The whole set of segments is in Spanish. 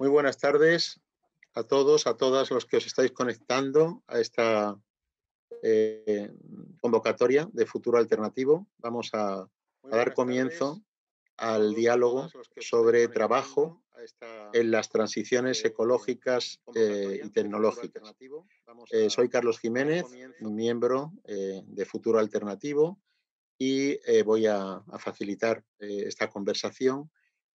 Muy buenas tardes a todos, a todas los que os estáis conectando a esta eh, convocatoria de futuro alternativo. Vamos a, dar comienzo al diálogo sobre trabajo en las transiciones ecológicas eh, y tecnológicas. Eh, soy Carlos Jiménez, miembro de Futuro Alternativo y voy a facilitar esta conversación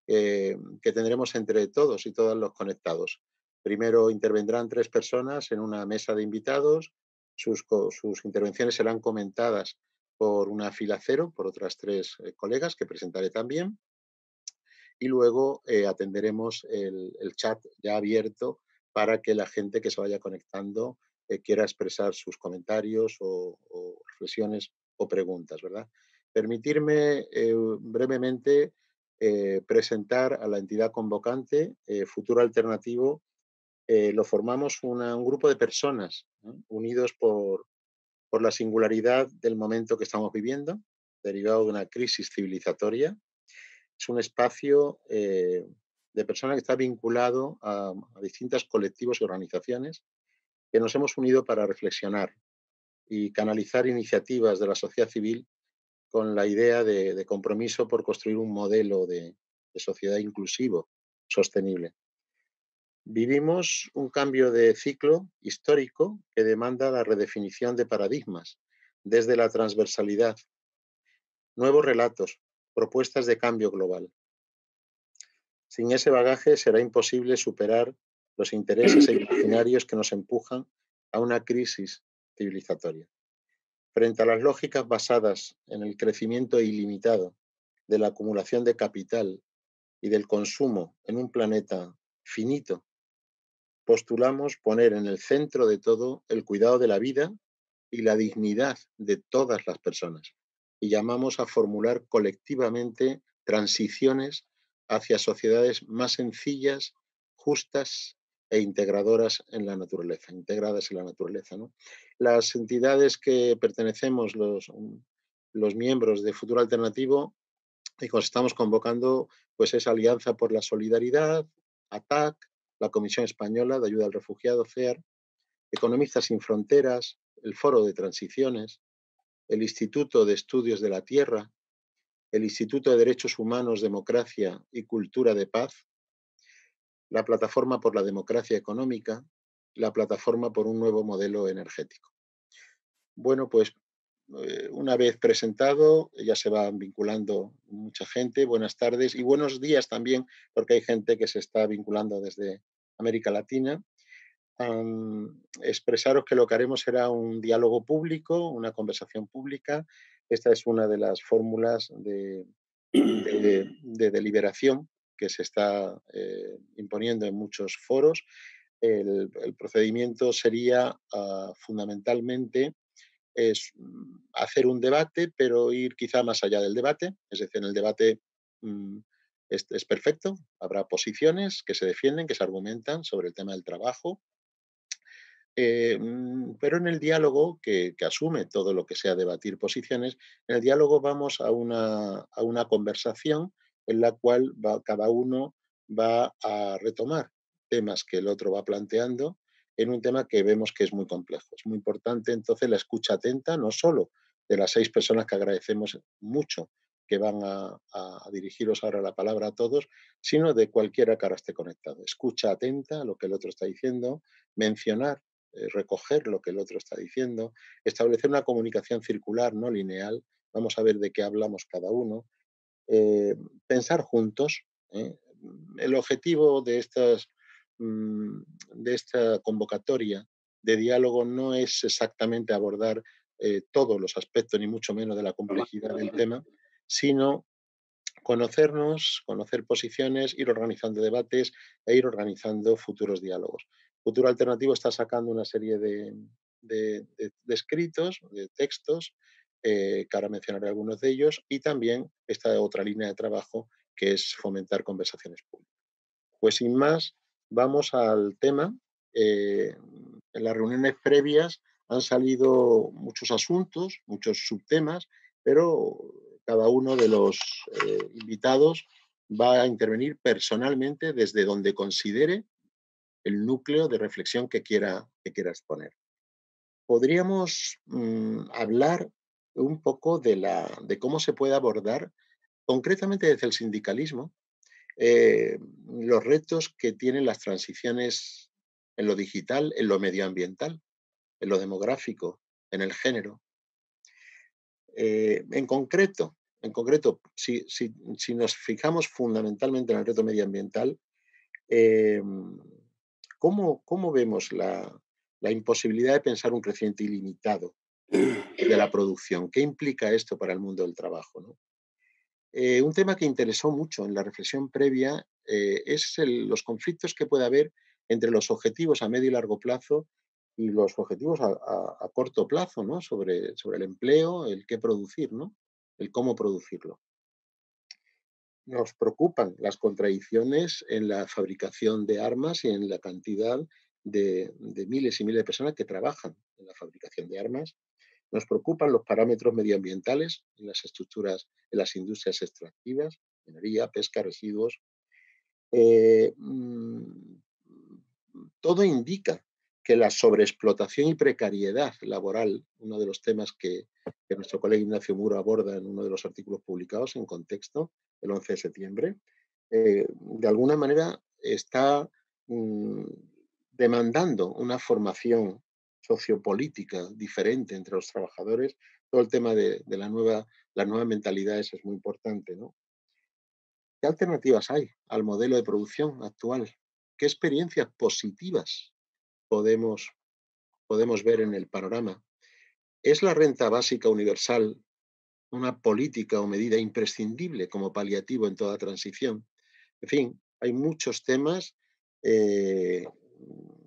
que tendremos entre todos y todos los conectados. Primero intervendrán tres personas en una mesa de invitados. Sus, intervenciones serán comentadas por una fila cero, por otras tres eh, colegas que presentaré también. Y luego eh, atenderemos el, chat ya abierto para que la gente que se vaya conectando eh, quiera expresar sus comentarios o, reflexiones o preguntas, ¿verdad? Permitirme brevemente eh, presentar a la entidad convocante eh, Futuro Alternativo. Eh, lo formamos un grupo de personas unidos por, por la singularidad del momento que estamos viviendo, derivado de una crisis civilizatoria. Es un espacio de personas que está vinculado a, a distintos colectivos y organizaciones que nos hemos unido para reflexionar y canalizar iniciativas de la sociedad civil con la idea de, compromiso por construir un modelo de, sociedad inclusivo, sostenible. Vivimos un cambio de ciclo histórico que demanda la redefinición de paradigmas desde la transversalidad, nuevos relatos, propuestas de cambio global. Sin ese bagaje será imposible superar los intereses e imaginarios que nos empujan a una crisis civilizatoria. Frente a las lógicas basadas en el crecimiento ilimitado de la acumulación de capital y del consumo en un planeta finito, postulamos poner en el centro de todo el cuidado de la vida y la dignidad de todas las personas y llamamos a formular colectivamente transiciones hacia sociedades más sencillas, justas e integradoras en la naturaleza, integradas en la naturaleza. ¿no? Las entidades que pertenecemos, los, los miembros de Futuro Alternativo, y estamos convocando, pues es Alianza por la Solidaridad, ATAC, la Comisión Española de Ayuda al Refugiado, CEAR, Economistas sin Fronteras, el Foro de Transiciones, el Instituto de Estudios de la Tierra, el Instituto de Derechos Humanos, Democracia y Cultura de Paz, la Plataforma por la Democracia Económica, la Plataforma por un Nuevo Modelo Energético. Bueno, pues eh, una vez presentado, ya se va vinculando mucha gente. Buenas tardes y buenos días también, porque hay gente que se está vinculando desde América Latina. expresaros que lo que haremos será un diálogo público, una conversación pública. Esta es una de las fórmulas de deliberación que se está eh, imponiendo en muchos foros. El, procedimiento sería ah, fundamentalmente es mm, hacer un debate, pero ir quizá más allá del debate. Es decir, en el debate mm, es, perfecto, habrá posiciones que se defienden, que se argumentan sobre el tema del trabajo, eh, mm, pero en el diálogo, que, asume todo lo que sea debatir posiciones, en el diálogo vamos a una, a una conversación en la cual cada uno va a retomar temas que el otro va planteando en un tema que vemos que es muy complejo. Es muy importante entonces la escucha atenta, no solo de las seis personas que agradecemos mucho que van a, dirigiros ahora la palabra a todos, sino de cualquiera que ahora esté conectado. Escucha atenta a lo que el otro está diciendo, mencionar, eh, recoger lo que el otro está diciendo, establecer una comunicación circular, no lineal. Vamos a ver de qué hablamos cada uno, eh, pensar juntos. ¿eh? El objetivo de, estas, mm, de esta convocatoria de diálogo no es exactamente abordar eh, todos los aspectos, ni mucho menos de la complejidad del tema, sino conocernos, conocer posiciones, ir organizando debates e ir organizando futuros diálogos. Futuro Alternativo está sacando una serie de, de escritos, de textos, eh, que ahora mencionaré algunos de ellos, y también esta otra línea de trabajo que es fomentar conversaciones públicas. Pues sin más, vamos al tema. Eh, en las reuniones previas han salido muchos asuntos, muchos subtemas, pero cada uno de los eh, invitados va a intervenir personalmente desde donde considere el núcleo de reflexión que quiera, que quiera exponer. Podríamos mm, hablar un poco de, la, de cómo se puede abordar concretamente desde el sindicalismo eh, los retos que tienen las transiciones en lo digital, en lo medioambiental, en lo demográfico, en el género. Eh, en concreto, en concreto si, nos fijamos fundamentalmente en el reto medioambiental, eh, ¿cómo, vemos la, la imposibilidad de pensar un crecimiento ilimitado de la producción? ¿Qué implica esto para el mundo del trabajo? ¿no? Eh, un tema que interesó mucho en la reflexión previa eh, es los conflictos que puede haber entre los objetivos a medio y largo plazo y los objetivos a, corto plazo, ¿no? Sobre, sobre, el empleo, el qué producir, ¿no? El cómo producirlo. Nos preocupan las contradicciones en la fabricación de armas y en la cantidad de miles y miles de personas que trabajan en la fabricación de armas nos preocupan los parámetros medioambientales en las estructuras, en las industrias extractivas, minería, pesca, residuos. Eh, mm, todo indica que la sobreexplotación y precariedad laboral, uno de los temas que, nuestro colega Ignacio Muro aborda en uno de los artículos publicados en contexto el 11 de septiembre, eh, de alguna manera está mm, demandando una formación sociopolítica diferente entre los trabajadores, todo el tema de, la nueva, las nuevas mentalidades es muy importante. ¿no? ¿Qué alternativas hay al modelo de producción actual? ¿Qué experiencias positivas podemos, podemos ver en el panorama? ¿Es la renta básica universal una política o medida imprescindible como paliativo en toda transición? En fin, hay muchos temas eh,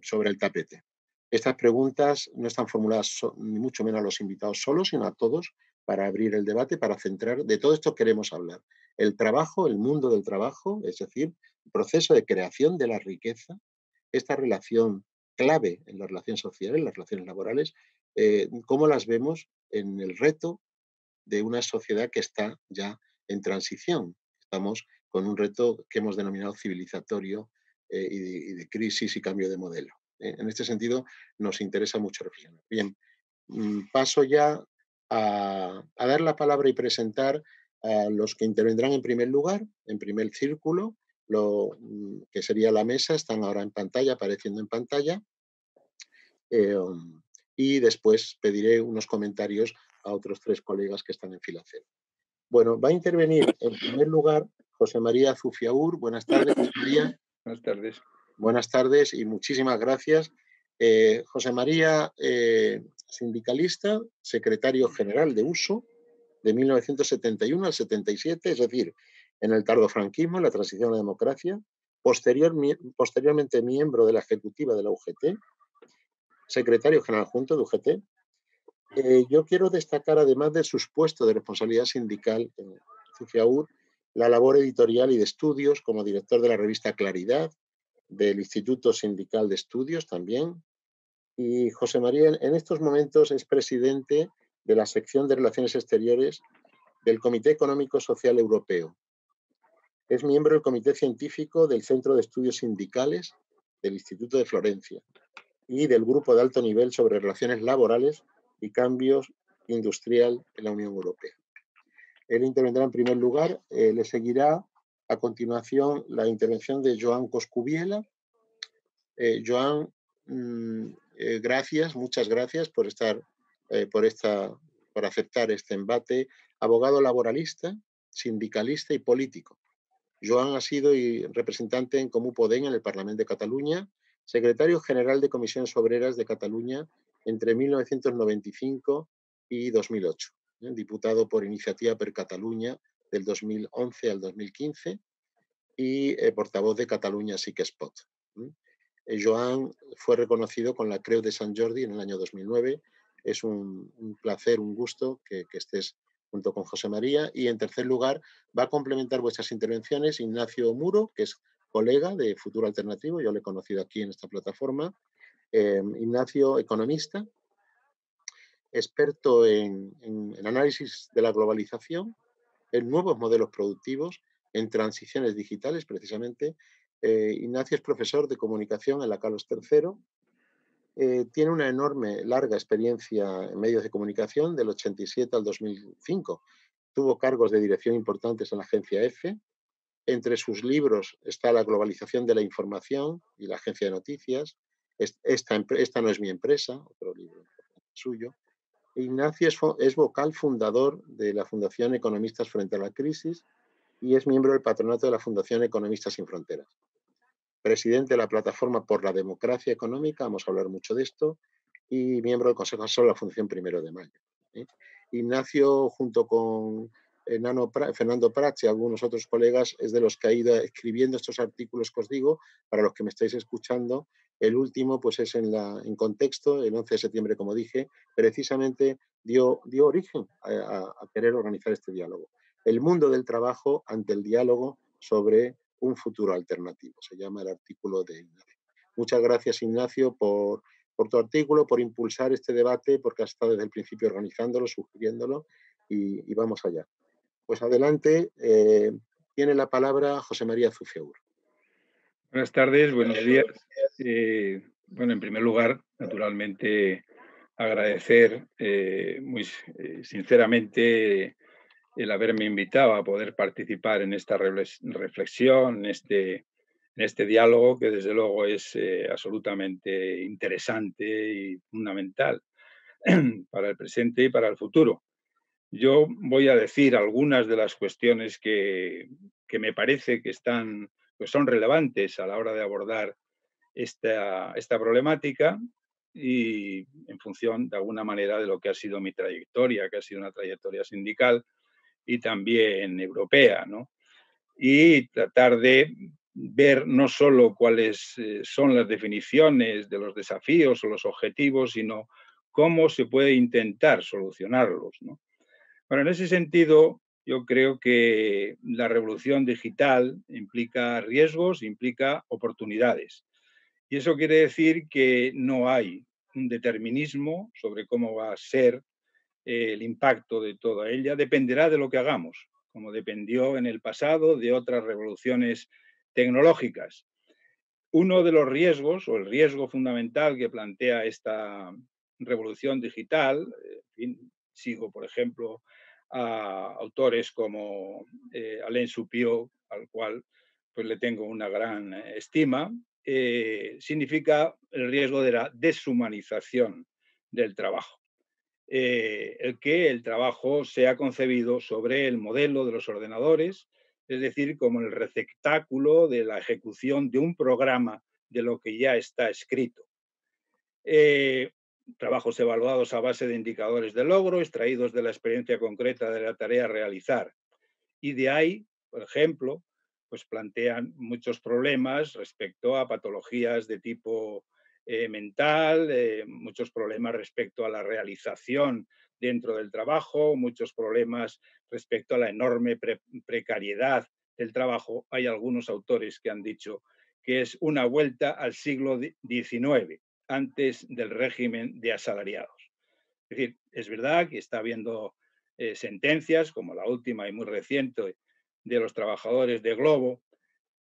sobre el tapete. Estas preguntas no están formuladas ni mucho menos a los invitados solos, sino a todos para abrir el debate, para centrar, de todo esto queremos hablar. El trabajo, el mundo del trabajo, es decir, el proceso de creación de la riqueza, esta relación clave en las relaciones sociales, en las relaciones laborales, eh, cómo las vemos en el reto de una sociedad que está ya en transición. Estamos con un reto que hemos denominado civilizatorio eh, y de crisis y cambio de modelo. Eh, en este sentido, nos interesa mucho reflexionar. Bien, mm, paso ya a, dar la palabra y presentar a los que intervendrán en primer lugar, en primer círculo, lo mm, que sería la mesa, están ahora en pantalla, apareciendo en pantalla. Eh, um, y después pediré unos comentarios a otros tres colegas que están en fila cero. Bueno, va a intervenir en primer lugar José María Zufiaur. Buenas tardes, José María. Buenas tardes. Buenas tardes y muchísimas gracias. Eh, José María, eh, sindicalista, secretario general de uso de 1971 al 77, es decir, en el tardofranquismo, en la transición a la democracia, posteriormente miembro de la ejecutiva de la UGT, secretario general junto de UGT. Eh, yo quiero destacar, además de sus puestos de responsabilidad sindical en CUFIAUR, la labor editorial y de estudios como director de la revista Claridad, del Instituto Sindical de Estudios también. Y José María en estos momentos es presidente de la sección de Relaciones Exteriores del Comité Económico Social Europeo. Es miembro del Comité Científico del Centro de Estudios Sindicales del Instituto de Florencia y del Grupo de Alto Nivel sobre Relaciones Laborales y Cambios Industrial en la Unión Europea. Él intervendrá en primer lugar, eh, le seguirá a continuación, la intervención de Joan Coscubiela. Eh, Joan, mm, eh, gracias, muchas gracias por estar, eh, por, esta, por aceptar este embate. Abogado laboralista, sindicalista y político. Joan ha sido representante en Comú Podem en el Parlamento de Cataluña, secretario general de Comisiones Obreras de Cataluña entre 1995 y 2008, diputado por Iniciativa per Cataluña del 2011 al 2015 y eh, portavoz de Cataluña que Spot. Eh, Joan fue reconocido con la Creu de San Jordi en el año 2009. Es un, placer, un gusto que, estés junto con José María. Y en tercer lugar, va a complementar vuestras intervenciones Ignacio Muro, que es colega de Futuro Alternativo, yo le he conocido aquí en esta plataforma. Eh, Ignacio, economista, experto en, en, análisis de la globalización en nuevos modelos productivos en transiciones digitales, precisamente. Eh, Ignacio es profesor de comunicación en la Carlos III. Eh, tiene una enorme, larga experiencia en medios de comunicación del 87 al 2005. Tuvo cargos de dirección importantes en la agencia EFE. Entre sus libros está La globalización de la información y la agencia de noticias. Esta, esta no es mi empresa, otro libro suyo. Ignacio es, vocal fundador de la Fundación Economistas Frente a la Crisis y es miembro del patronato de la Fundación Economistas Sin Fronteras. Presidente de la Plataforma por la Democracia Económica, vamos a hablar mucho de esto, y miembro del Consejo Asesor de la Fundación Primero de Mayo. ¿eh? Ignacio, junto con Fernando Prats y algunos otros colegas, es de los que ha ido escribiendo estos artículos que os digo, para los que me estáis escuchando, el último, pues es en, contexto, el 11 de septiembre, como dije, precisamente dio, origen a, querer organizar este diálogo. El mundo del trabajo ante el diálogo sobre un futuro alternativo, se llama el artículo de Ignacio. Muchas gracias, Ignacio, por, tu artículo, por impulsar este debate, porque has estado desde el principio organizándolo, sugiriéndolo, y, vamos allá. Pues adelante, eh, tiene la palabra José María Zufeur. Buenas tardes, buenos días. Eh, bueno, en primer lugar, naturalmente, agradecer eh, muy eh, sinceramente el haberme invitado a poder participar en esta reflexión, en este, en este diálogo que desde luego es absolutamente interesante y fundamental para el presente y para el futuro. Yo voy a decir algunas de las cuestiones que, que me parece que están pues son relevantes a la hora de abordar esta, esta problemática y en función de alguna manera de lo que ha sido mi trayectoria, que ha sido una trayectoria sindical y también europea, ¿no? Y tratar de ver no solo cuáles eh, son las definiciones de los desafíos o los objetivos, sino cómo se puede intentar solucionarlos. ¿no? Bueno, en ese sentido, yo creo que la revolución digital implica riesgos, implica oportunidades. Y eso quiere decir que no hay un determinismo sobre cómo va a ser eh, el impacto de toda ella. Dependerá de lo que hagamos, como dependió en el pasado de otras revoluciones tecnológicas. Uno de los riesgos, o el riesgo fundamental que plantea esta revolución digital, sigo, por ejemplo, a autores como eh, Alain Supio, al cual pues, le tengo una gran eh, estima, eh, significa el riesgo de la deshumanización del trabajo. el que el trabajo sea concebido sobre el modelo de los ordenadores, es decir, como el receptáculo de la ejecución de un programa de lo que ya está escrito trabajos evaluados a base de indicadores de logro, extraídos de la experiencia concreta de la tarea a realizar. Y de ahí, por ejemplo, pues plantean muchos problemas respecto a patologías de tipo eh, mental, eh, muchos problemas respecto a la realización dentro del trabajo, muchos problemas respecto a la enorme precariedad del trabajo. Hay algunos autores que han dicho que es una vuelta al siglo XIX antes del régimen de asalariados. Es decir, es verdad que está habiendo eh, sentencias, como la última y muy reciente de los trabajadores de Globo,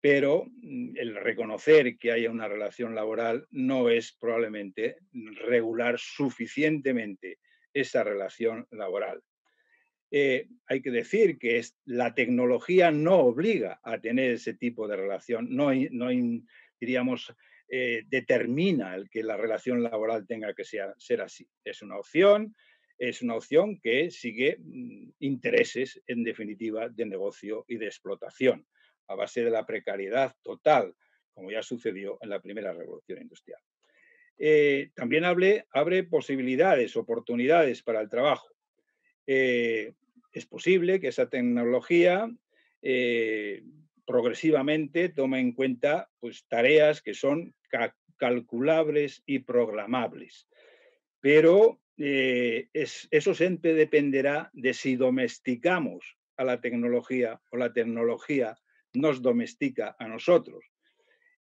pero mm, el reconocer que haya una relación laboral no es probablemente regular suficientemente esa relación laboral. Eh, hay que decir que es, la tecnología no obliga a tener ese tipo de relación, no, no diríamos, eh, determina el que la relación laboral tenga que ser, así. Es una opción, es una opción que sigue mm, intereses, en definitiva, de negocio y de explotación, a base de la precariedad total, como ya sucedió en la primera revolución industrial. Eh, también abre, posibilidades, oportunidades para el trabajo. Eh, es posible que esa tecnología progresivamente tome en cuenta pues, tareas que son calculables y programables. Pero eh, eso siempre dependerá de si domesticamos a la tecnología o la tecnología nos domestica a nosotros.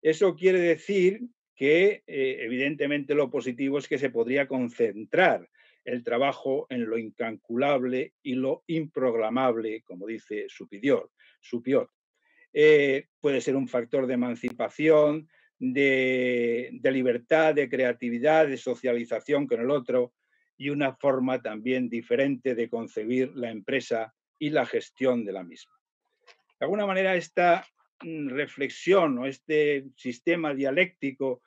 Eso quiere decir que eh, evidentemente lo positivo es que se podría concentrar el trabajo en lo incalculable y lo improgramable, como dice Supiot. Eh, puede ser un factor de emancipación, de, libertad, de creatividad, de socialización con el otro y una forma también diferente de concebir la empresa y la gestión de la misma. De alguna manera, esta mm, reflexión o este sistema dialéctico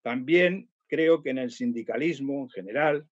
también creo que en el sindicalismo en general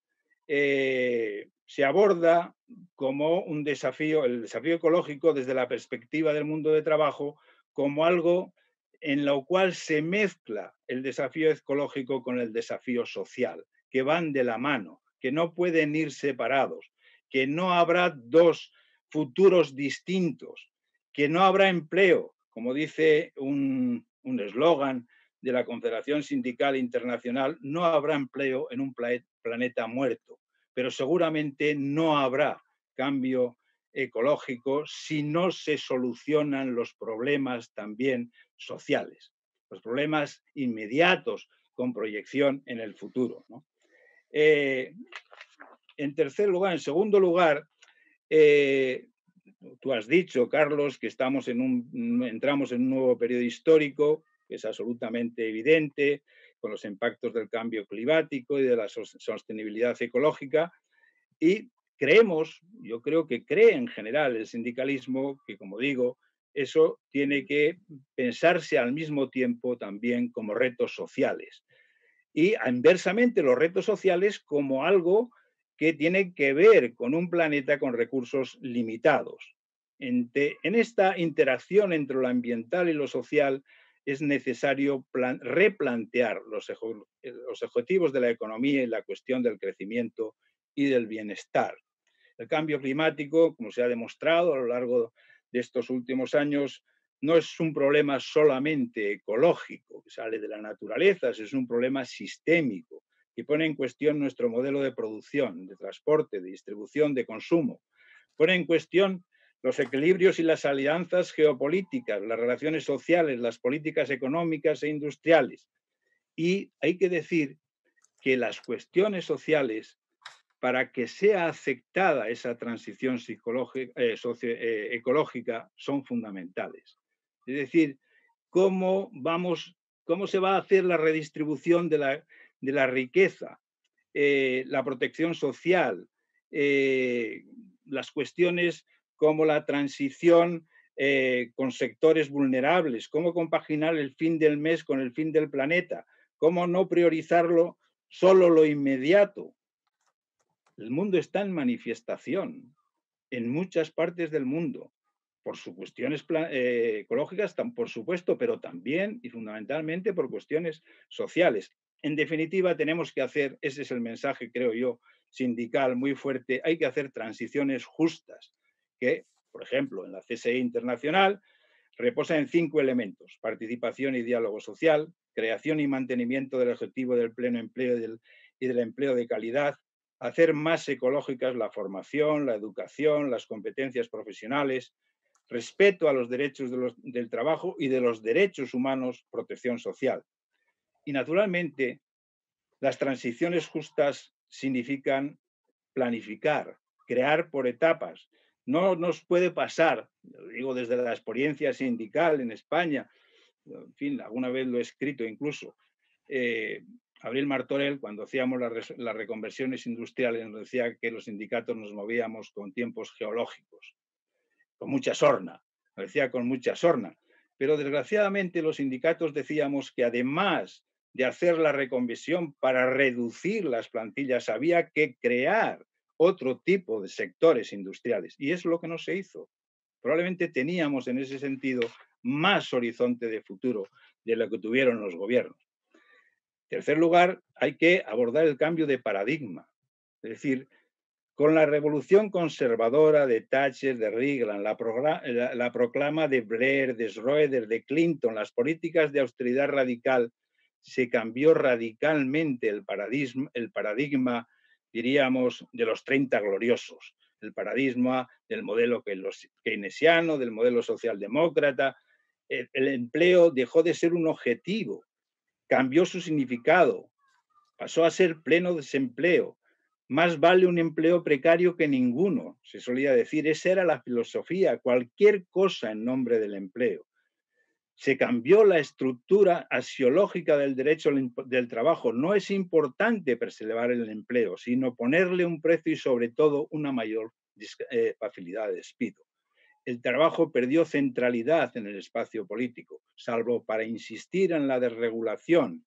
eh, se aborda como un desafío, el desafío ecológico desde la perspectiva del mundo de trabajo, como algo en lo cual se mezcla el desafío ecológico con el desafío social, que van de la mano, que no pueden ir separados, que no habrá dos futuros distintos, que no habrá empleo, como dice un eslogan de la Confederación Sindical Internacional, no habrá empleo en un planeta muerto, pero seguramente no habrá cambio ecológico si no se solucionan los problemas también sociales, los problemas inmediatos con proyección en el futuro. Eh, en tercer lugar, en segundo lugar, eh, tú has dicho, Carlos, que estamos en un, entramos en un nuevo periodo histórico, que es absolutamente evidente, con los impactos del cambio climático y de la sostenibilidad ecológica. Y creemos, yo creo que cree en general el sindicalismo, que como digo, eso tiene que pensarse al mismo tiempo también como retos sociales. Y inversamente los retos sociales como algo que tiene que ver con un planeta con recursos limitados. En, esta interacción entre lo ambiental y lo social es necesario replantear los, los objetivos de la economía y la cuestión del crecimiento y del bienestar. El cambio climático, como se ha demostrado a lo largo de estos últimos años, no es un problema solamente ecológico que sale de la naturaleza, es un problema sistémico que pone en cuestión nuestro modelo de producción, de transporte, de distribución, de consumo. Pone en cuestión los equilibrios y las alianzas geopolíticas, las relaciones sociales, las políticas económicas e industriales. Y hay que decir que las cuestiones sociales, para que sea aceptada esa transición eh, eh, ecológica, son fundamentales. Es decir, cómo, vamos, cómo se va a hacer la redistribución de la, riqueza, eh, la protección social, las cuestiones como la transición eh, con sectores vulnerables, cómo compaginar el fin del mes con el fin del planeta, cómo no priorizarlo solo lo inmediato. El mundo está en manifestación en muchas partes del mundo, por cuestiones eh, ecológicas, por supuesto, pero también y fundamentalmente por cuestiones sociales. En definitiva, tenemos que hacer, ese es el mensaje, creo yo, sindical muy fuerte, hay que hacer transiciones justas, que, por ejemplo, en la CSE Internacional, reposa en cinco elementos, participación y diálogo social, creación y mantenimiento del objetivo del pleno empleo y del, empleo de calidad, hacer más ecológicas la formación, la educación, las competencias profesionales, respeto a los derechos del trabajo y de los derechos humanos, protección social. Y naturalmente, las transiciones justas significan planificar, crear por etapas, no nos puede pasar, digo desde la experiencia sindical en España, en fin, alguna vez lo he escrito incluso. Eh, Abril Martorell, cuando hacíamos las, reconversiones industriales, nos decía que los sindicatos nos movíamos con tiempos geológicos, con mucha sorna, decía con mucha sorna. Pero desgraciadamente los sindicatos decíamos que además de hacer la reconversión para reducir las plantillas, había que crear otro tipo de sectores industriales. Y es lo que no se hizo. Probablemente teníamos en ese sentido más horizonte de futuro de lo que tuvieron los gobiernos. En tercer lugar, hay que abordar el cambio de paradigma. Es decir, con la revolución conservadora de Thatcher, de Reagan, la, la, proclama de Blair, de Schroeder, de Clinton, las políticas de austeridad radical, se cambió radicalmente el paradigma diríamos, de los 30 gloriosos, el paradigma del modelo keynesiano, del modelo socialdemócrata. El, empleo dejó de ser un objetivo, cambió su significado, pasó a ser pleno desempleo. Más vale un empleo precario que ninguno, se solía decir. Esa era la filosofía, cualquier cosa en nombre del empleo. Se cambió la estructura axiológica del derecho del trabajo. No es importante preservar el empleo, sino ponerle un precio y sobre todo una mayor eh, facilidad de despido. El trabajo perdió centralidad en el espacio político, salvo para insistir en la desregulación.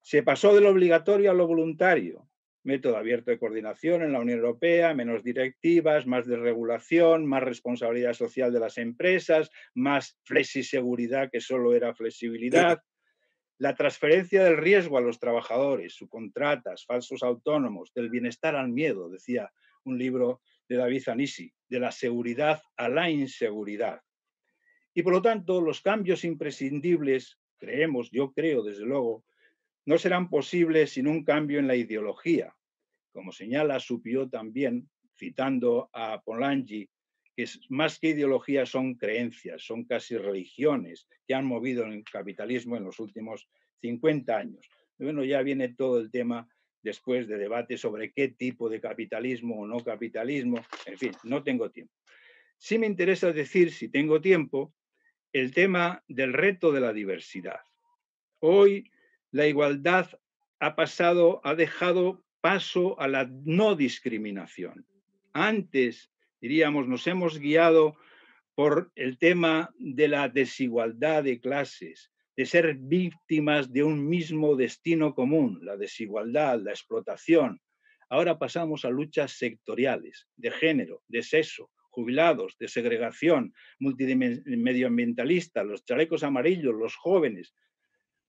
Se pasó de lo obligatorio a lo voluntario método abierto de coordinación en la Unión Europea, menos directivas, más desregulación, más responsabilidad social de las empresas, más flexiseguridad que solo era flexibilidad, la transferencia del riesgo a los trabajadores, subcontratas, falsos autónomos, del bienestar al miedo, decía un libro de David Zanisi, de la seguridad a la inseguridad. Y por lo tanto, los cambios imprescindibles, creemos, yo creo desde luego, no serán posibles sin un cambio en la ideología. Como señala Supio también, citando a Polanyi, que es, más que ideología son creencias, son casi religiones que han movido el capitalismo en los últimos 50 años. Bueno, ya viene todo el tema después de debate sobre qué tipo de capitalismo o no capitalismo. En fin, no tengo tiempo. Sí me interesa decir, si tengo tiempo, el tema del reto de la diversidad. Hoy la igualdad ha pasado, ha dejado paso a la no discriminación. Antes, diríamos, nos hemos guiado por el tema de la desigualdad de clases, de ser víctimas de un mismo destino común, la desigualdad, la explotación. Ahora pasamos a luchas sectoriales, de género, de sexo, jubilados, de segregación, multimedioambientalistas, los chalecos amarillos, los jóvenes,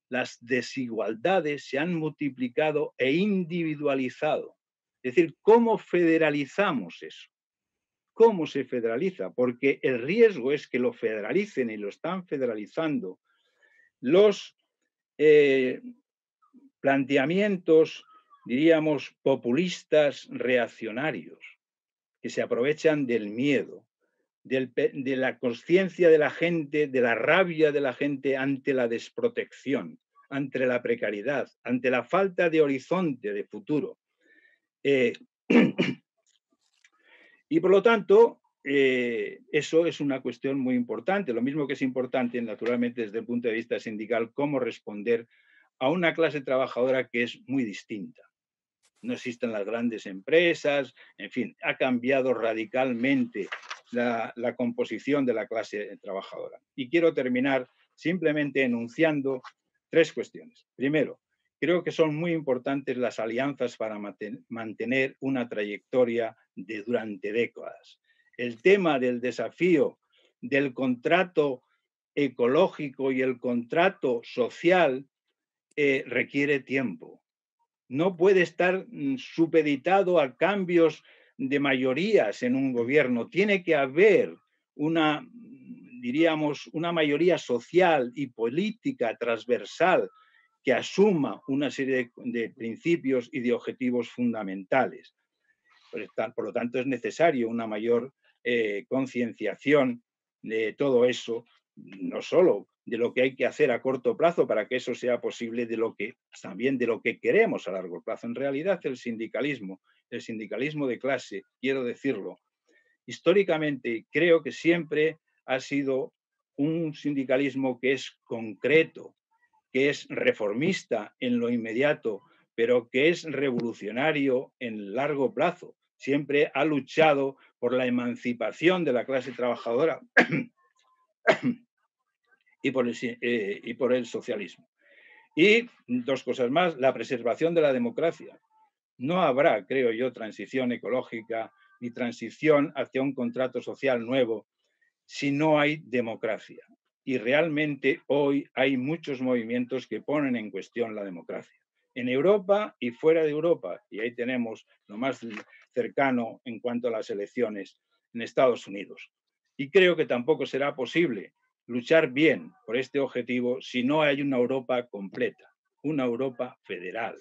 las desigualdades se han multiplicado e individualizado. Es decir, ¿cómo federalizamos eso? ¿Cómo se federaliza? Porque el riesgo es que lo federalicen y lo están federalizando los eh, planteamientos, diríamos, populistas reaccionarios, que se aprovechan del miedo, de la conciencia de la gente, de la rabia de la gente ante la desprotección, ante la precariedad, ante la falta de horizonte, de futuro. Eh, y por lo tanto, eh, eso es una cuestión muy importante. Lo mismo que es importante, naturalmente, desde el punto de vista sindical, cómo responder a una clase trabajadora que es muy distinta. No existen las grandes empresas, en fin, ha cambiado radicalmente la, composición de la clase trabajadora. Y quiero terminar simplemente enunciando tres cuestiones. Primero, creo que son muy importantes las alianzas para mantener una trayectoria de durante décadas. El tema del desafío del contrato ecológico y el contrato social eh, requiere tiempo. No puede estar mm, supeditado a cambios de mayorías en un gobierno, tiene que haber una, diríamos, una mayoría social y política transversal que asuma una serie de, principios y de objetivos fundamentales. Por, lo tanto, es necesario una mayor eh, concienciación de todo eso, no solo de lo que hay que hacer a corto plazo para que eso sea posible, de lo que también de lo que queremos a largo plazo. En realidad, el sindicalismo el sindicalismo de clase, quiero decirlo, históricamente creo que siempre ha sido un sindicalismo que es concreto, que es reformista en lo inmediato, pero que es revolucionario en largo plazo. Siempre ha luchado por la emancipación de la clase trabajadora y, por el, eh, y por el socialismo. Y dos cosas más, la preservación de la democracia. No habrá, creo yo, transición ecológica ni transición hacia un contrato social nuevo si no hay democracia. Y realmente hoy hay muchos movimientos que ponen en cuestión la democracia. En Europa y fuera de Europa, y ahí tenemos lo más cercano en cuanto a las elecciones en Estados Unidos. Y creo que tampoco será posible luchar bien por este objetivo si no hay una Europa completa, una Europa federal,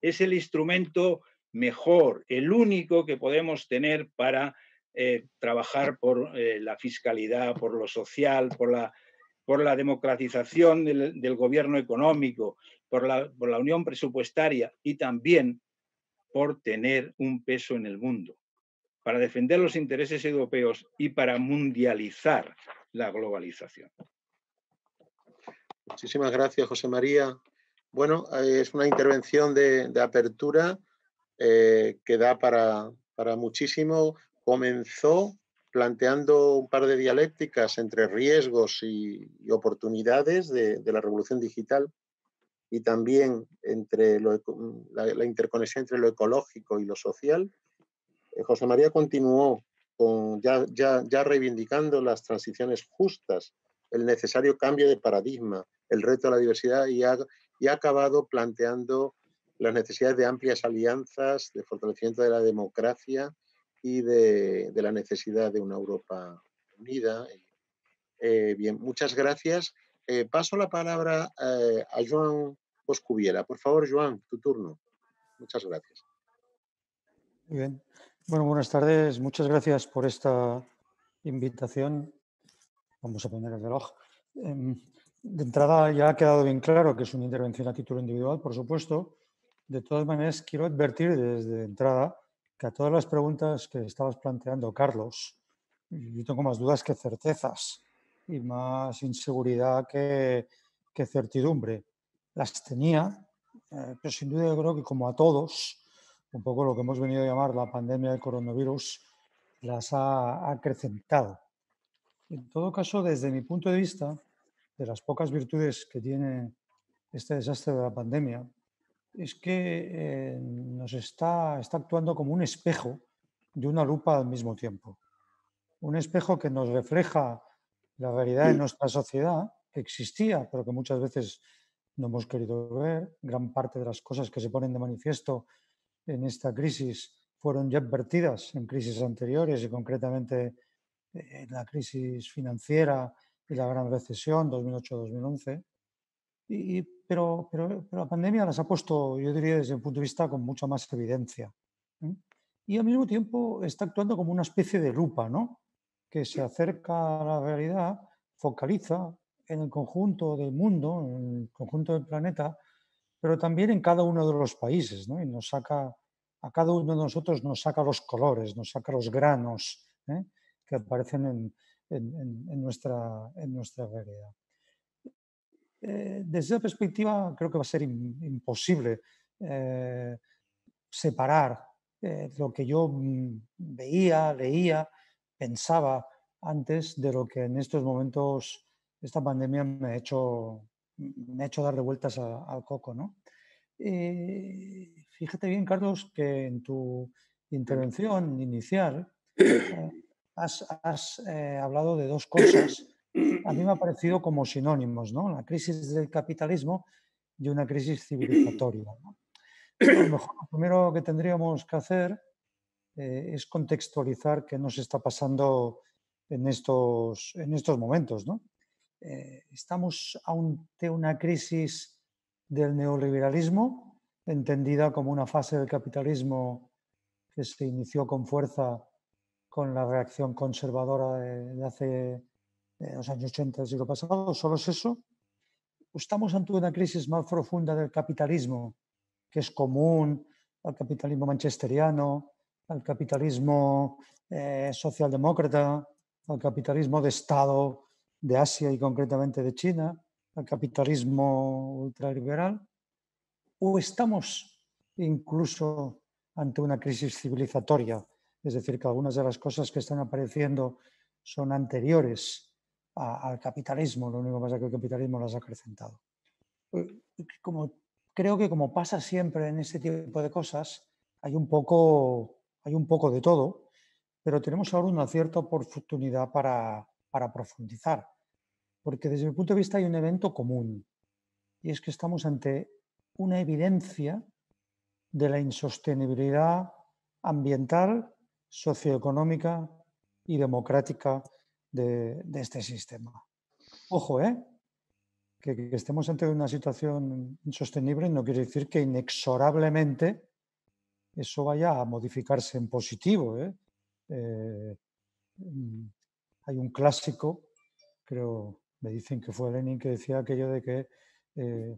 es el instrumento mejor, el único que podemos tener para eh, trabajar por eh, la fiscalidad, por lo social, por la, democratización del, gobierno económico, por la, por la unión presupuestaria y también por tener un peso en el mundo, para defender los intereses europeos y para mundializar la globalización. Muchísimas gracias, José María. Bueno, eh, es una intervención de, apertura eh, que da para, muchísimo. Comenzó planteando un par de dialécticas entre riesgos y, oportunidades de, la revolución digital y también entre la, interconexión entre lo ecológico y lo social. Eh, José María continuó con, ya, ya reivindicando las transiciones justas, el necesario cambio de paradigma, el reto de la diversidad y ha, y ha acabado planteando las necesidades de amplias alianzas, de fortalecimiento de la democracia y de, la necesidad de una Europa unida. Eh, bien, muchas gracias. Eh, paso la palabra eh, a Joan Poscubiera. Por favor, Joan, tu turno. Muchas gracias. Muy bien. Bueno, buenas tardes. Muchas gracias por esta invitación. Vamos a poner el reloj. De entrada ya ha quedado bien claro que es una intervención a título individual, por supuesto. De todas maneras, quiero advertir desde entrada que a todas las preguntas que estabas planteando, Carlos, yo tengo más dudas que certezas y más inseguridad que, certidumbre. Las tenía, eh, pero sin duda yo creo que como a todos, un poco lo que hemos venido a llamar la pandemia del coronavirus, las ha acrecentado. En todo caso, desde mi punto de vista, de las pocas virtudes que tiene este desastre de la pandemia es que eh, nos está, está actuando como un espejo de una lupa al mismo tiempo. Un espejo que nos refleja la realidad de nuestra sociedad, que existía, pero que muchas veces no hemos querido ver. Gran parte de las cosas que se ponen de manifiesto en esta crisis fueron ya advertidas en crisis anteriores y concretamente eh, en la crisis financiera y la gran recesión 2008-2011. Y, pero, pero, pero, la pandemia las ha puesto, yo diría, desde un punto de vista con mucha más evidencia. Y al mismo tiempo está actuando como una especie de lupa, ¿no? que se acerca a la realidad, focaliza en el conjunto del mundo, en el conjunto del planeta, pero también en cada uno de los países, ¿no? y nos saca, a cada uno de nosotros nos saca los colores, nos saca los granos ¿eh? que aparecen en, en, nuestra, en nuestra realidad. Eh, desde esa perspectiva, creo que va a ser imposible eh, separar eh, lo que yo mm, veía, leía, pensaba antes de lo que en estos momentos esta pandemia me ha hecho, me ha hecho dar vueltas al coco. ¿no? fíjate bien, Carlos, que en tu intervención inicial has, eh, hablado de dos cosas. A mí me ha parecido como sinónimos, ¿no? La crisis del capitalismo y una crisis civilizatoria. lo primero que tendríamos que hacer eh, es contextualizar qué nos está pasando en estos, en estos momentos. ¿no? Eh, estamos ante una crisis del neoliberalismo, entendida como una fase del capitalismo que se inició con fuerza con la reacción conservadora de, hace los años 80 del siglo pasado, solo es eso. Estamos ante una crisis más profunda del capitalismo, que es común al capitalismo manchesteriano, al capitalismo eh, socialdemócrata, al capitalismo de Estado de Asia y concretamente de China, al capitalismo ultraliberal, o estamos incluso ante una crisis civilizatoria es decir, que algunas de las cosas que están apareciendo son anteriores al capitalismo, lo único que pasa es que el capitalismo las ha acrecentado. Eh, creo que como pasa siempre en este tipo de cosas, hay un poco, hay un poco de todo, pero tenemos ahora una cierta oportunidad para, para profundizar, porque desde mi punto de vista hay un evento común, y es que estamos ante una evidencia de la insostenibilidad ambiental socioeconómica y democrática de, este sistema. Ojo, ¿eh? Que, estemos ante una situación insostenible no quiere decir que inexorablemente eso vaya a modificarse en positivo. ¿eh? Eh, mm, hay un clásico, creo, me dicen que fue Lenin, que decía aquello de que eh,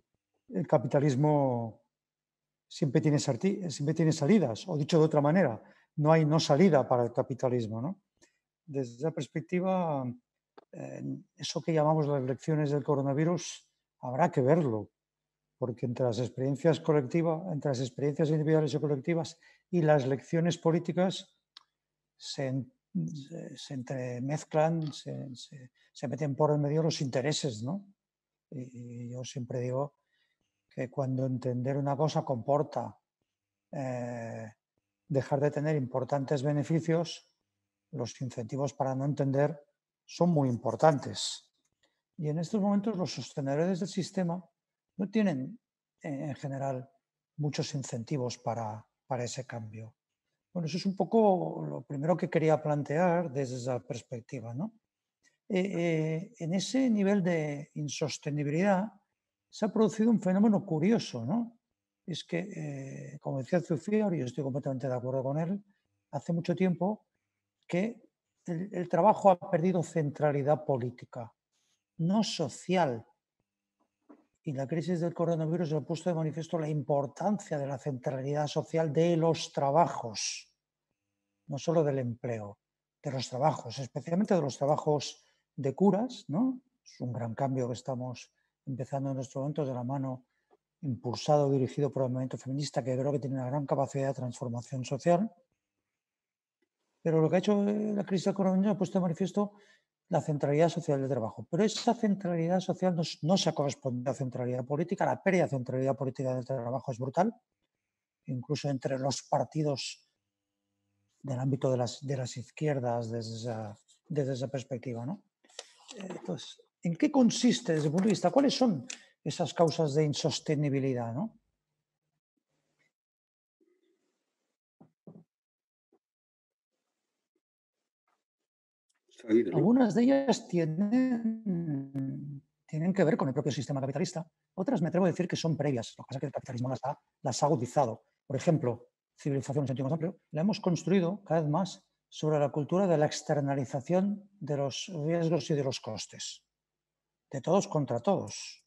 el capitalismo siempre tiene, siempre tiene salidas, o dicho de otra manera, no hay no salida para el capitalismo. ¿no? Desde esa perspectiva, eh, eso que llamamos las lecciones del coronavirus habrá que verlo, porque entre las experiencias colectivas, entre las experiencias individuales y colectivas y las lecciones políticas se, se entremezclan, se, se, meten por el medio los intereses, ¿no? Y, yo siempre digo que cuando entender una cosa comporta eh, dejar de tener importantes beneficios, los incentivos para no entender son muy importantes. Y en estos momentos los sostenedores del sistema no tienen en general muchos incentivos para, para ese cambio. Bueno, eso es un poco lo primero que quería plantear desde esa perspectiva. ¿no? Eh, eh, en ese nivel de insostenibilidad se ha producido un fenómeno curioso, ¿no? Es que, eh, como decía Zufior, y estoy completamente de acuerdo con él, hace mucho tiempo que el, trabajo ha perdido centralidad política, no social. Y la crisis del coronavirus ha puesto de manifiesto la importancia de la centralidad social de los trabajos, no solo del empleo, de los trabajos, especialmente de los trabajos de curas, ¿no? Es un gran cambio que estamos empezando en nuestro momento de la mano impulsado, dirigido por el movimiento feminista, que creo que tiene una gran capacidad de transformación social. Pero lo que ha hecho eh, la crisis económica ha puesto de manifiesto la centralidad social del trabajo. Pero esa centralidad social no, se corresponde a centralidad política. La pérdida de centralidad política del trabajo es brutal, incluso entre los partidos del ámbito de las, de las izquierdas desde esa, desde esa perspectiva. ¿no? Entonces, ¿en qué consiste desde el punto de vista? ¿Cuáles son esas causas de insostenibilidad? ¿no? Algunas de ellas tienen, tienen que ver con el propio sistema capitalista, otras me atrevo a decir que son previas. Lo que pasa es que el capitalismo las ha, las ha agudizado. Por ejemplo, civilización en sentido más amplio, la hemos construido cada vez más sobre la cultura de la externalización de los riesgos y de los costes. De todos contra todos.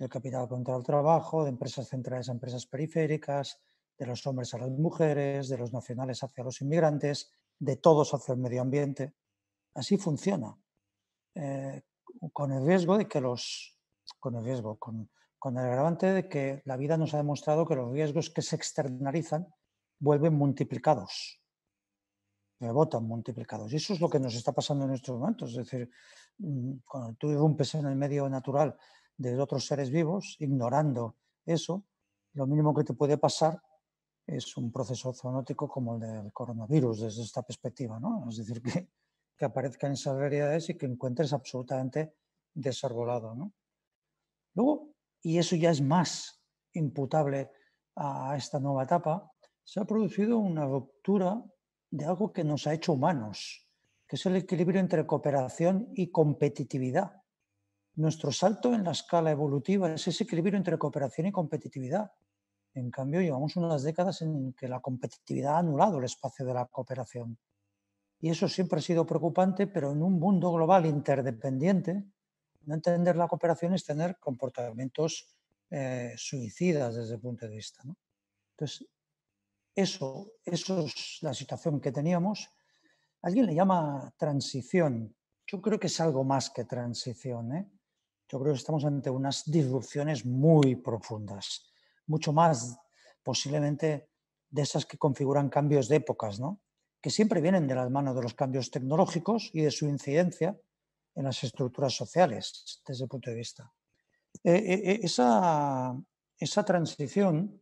Del capital contra el trabajo, de empresas centrales a empresas periféricas, de los hombres a las mujeres, de los nacionales hacia los inmigrantes, de todos hacia el medio ambiente. Así funciona. Eh, con el riesgo de que los. Con el riesgo, con, con el agravante de que la vida nos ha demostrado que los riesgos que se externalizan vuelven multiplicados. Rebotan multiplicados. Y eso es lo que nos está pasando en estos momentos. Es decir, mm, cuando tú irrumpes en el medio natural de otros seres vivos, ignorando eso, lo mínimo que te puede pasar es un proceso zoonótico como el del coronavirus desde esta perspectiva. ¿no? Es decir, que que aparezcan esas realidades y que encuentres absolutamente desarbolado. ¿no? Luego, y eso ya es más imputable a esta nueva etapa, se ha producido una ruptura de algo que nos ha hecho humanos, que es el equilibrio entre cooperación y competitividad. Nuestro salto en la escala evolutiva es ese equilibrio entre cooperación y competitividad. En cambio, llevamos unas décadas en que la competitividad ha anulado el espacio de la cooperación. Y eso siempre ha sido preocupante, pero en un mundo global interdependiente, no entender la cooperación es tener comportamientos eh, suicidas desde el punto de vista. Entonces, eso, eso es la situación que teníamos. Alguien le llama transición. Yo creo que es algo más que transición. ¿eh? Yo creo que estamos ante unas disrupciones muy profundas, mucho más posiblemente de esas que configuran cambios de épocas, ¿no? que siempre vienen de las manos de los cambios tecnológicos y de su incidencia en las estructuras sociales desde el punto de vista. Eh, eh, eh, esa, esa, transición,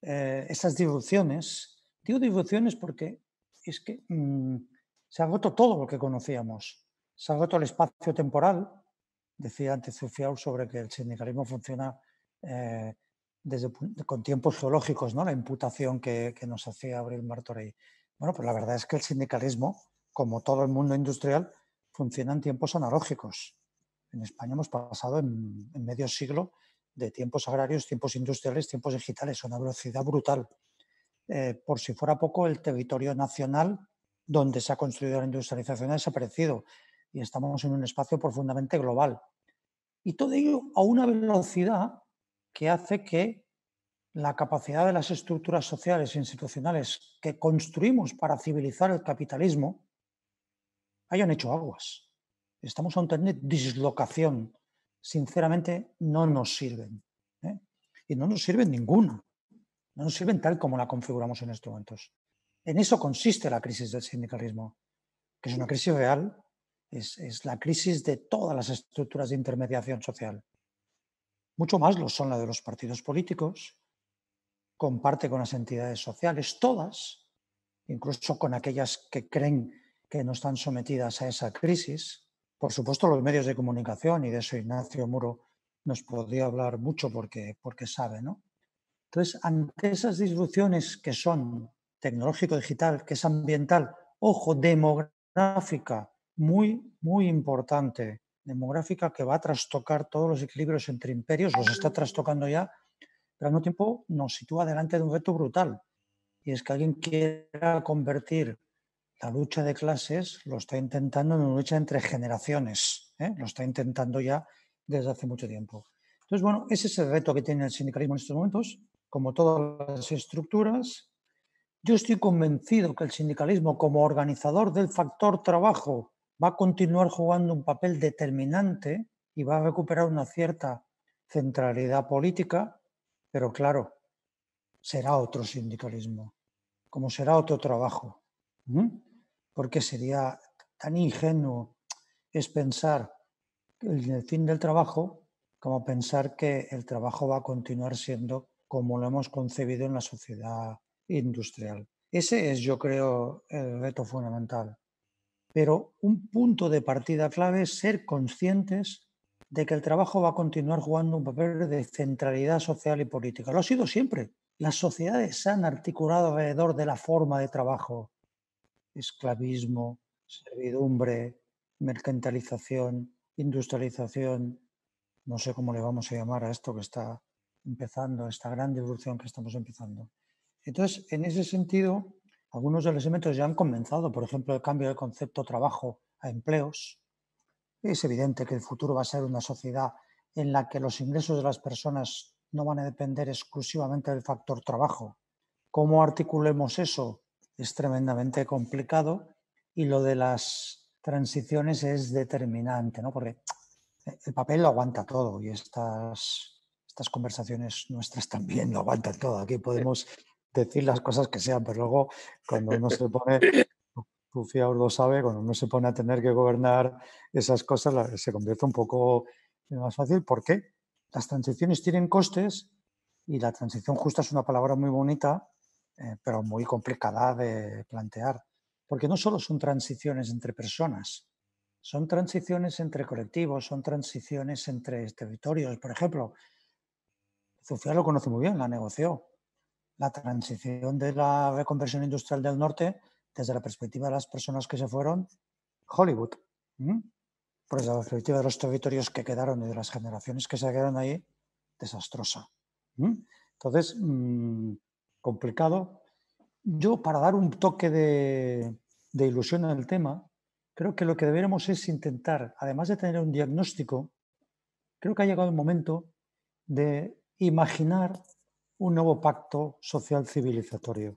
esas disrupciones, digo disrupciones porque es que mm, se ha roto todo lo que conocíamos. Se ha roto el espacio temporal. Decía antes Zufiaur sobre que el sindicalismo funciona desde, con tiempos geológicos, ¿no? la imputación que, nos hacía Abril Martorey. Bueno, pues la verdad es que el sindicalismo, como todo el mundo industrial, funciona en tiempos analógicos. En España hemos pasado en, medio siglo de tiempos agrarios, tiempos industriales, tiempos digitales, una velocidad brutal. Eh, por si fuera poco, el territorio nacional donde se ha construido la industrialización ha desaparecido y estamos en un espacio profundamente global. Y todo ello a una velocidad que hace que la capacidad de las estructuras sociales e institucionales que construimos para civilizar el capitalismo hayan hecho aguas. Estamos ante una dislocación sinceramente, no nos sirven. ¿eh? Y no nos sirven ninguna. No nos sirven tal como la configuramos en estos momentos. En eso consiste la crisis del sindicalismo, que es una crisis real, es, es la crisis de todas las estructuras de intermediación social. Mucho más lo son la de los partidos políticos, comparte con las entidades sociales, todas, incluso con aquellas que creen que no están sometidas a esa crisis. Por supuesto, los medios de comunicación, y de eso Ignacio Muro nos podría hablar mucho porque, porque sabe, ¿no? Entonces, ante esas disrupciones que son tecnológico-digital, que es ambiental, ojo, demográfica, muy, muy importante, demográfica que va a trastocar todos los equilibrios entre imperios, los está trastocando ya, pero al mismo tiempo nos sitúa delante de un reto brutal. Y es que alguien quiera convertir la lucha de clases, lo está intentando en una lucha entre generaciones, ¿eh? lo está intentando ya desde hace mucho tiempo. Entonces, bueno, ese es el reto que tiene el sindicalismo en estos momentos, como todas las estructuras. Yo estoy convencido que el sindicalismo como organizador del factor trabajo va a continuar jugando un papel determinante y va a recuperar una cierta centralidad política, pero claro, será otro sindicalismo, como será otro trabajo. Porque sería tan ingenuo es pensar en el fin del trabajo como pensar que el trabajo va a continuar siendo como lo hemos concebido en la sociedad industrial. Ese es, yo creo, el reto fundamental. Pero un punto de partida clave es ser conscientes de que el trabajo va a continuar jugando un papel de centralidad social y política. Lo ha sido siempre. Las sociedades se han articulado alrededor de la forma de trabajo. Esclavismo, servidumbre, mercantilización, industrialización, no sé cómo le vamos a llamar a esto que está empezando, esta gran evolución que estamos empezando. Entonces, en ese sentido, algunos de los elementos ya han comenzado, por ejemplo, el cambio del concepto trabajo a empleos. Es evidente que el futuro va a ser una sociedad en la que los ingresos de las personas no van a depender exclusivamente del factor trabajo. ¿Cómo articulemos eso? Es tremendamente complicado y lo de las transiciones es determinante, ¿no? Porque el papel lo aguanta todo y estas, estas conversaciones nuestras también lo aguantan todo. Aquí podemos decir las cosas que sean, pero luego cuando uno se pone, Rufia lo sabe, cuando uno se pone a tener que gobernar esas cosas, se convierte un poco más fácil. ¿Por qué? Las transiciones tienen costes y la transición justa es una palabra muy bonita, eh, pero muy complicada de plantear. Porque no solo son transiciones entre personas, son transiciones entre colectivos, son transiciones entre territorios. Por ejemplo, Sofía lo conoce muy bien, la negoció la transición de la reconversión industrial del norte desde la perspectiva de las personas que se fueron, Hollywood. Por desde la perspectiva de los territorios que quedaron y de las generaciones que se quedaron ahí, desastrosa. Entonces, mm, complicado. Yo, para dar un toque de, de ilusión en el tema, creo que lo que deberíamos es intentar, además de tener un diagnóstico, creo que ha llegado el momento de imaginar un nuevo pacto social civilizatorio.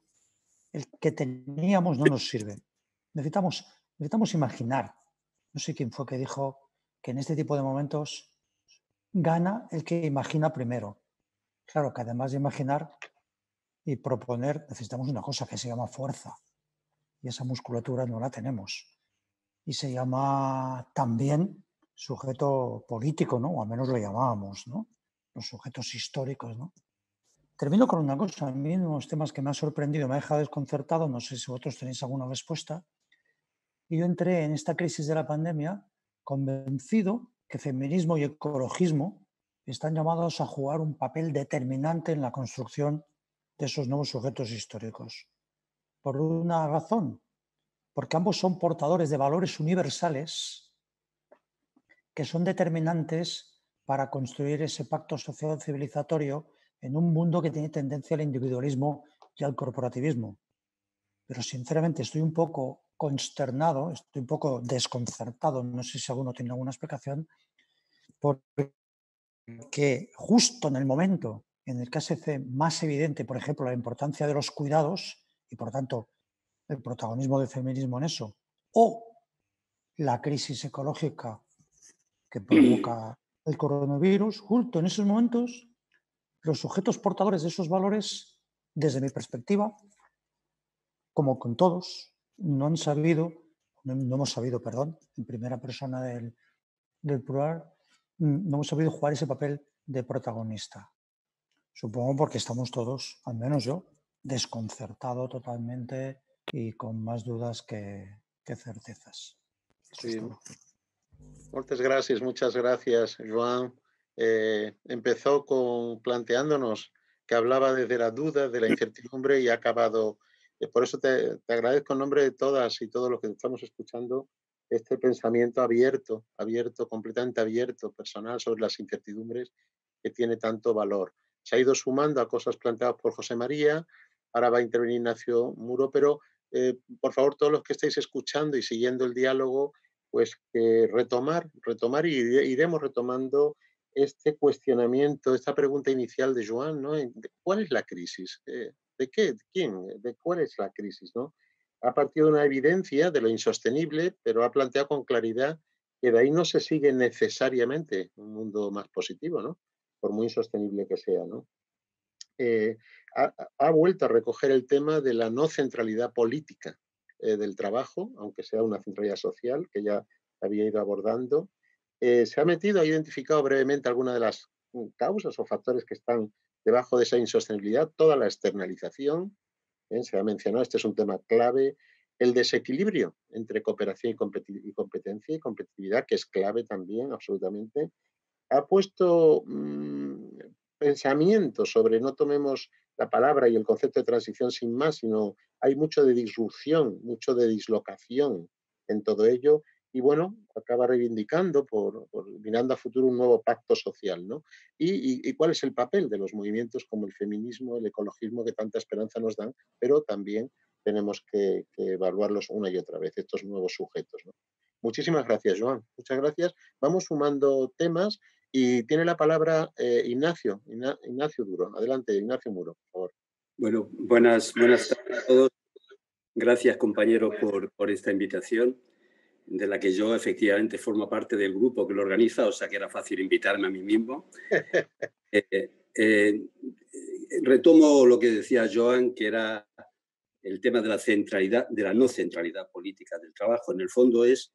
El que teníamos no nos sirve. Necesitamos, necesitamos imaginar. No sé quién fue que dijo que en este tipo de momentos gana el que imagina primero. Claro que además de imaginar y proponer, necesitamos una cosa que se llama fuerza. Y esa musculatura no la tenemos. Y se llama también sujeto político, ¿no? O al menos lo llamábamos, ¿no? Los sujetos históricos, ¿no? Termino con una cosa, a mí unos temas que me han sorprendido, me ha dejado desconcertado, no sé si vosotros tenéis alguna respuesta. Yo entré en esta crisis de la pandemia convencido que feminismo y ecologismo están llamados a jugar un papel determinante en la construcción de esos nuevos sujetos históricos. Por una razón, porque ambos son portadores de valores universales que son determinantes para construir ese pacto social civilizatorio en un mundo que tiene tendencia al individualismo y al corporativismo. Pero sinceramente estoy un poco consternado, estoy un poco desconcertado, no sé si alguno tiene alguna explicación, porque justo en el momento en el que hace más evidente, por ejemplo, la importancia de los cuidados y por tanto el protagonismo del feminismo en eso, o la crisis ecológica que provoca el coronavirus, justo en esos momentos, los sujetos portadores de esos valores, desde mi perspectiva, como con todos, no han sabido, no, hemos sabido, perdón, en primera persona del, del plural, no hemos sabido jugar ese papel de protagonista. Supongo porque estamos todos, al menos yo, desconcertado totalmente y con más dudas que, certezas. Muchas gracias, muchas gracias, Joan. Eh, empezó con planteándonos que hablaba desde la duda, de la incertidumbre y ha acabado. Eh, por eso te, te, agradezco en nombre de todas y todos los que estamos escuchando este pensamiento abierto, abierto, completamente abierto, personal sobre las incertidumbres que tiene tanto valor. Se ha ido sumando a cosas planteadas por José María, ahora va a intervenir Ignacio Muro, pero eh, por favor, todos los que estáis escuchando y siguiendo el diálogo, pues retomar, retomar y iremos retomando este cuestionamiento, esta pregunta inicial de Joan, ¿no? ¿Cuál es la crisis? Eh, ¿De qué? ¿De quién? ¿De cuál es la crisis? ¿no? Ha partido de una evidencia de lo insostenible, pero ha planteado con claridad que de ahí no se sigue necesariamente un mundo más positivo, ¿no? Por muy insostenible que sea, ¿no? Eh, ha, vuelto a recoger el tema de la no centralidad política eh, del trabajo, aunque sea una centralidad social que ya había ido abordando. Eh, se ha metido, ha identificado brevemente algunas de las mm, causas o factores que están debajo de esa insostenibilidad, toda la externalización, se ha mencionado, este es un tema clave, el desequilibrio entre cooperación y, competencia y competitividad, que es clave también, absolutamente. Ha puesto mm, pensamiento sobre, no tomemos la palabra y el concepto de transición sin más, sino hay mucho de disrupción, mucho de dislocación en todo ello. Y bueno, acaba reivindicando, por, mirando a futuro, un nuevo pacto social. ¿no? Y, cuál es el papel de los movimientos como el feminismo, el ecologismo, que tanta esperanza nos dan, pero también tenemos que, evaluarlos una y otra vez, estos nuevos sujetos. Muchísimas gracias, Joan. Muchas gracias. Vamos sumando temas y tiene la palabra eh, Ignacio, Ignacio Duro. Adelante, Ignacio Muro, por favor. Bueno, buenas, buenas tardes a todos. Gracias, compañero, por, por esta invitación, de la que yo efectivamente formo parte del grupo que lo organiza, o sea que era fácil invitarme a mí mismo. Eh, eh, retomo lo que decía Joan, que era el tema de la centralidad, de la no centralidad política del trabajo. En el fondo es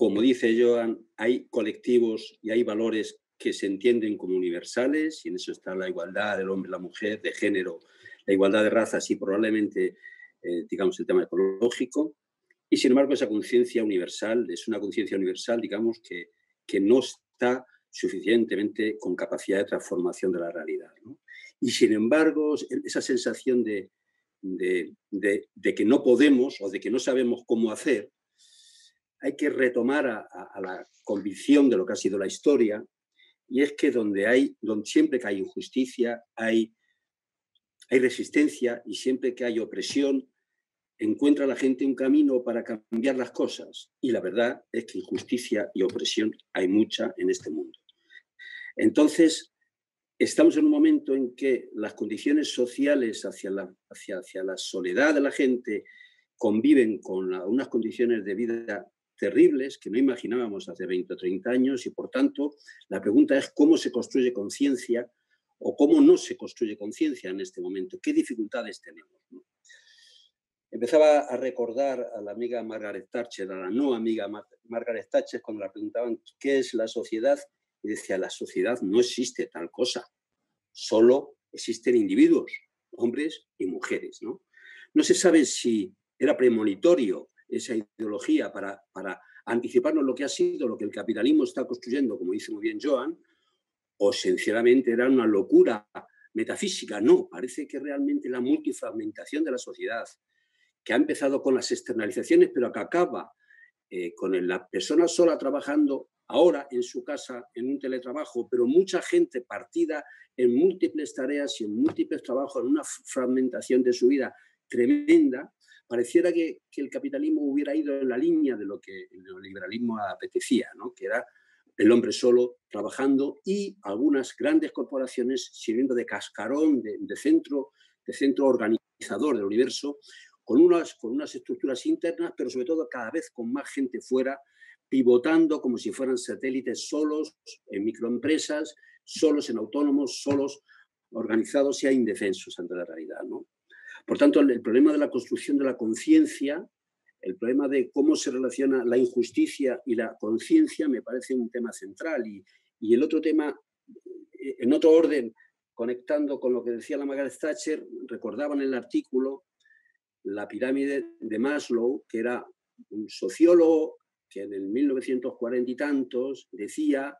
como dice Joan, hay colectivos y hay valores que se entienden como universales, y en eso está la igualdad del hombre y la mujer, de género, la igualdad de razas y probablemente, eh, digamos, el tema ecológico. Y sin embargo, esa conciencia universal es una conciencia universal, digamos, que, que no está suficientemente con capacidad de transformación de la realidad. Y sin embargo, esa sensación de, de, de, que no podemos o de que no sabemos cómo hacer, hay que retomar a, la convicción de lo que ha sido la historia, y es que donde hay, donde siempre que hay injusticia, hay, hay resistencia, y siempre que hay opresión, encuentra la gente un camino para cambiar las cosas. Y la verdad es que injusticia y opresión hay mucha en este mundo. Entonces, estamos en un momento en que las condiciones sociales hacia la, hacia, hacia la soledad de la gente conviven con unas condiciones de vida terribles que no imaginábamos hace 20 o 30 años y por tanto la pregunta es cómo se construye conciencia o cómo no se construye conciencia en este momento, qué dificultades tenemos. Empezaba a recordar a la amiga Margaret Thatcher, a la no amiga Margaret Thatcher, cuando la preguntaban qué es la sociedad, y decía, la sociedad no existe tal cosa, solo existen individuos, hombres y mujeres. No, no se sabe si era premonitorio esa ideología para, para anticiparnos lo que ha sido, lo que el capitalismo está construyendo, como dice muy bien Joan, o sinceramente era una locura metafísica. No, parece que realmente la multifragmentación de la sociedad, que ha empezado con las externalizaciones, pero que acaba eh, con la persona sola trabajando ahora en su casa, en un teletrabajo, pero mucha gente partida en múltiples tareas y en múltiples trabajos, en una fragmentación de su vida tremenda, pareciera que, el capitalismo hubiera ido en la línea de lo que el neoliberalismo apetecía, ¿no? que era el hombre solo trabajando y algunas grandes corporaciones sirviendo de cascarón, de, centro, de centro organizador del universo, con unas, con unas estructuras internas, pero sobre todo cada vez con más gente fuera pivotando como si fueran satélites solos en microempresas, solos en autónomos, solos organizados y indefensos ante la realidad. ¿no? Por tanto, el, problema de la construcción de la conciencia, el problema de cómo se relaciona la injusticia y la conciencia me parece un tema central. Y, y el otro tema, eh, en otro orden, conectando con lo que decía la Margaret Thatcher, recordaban el artículo la pirámide de Maslow, que era un sociólogo que en el 1940 y tantos decía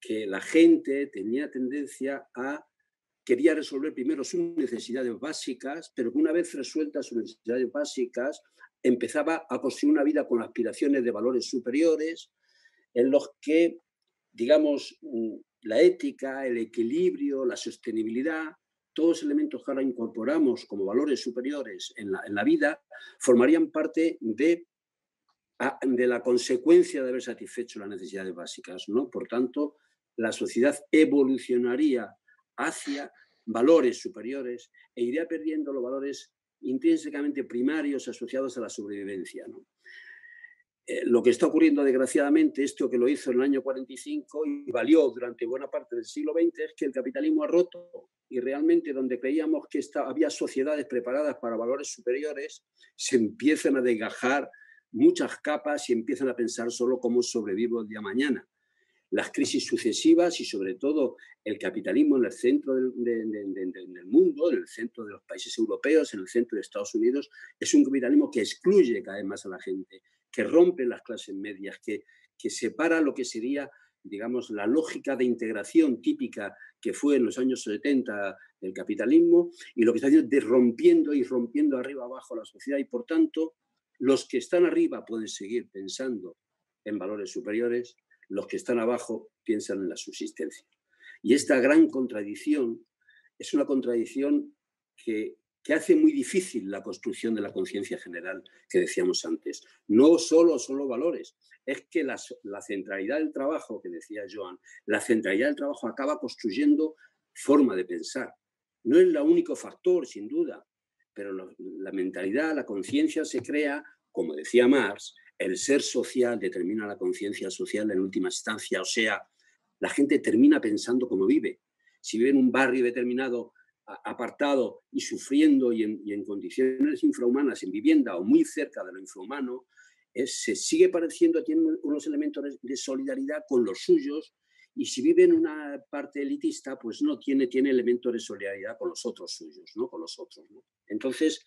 que la gente tenía tendencia a quería resolver primero sus necesidades básicas, pero que una vez resueltas sus necesidades básicas, empezaba a construir una vida con aspiraciones de valores superiores, en los que, digamos, mm, la ética, el equilibrio, la sostenibilidad, todos los elementos que ahora incorporamos como valores superiores en la, vida, formarían parte de, de la consecuencia de haber satisfecho las necesidades básicas. ¿no? Por tanto, la sociedad evolucionaría hacia valores superiores e iría perdiendo los valores intrínsecamente primarios asociados a la sobrevivencia. Eh, lo que está ocurriendo, desgraciadamente, esto que lo hizo en el año 45 y valió durante buena parte del siglo XX, es que el capitalismo ha roto y realmente donde creíamos que había sociedades preparadas para valores superiores, se empiezan a desgajar muchas capas y empiezan a pensar solo cómo sobrevivo el día mañana. Las crisis sucesivas y sobre todo el capitalismo en el centro del, mundo, en el centro de los países europeos, en el centro de Estados Unidos, es un capitalismo que excluye cada vez más a la gente, que rompe las clases medias, que, que separa lo que sería digamos, la lógica de integración típica que fue en los años 70 del capitalismo y lo que está haciendo es rompiendo y rompiendo arriba abajo la sociedad y por tanto los que están arriba pueden seguir pensando en valores superiores, los que están abajo piensan en la subsistencia. Y esta gran contradicción es una contradicción que, hace muy difícil la construcción de la conciencia general que decíamos antes. No solo, solo valores, es que la, centralidad del trabajo, que decía Joan, la centralidad del trabajo acaba construyendo forma de pensar. No es el único factor, sin duda, pero la mentalidad, la conciencia se crea, como decía Marx, el ser social determina la conciencia social en última instancia, o sea, la gente termina pensando cómo vive. Si vive en un barrio determinado, apartado y sufriendo y en, condiciones infrahumanas, en vivienda o muy cerca de lo infrahumano, se sigue pareciendo, tiene unos elementos de solidaridad con los suyos y si vive en una parte elitista, pues no tiene, tiene elementos de solidaridad con los otros suyos, ¿no? Con los otros, Entonces,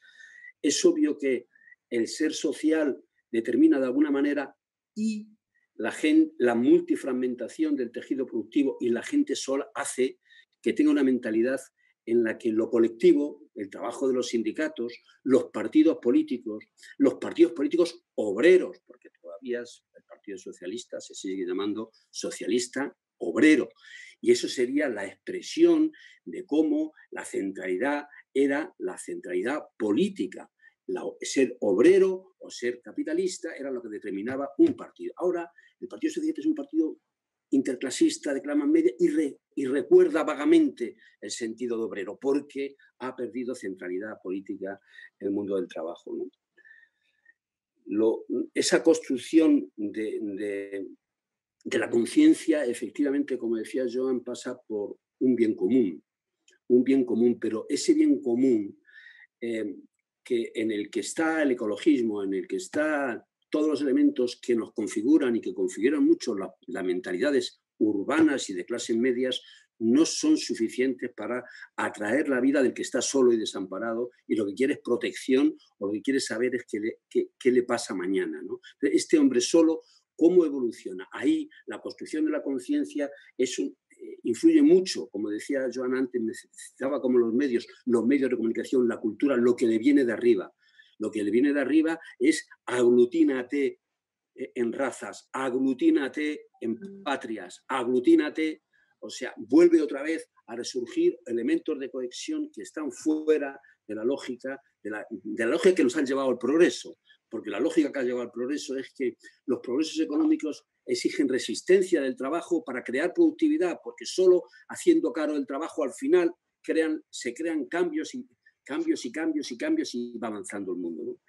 es obvio que el ser social determina de alguna manera y la, la multifragmentación del tejido productivo y la gente sola hace que tenga una mentalidad en la que lo colectivo, el trabajo de los sindicatos, los partidos políticos, los partidos políticos obreros, porque todavía el Partido Socialista se sigue llamando socialista obrero, y eso sería la expresión de cómo la centralidad era la centralidad política, ser obrero o ser capitalista era lo que determinaba un partido. Ahora, el Partido Socialista es un partido interclasista de clase media y, recuerda vagamente el sentido de obrero porque ha perdido centralidad política el mundo del trabajo. esa construcción de, la conciencia, efectivamente, como decía Joan, pasa por un bien común, un bien común, pero ese bien común eh, que en el que está el ecologismo, en el que están todos los elementos que nos configuran y que configuran mucho las mentalidades urbanas y de clases medias, no son suficientes para atraer la vida del que está solo y desamparado y lo que quiere es protección o lo que quiere saber es qué le, le pasa mañana. ¿no? Este hombre solo, ¿cómo evoluciona? Ahí la construcción de la conciencia es un, influye mucho, como decía Joan antes, necesitaba como los medios, los medios de comunicación, la cultura, lo que le viene de arriba. Lo que le viene de arriba es aglutínate en razas, aglutínate en mm. patrias, aglutínate, o sea, vuelve otra vez a resurgir elementos de conexión que están fuera de la lógica, de la, de la lógica que nos han llevado al progreso porque la lógica que ha llevado al progreso es que los progresos económicos exigen resistencia del trabajo para crear productividad, porque solo haciendo caro el trabajo al final crean, se crean cambios y cambios y cambios y cambios y va avanzando el mundo.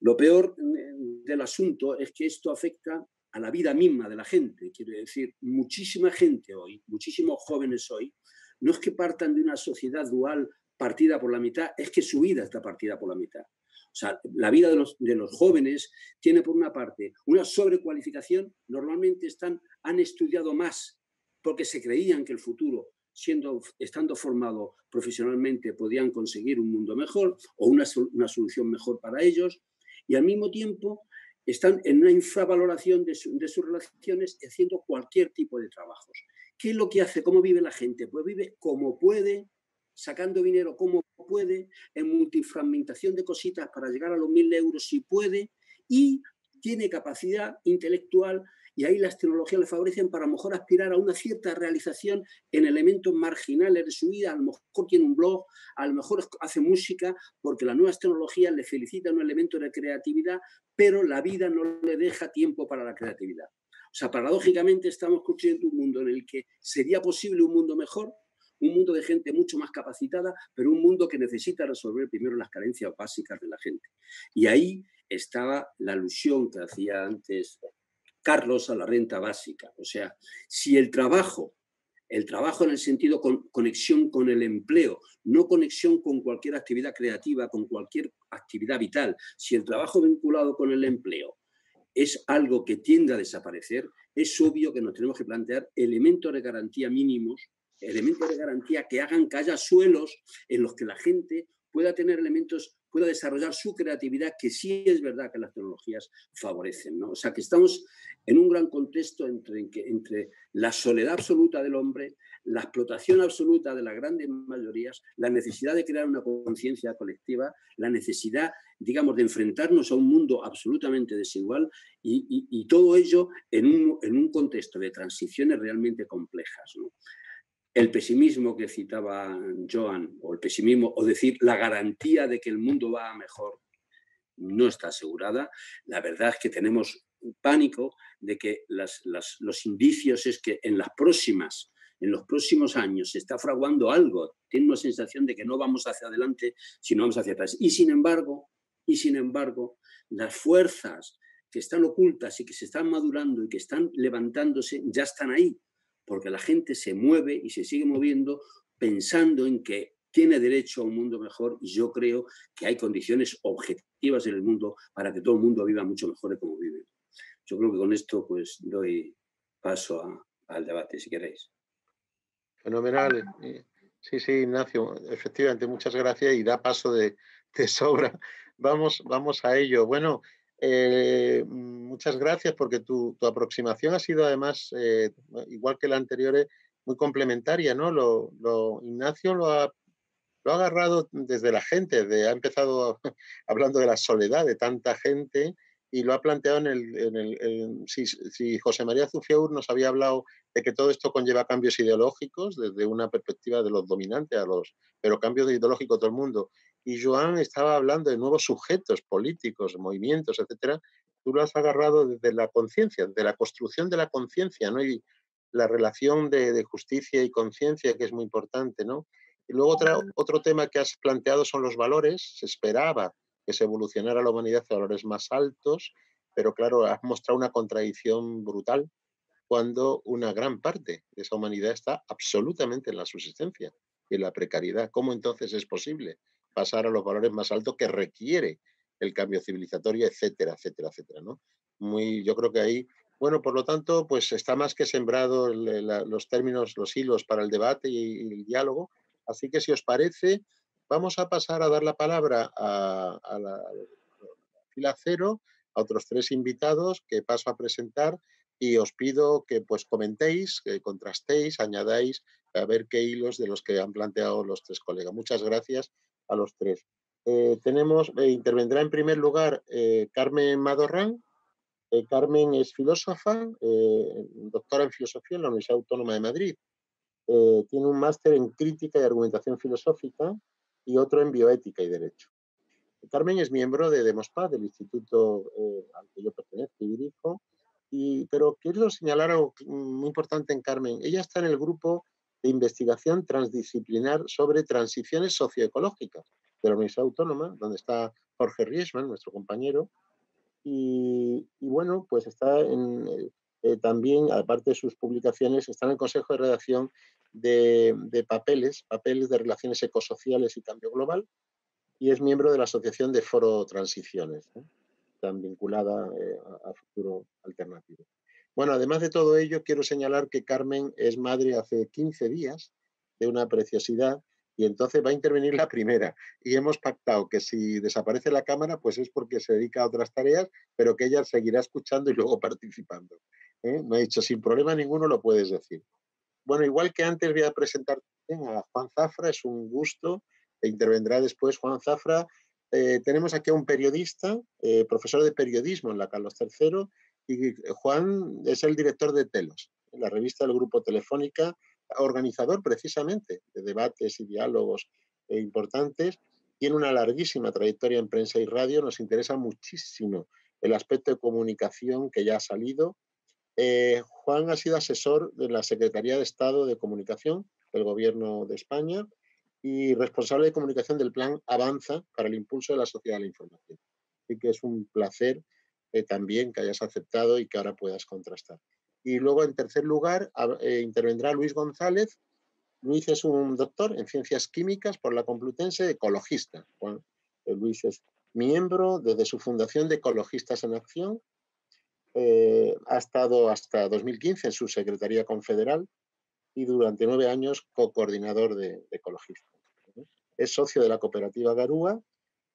Lo peor mm, del asunto es que esto afecta a la vida misma de la gente. Quiero decir, muchísima gente hoy, muchísimos jóvenes hoy, no es que partan de una sociedad dual partida por la mitad, es que su vida está partida por la mitad. O sea, la vida de los, de los jóvenes tiene por una parte una sobrecualificación, normalmente están, han estudiado más porque se creían que el futuro, siendo, estando formado profesionalmente, podían conseguir un mundo mejor o una, una solución mejor para ellos, y al mismo tiempo están en una infravaloración de, de, sus relaciones haciendo cualquier tipo de trabajos. ¿Qué es lo que hace? ¿Cómo vive la gente? Pues vive como puede, sacando dinero como puede, en multifragmentación de cositas para llegar a los mil euros si puede, y tiene capacidad intelectual y ahí las tecnologías le favorecen para a lo mejor aspirar a una cierta realización en elementos marginales de su vida. A lo mejor tiene un blog, a lo mejor hace música, porque las nuevas tecnologías le felicitan un elemento de creatividad, pero la vida no le deja tiempo para la creatividad. O sea, paradójicamente estamos construyendo un mundo en el que sería posible un mundo mejor, un mundo de gente mucho más capacitada, pero un mundo que necesita resolver primero las carencias básicas de la gente. Y ahí estaba la alusión que hacía antes Carlos a la renta básica. O sea, si el trabajo, el trabajo en el sentido con conexión con el empleo, no conexión con cualquier actividad creativa, con cualquier actividad vital, si el trabajo vinculado con el empleo es algo que tiende a desaparecer, es obvio que nos tenemos que plantear elementos de garantía mínimos elementos de garantía que hagan que haya suelos en los que la gente pueda tener elementos, pueda desarrollar su creatividad, que sí es verdad que las tecnologías favorecen. ¿no? O sea, que estamos en un gran contexto entre, entre la soledad absoluta del hombre, la explotación absoluta de las grandes mayorías, la necesidad de crear una conciencia colectiva, la necesidad, digamos, de enfrentarnos a un mundo absolutamente desigual y, todo ello en un, en un, contexto de transiciones realmente complejas. ¿no? El pesimismo que citaba Joan, o el pesimismo, o decir la garantía de que el mundo va a mejor, no está asegurada. La verdad es que tenemos pánico de que los indicios es que en las próximas, en los próximos años se está fraguando algo. Tiene una sensación de que no vamos hacia adelante, sino vamos hacia atrás. Y sin embargo, y sin embargo, las fuerzas que están ocultas y que se están madurando y que están levantándose ya están ahí porque la gente se mueve y se sigue moviendo pensando en que tiene derecho a un mundo mejor y yo creo que hay condiciones objetivas en el mundo para que todo el mundo viva mucho mejor de como vive. Yo creo que con esto pues doy paso al debate, si queréis. Fenomenal. Eh, sí, sí, Ignacio, efectivamente, muchas gracias y da paso de, sobra. Vamos, vamos a ello. Bueno, eh, muchas gracias porque tu, aproximación ha sido además, eh, igual que la anterior, eh, muy complementaria, ¿no? Lo, Ignacio lo ha, lo ha agarrado desde la gente, de, ha empezado hablando de la soledad de tanta gente y lo ha planteado en el... En el si, si, José María Zufiaur nos había hablado de que todo esto conlleva cambios ideológicos desde una perspectiva de los dominantes a los... pero cambios ideológicos todo el mundo y Joan estaba hablando de nuevos sujetos políticos, movimientos, etcétera, tú lo has agarrado desde la conciencia, desde la construcción de la conciencia, ¿no? Y la relación de, justicia y conciencia, que es muy importante, ¿no? Y luego otro tema que has planteado son los valores. Se esperaba que se evolucionara la humanidad a valores más altos, pero claro, has mostrado una contradicción brutal cuando una gran parte de esa humanidad está absolutamente en la subsistencia y en la precariedad. ¿Cómo entonces es posible pasar a los valores más altos que requiere el cambio civilizatorio, etcétera, etcétera, etcétera, ¿no? Muy, yo creo que ahí, bueno, por lo tanto, pues está más que sembrado los términos, los hilos para el debate y, el diálogo. Así que si os parece, vamos a pasar a dar la palabra a, la, fila cero, a otros tres invitados que paso a presentar y os pido que pues comentéis, que contrastéis, añadáis a ver qué hilos de los que han planteado los tres colegas. Muchas gracias a los tres. Eh, tenemos, eh, intervendrá en primer lugar eh, Carmen Madorrán. Carmen es filósofa, doctora en filosofía en la Universidad Autónoma de Madrid. tiene un máster en crítica y argumentación filosófica y otro en bioética y derecho. Carmen es miembro de Demospad, del instituto al que yo pertenezco y dirijo, y, pero quiero señalar algo muy importante en Carmen. Ella está en el grupo de investigación transdisciplinar sobre transiciones socioecológicas de la Universidad Autónoma, donde está Jorge Riesman, nuestro compañero, Y, bueno, pues está en, eh, también, aparte de sus publicaciones, está en el Consejo de Redacción de, papeles, papeles de relaciones ecosociales y cambio global, y es miembro de la Asociación de Foro Transiciones, tan vinculada eh, a, Futuro Alternativo. Bueno, además de todo ello, quiero señalar que Carmen es madre hace 15 días de una preciosidad y entonces va a intervenir la primera. Y hemos pactado que si desaparece la cámara, pues es porque se dedica a otras tareas, pero que ella seguirá escuchando y luego participando. ¿eh? Me ha dicho, sin problema ninguno lo puedes decir. Bueno, igual que antes voy a presentar a Juan Zafra, es un gusto, e intervendrá después Juan Zafra. Eh, tenemos aquí a un periodista, eh, profesor de periodismo en la Carlos III, y Juan es el director de Telos, la revista del Grupo Telefónica, organizador precisamente de debates y diálogos importantes. Tiene una larguísima trayectoria en prensa y radio, nos interesa muchísimo el aspecto de comunicación que ya ha salido eh, Juan ha sido asesor de la Secretaría de Estado de Comunicación del Gobierno de España y responsable de comunicación del plan Avanza para el impulso de la sociedad de la información. Así que es un placer eh, también que hayas aceptado y que ahora puedas contrastar. Y luego, en tercer lugar, eh, intervendrá Luis González. Luis es un doctor en ciencias químicas por la Complutense, ecologista. Luis es miembro desde su fundación de Ecologistas en Acción eh, ha estado hasta 2015 en su Secretaría Confederal y durante nueve años co-coordinador de, ecologistas. Es socio de la cooperativa Garúa,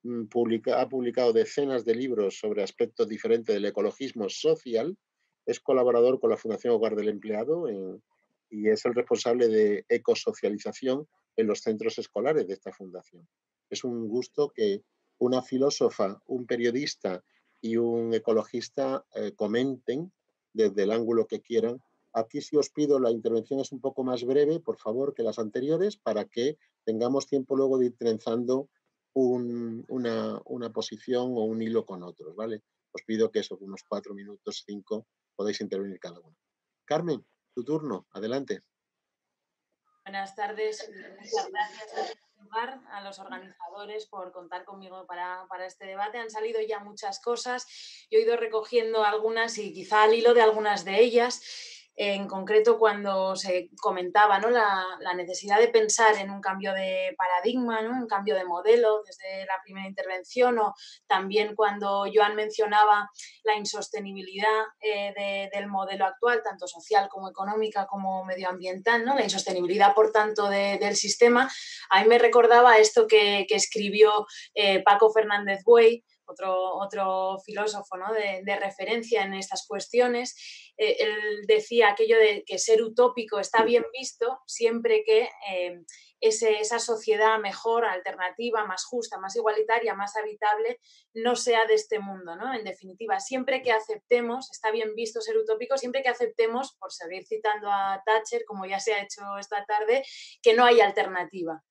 mm, ha publicado decenas de libros sobre aspectos diferentes del ecologismo social, es colaborador con la Fundación Hogar del Empleado y es el responsable de ecosocialización en los centros escolares de esta fundación. Es un gusto que una filósofa, un periodista y un ecologista eh, comenten desde el ángulo que quieran. Aquí si os pido, la intervención es un poco más breve, por favor, que las anteriores, para que tengamos tiempo luego de ir trenzando una, posición o un hilo con otros, ¿vale? Os pido que eso, unos cuatro minutos, cinco, podéis intervenir cada uno. Carmen, tu turno, adelante. Buenas tardes, muchas gracias a los organizadores por contar conmigo para, para, este debate. Han salido ya muchas cosas, yo he ido recogiendo algunas y quizá al hilo de algunas de ellas en concreto cuando se comentaba ¿no? la, necesidad de pensar en un cambio de paradigma, ¿no? un cambio de modelo desde la primera intervención, o también cuando Joan mencionaba la insostenibilidad eh, del modelo actual, tanto social como económica como medioambiental, ¿no? la insostenibilidad, por tanto, del sistema, a mí me recordaba esto que, escribió eh, Paco Fernández Buey, otro, otro filósofo de, referencia en estas cuestiones, eh, él decía aquello de que ser utópico está bien visto siempre que eh, esa sociedad mejor, alternativa, más justa, más igualitaria, más habitable, no sea de este mundo. ¿no? En definitiva, siempre que aceptemos, está bien visto ser utópico, siempre que aceptemos, por seguir citando a Thatcher, como ya se ha hecho esta tarde, que no hay alternativa.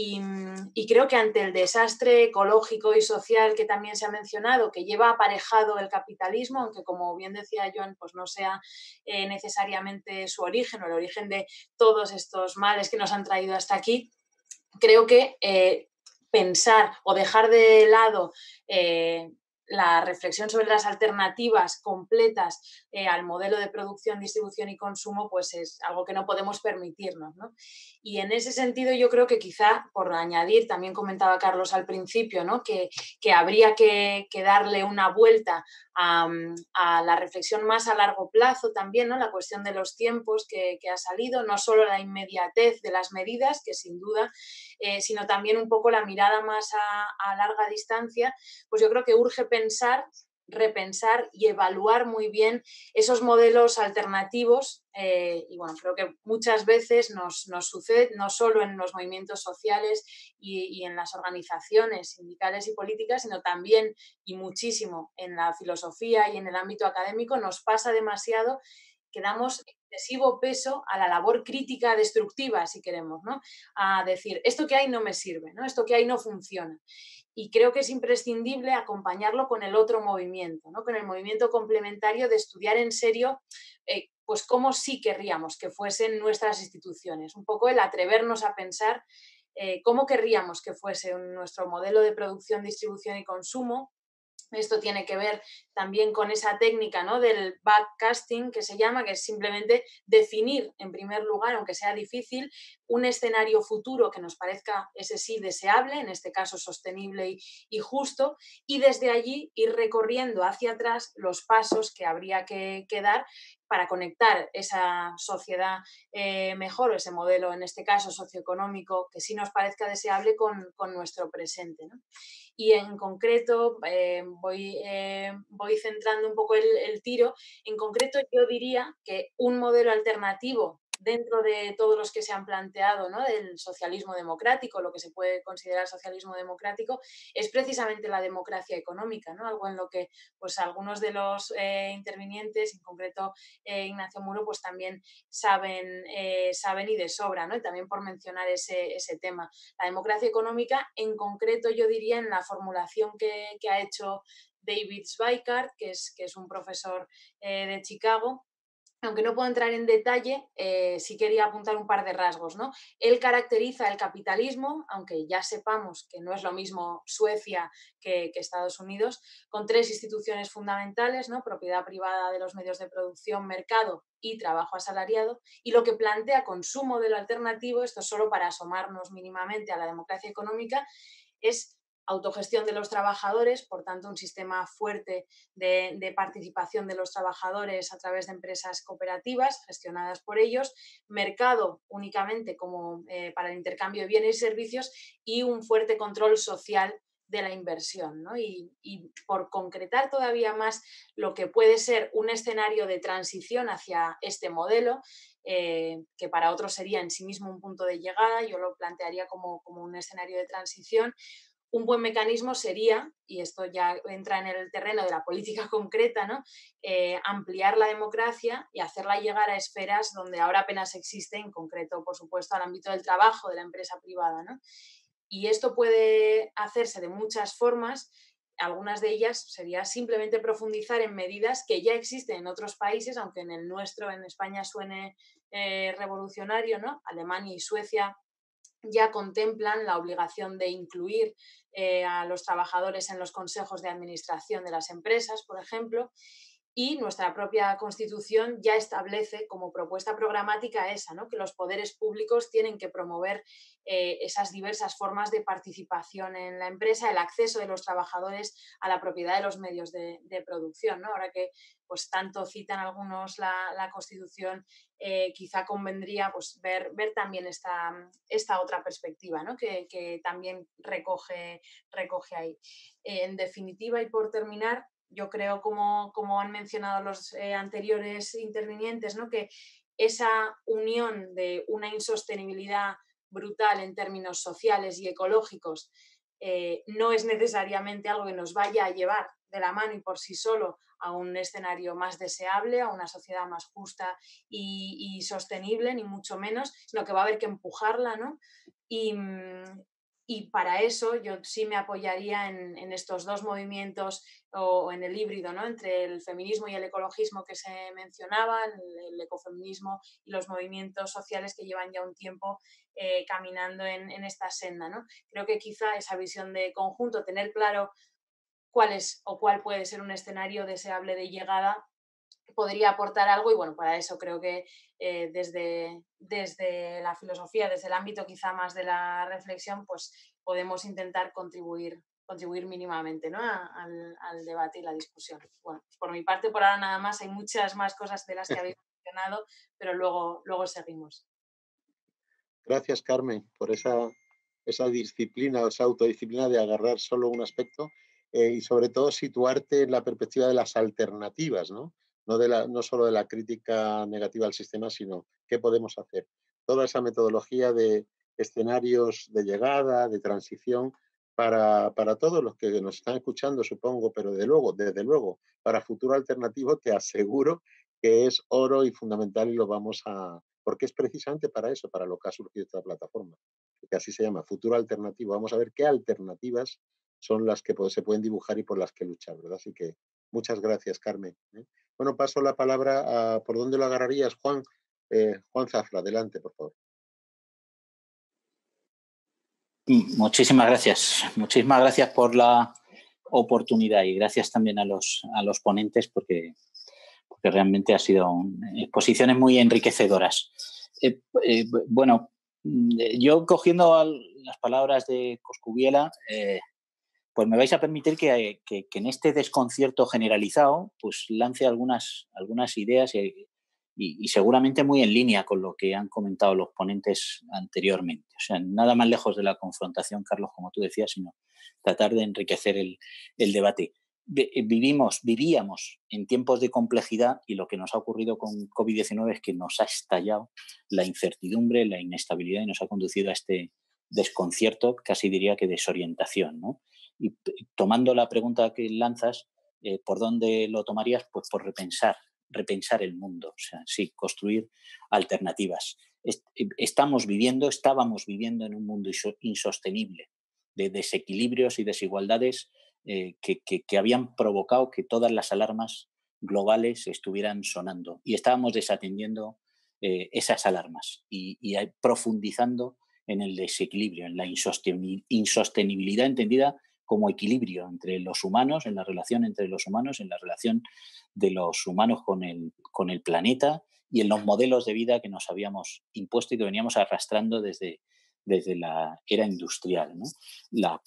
Y, creo que ante el desastre ecológico y social que también se ha mencionado, que lleva aparejado el capitalismo, aunque como bien decía Joan, pues no sea eh, necesariamente su origen o el origen de todos estos males que nos han traído hasta aquí, creo que eh, pensar o dejar de lado eh, la reflexión sobre las alternativas completas eh, al modelo de producción, distribución y consumo, pues es algo que no podemos permitirnos. Y en ese sentido yo creo que quizá, por añadir, también comentaba Carlos al principio, ¿no? que, habría que, darle una vuelta a, la reflexión más a largo plazo también, ¿no? la cuestión de los tiempos que, ha salido, no solo la inmediatez de las medidas, que sin duda, eh, sino también un poco la mirada más a, a larga distancia, pues yo creo que urge pensar repensar y evaluar muy bien esos modelos alternativos. Eh, y bueno, creo que muchas veces nos, sucede no solo en los movimientos sociales y, en las organizaciones sindicales y políticas, sino también y muchísimo en la filosofía y en el ámbito académico, nos pasa demasiado que damos excesivo peso a la labor crítica destructiva, si queremos, ¿no? A decir, esto que hay no me sirve, ¿no? Esto que hay no funciona y creo que es imprescindible acompañarlo con el otro movimiento, ¿no? con el movimiento complementario de estudiar en serio eh, pues cómo sí querríamos que fuesen nuestras instituciones, un poco el atrevernos a pensar eh, cómo querríamos que fuese nuestro modelo de producción, distribución y consumo, Esto tiene que ver también con esa técnica ¿no? del backcasting que se llama, que es simplemente definir en primer lugar, aunque sea difícil, un escenario futuro que nos parezca ese sí deseable, en este caso sostenible y, justo, y desde allí ir recorriendo hacia atrás los pasos que habría que, que dar para conectar esa sociedad eh, mejor, ese modelo, en este caso socioeconómico, que sí nos parezca deseable con, nuestro presente. Y en concreto, eh, voy, eh, voy, centrando un poco el tiro, en concreto yo diría que un modelo alternativo dentro de todos los que se han planteado ¿no? del socialismo democrático, lo que se puede considerar socialismo democrático, es precisamente la democracia económica, ¿no? algo en lo que pues, algunos de los eh, intervinientes, en concreto eh, Ignacio Muro, pues también saben, eh, saben y de sobra, ¿no? y también por mencionar ese, ese, tema. La democracia económica, en concreto, yo diría en la formulación que, que ha hecho David Zweikart, que es, que es un profesor de Chicago, aunque no puedo entrar en detalle, eh, sí quería apuntar un par de rasgos. ¿no? Él caracteriza el capitalismo, aunque ya sepamos que no es lo mismo Suecia que, Estados Unidos, con tres instituciones fundamentales, ¿no? propiedad privada de los medios de producción, mercado y trabajo asalariado. Y lo que plantea con su modelo alternativo, esto solo para asomarnos mínimamente a la democracia económica, es autogestión de los trabajadores, por tanto, un sistema fuerte de, participación de los trabajadores a través de empresas cooperativas gestionadas por ellos, mercado únicamente como eh, para el intercambio de bienes y servicios y un fuerte control social de la inversión. Y, por concretar todavía más lo que puede ser un escenario de transición hacia este modelo, eh, que para otros sería en sí mismo un punto de llegada, yo lo plantearía como, como un escenario de transición, un buen mecanismo sería, y esto ya entra en el terreno de la política concreta, ¿no? Eh, ampliar la democracia y hacerla llegar a esferas donde ahora apenas existe, en concreto, por supuesto, al ámbito del trabajo de la empresa privada. Y esto puede hacerse de muchas formas. Algunas de ellas sería simplemente profundizar en medidas que ya existen en otros países, aunque en el nuestro, en España, suene eh, revolucionario, ¿no? Alemania y Suecia ya contemplan la obligación de incluir eh, a los trabajadores en los consejos de administración de las empresas, por ejemplo, y nuestra propia Constitución ya establece como propuesta programática esa, ¿no? que los poderes públicos tienen que promover eh, esas diversas formas de participación en la empresa, el acceso de los trabajadores a la propiedad de los medios de, producción. ¿no? Ahora que pues, tanto citan algunos la, Constitución, eh, quizá convendría pues, ver, ver también esta, esta otra perspectiva ¿no? que, también recoge, recoge ahí. en definitiva, y por terminar, yo creo, como, como han mencionado los eh, anteriores intervinientes, ¿no? que esa unión de una insostenibilidad brutal en términos sociales y ecológicos eh, no es necesariamente algo que nos vaya a llevar de la mano y por sí solo a un escenario más deseable, a una sociedad más justa y, sostenible, ni mucho menos, sino que va a haber que empujarla, ¿no? Mm, y para eso yo sí me apoyaría en, estos dos movimientos o, en el híbrido, ¿no? Entre el feminismo y el ecologismo que se mencionaba, el, ecofeminismo y los movimientos sociales que llevan ya un tiempo eh, caminando en, esta senda, ¿no? Creo que quizá esa visión de conjunto, tener claro cuál es o cuál puede ser un escenario deseable de llegada podría aportar algo y bueno, para eso creo que eh, desde, desde la filosofía, desde el ámbito quizá más de la reflexión, pues podemos intentar contribuir, contribuir mínimamente ¿no? al, al, debate y la discusión. Bueno, por mi parte, por ahora nada más, hay muchas más cosas de las que habéis mencionado, pero luego, luego seguimos. Gracias, Carmen, por esa, esa disciplina, esa autodisciplina de agarrar solo un aspecto eh, y sobre todo situarte en la perspectiva de las alternativas, ¿no? No, solo de la crítica negativa al sistema, sino qué podemos hacer. Toda esa metodología de escenarios de llegada, de transición, para, para, todos los que nos están escuchando, supongo, pero de luego, desde luego, para futuro alternativo, te aseguro que es oro y fundamental y lo vamos a, porque es precisamente para eso, para lo que ha surgido esta plataforma, que así se llama, futuro alternativo. Vamos a ver qué alternativas son las que se pueden dibujar y por las que luchar, ¿verdad? Así que muchas gracias, Carmen. ¿eh? Bueno, paso la palabra a, ¿por dónde lo agarrarías, Juan? Eh, Juan Zafra, adelante, por favor. Muchísimas gracias. Muchísimas gracias por la, oportunidad y gracias también a los, a los ponentes porque, porque realmente ha sido exposiciones muy enriquecedoras. Eh, eh, bueno, mm, yo cogiendo las palabras de Coscubiela, pues me vais a permitir que, en este desconcierto generalizado, pues lance algunas, algunas ideas y, seguramente muy en línea con lo que han comentado los ponentes anteriormente. O sea, nada más lejos de la confrontación, Carlos, como tú decías, sino tratar de enriquecer el, el debate. Eh, vivimos, vivíamos en tiempos de complejidad y lo que nos ha ocurrido con COVID-19 es que nos ha estallado la incertidumbre, la inestabilidad y nos ha conducido a este desconcierto, casi diría que desorientación. Y tomando la pregunta que lanzas, eh, ¿por dónde lo tomarías? Pues por repensar, repensar el mundo, o sea, sí, construir alternativas. Eh, estamos viviendo, estábamos viviendo en un mundo insostenible de desequilibrios y desigualdades eh, que, habían provocado que todas las alarmas globales estuvieran sonando y estábamos desatendiendo eh, esas alarmas y, profundizando en el desequilibrio, en la insostenibilidad entendida como equilibrio entre los humanos, en la relación entre los humanos, en la relación de los humanos con el, con el planeta y en los modelos de vida que nos habíamos impuesto y que veníamos arrastrando desde, desde la era industrial. La,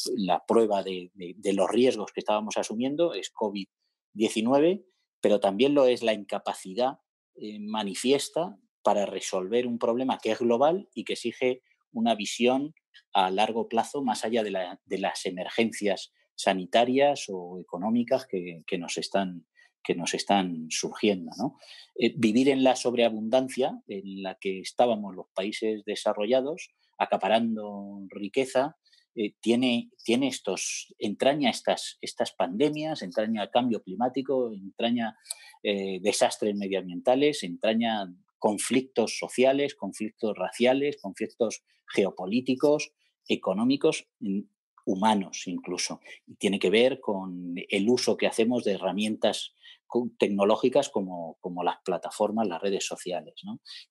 prueba de, los riesgos que estábamos asumiendo es COVID-19, pero también lo es la incapacidad eh, manifiesta para resolver un problema que es global y que exige una visión a largo plazo más allá de, las emergencias sanitarias o económicas que, nos están que nos están surgiendo. Eh, vivir en la sobreabundancia en la que estábamos los países desarrollados acaparando riqueza, eh, tiene, tiene estos, entraña estas, estas pandemias, entraña cambio climático, entraña eh, desastres medioambientales, entraña conflictos sociales, conflictos raciales, conflictos geopolíticos, económicos, humanos incluso. Y tiene que ver con el uso que hacemos de herramientas tecnológicas como, como las plataformas, las redes sociales,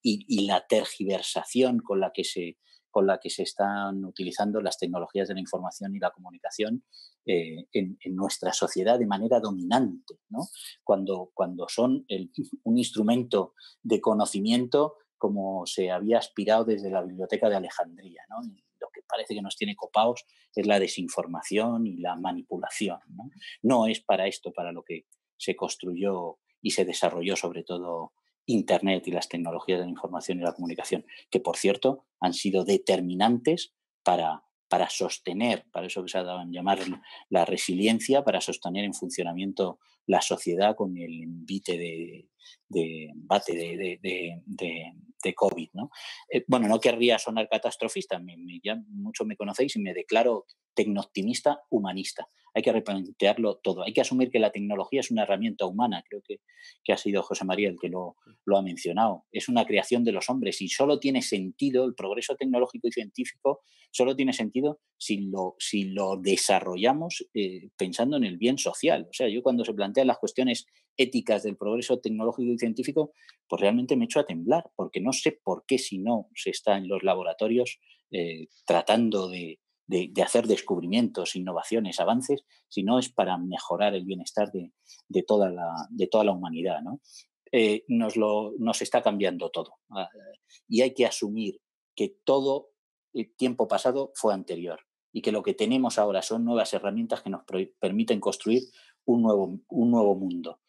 y, la tergiversación con la que se con la que se están utilizando las tecnologías de la información y la comunicación eh, en, nuestra sociedad de manera dominante, ¿no? cuando, cuando son un instrumento de conocimiento como se había aspirado desde la Biblioteca de Alejandría. lo que parece que nos tiene copados es la desinformación y la manipulación. no es para esto para lo que se construyó y se desarrolló sobre todo Internet y las tecnologías de la información y la comunicación, que por cierto han sido determinantes para, para sostener, para eso que se ha dado en llamar la resiliencia, para sostener en funcionamiento la sociedad con el envite de, de, de, de, COVID. ¿no? Eh, bueno, no querría sonar catastrofista, ya mucho me conocéis y me declaro tecnooptimista humanista. Hay que replantearlo todo. Hay que asumir que la tecnología es una herramienta humana. Creo que, que ha sido José María el que lo, lo, ha mencionado. Es una creación de los hombres y solo tiene sentido, el progreso tecnológico y científico, solo tiene sentido si lo, si lo desarrollamos eh, pensando en el bien social. O sea, yo cuando se las cuestiones éticas del progreso tecnológico y científico, pues realmente me echo a temblar, porque no sé por qué si no se está en los laboratorios eh, tratando de, hacer descubrimientos, innovaciones, avances, si no es para mejorar el bienestar de, toda, la, de toda la humanidad. ¿no? Eh, nos, lo, nos está cambiando todo ah, y hay que asumir que todo el tiempo pasado fue anterior y que lo que tenemos ahora son nuevas herramientas que nos permiten construir un nuevo, un nuevo mundo.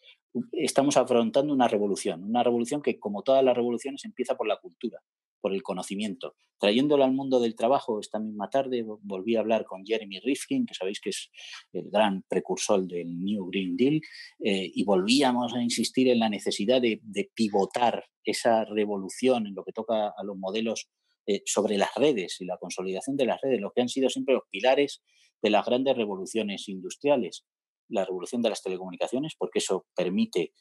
Estamos afrontando una revolución, una revolución que, como todas las revoluciones, empieza por la cultura por el conocimiento. Trayéndolo al mundo del trabajo, esta misma tarde volví a hablar con Jeremy Rifkin, que sabéis que es el gran precursor del New Green Deal, eh, y volvíamos a insistir en la necesidad de, pivotar esa revolución en lo que toca a los modelos eh, sobre las redes y la consolidación de las redes, lo que han sido siempre los pilares de las grandes revoluciones industriales. La revolución de las telecomunicaciones, porque eso permite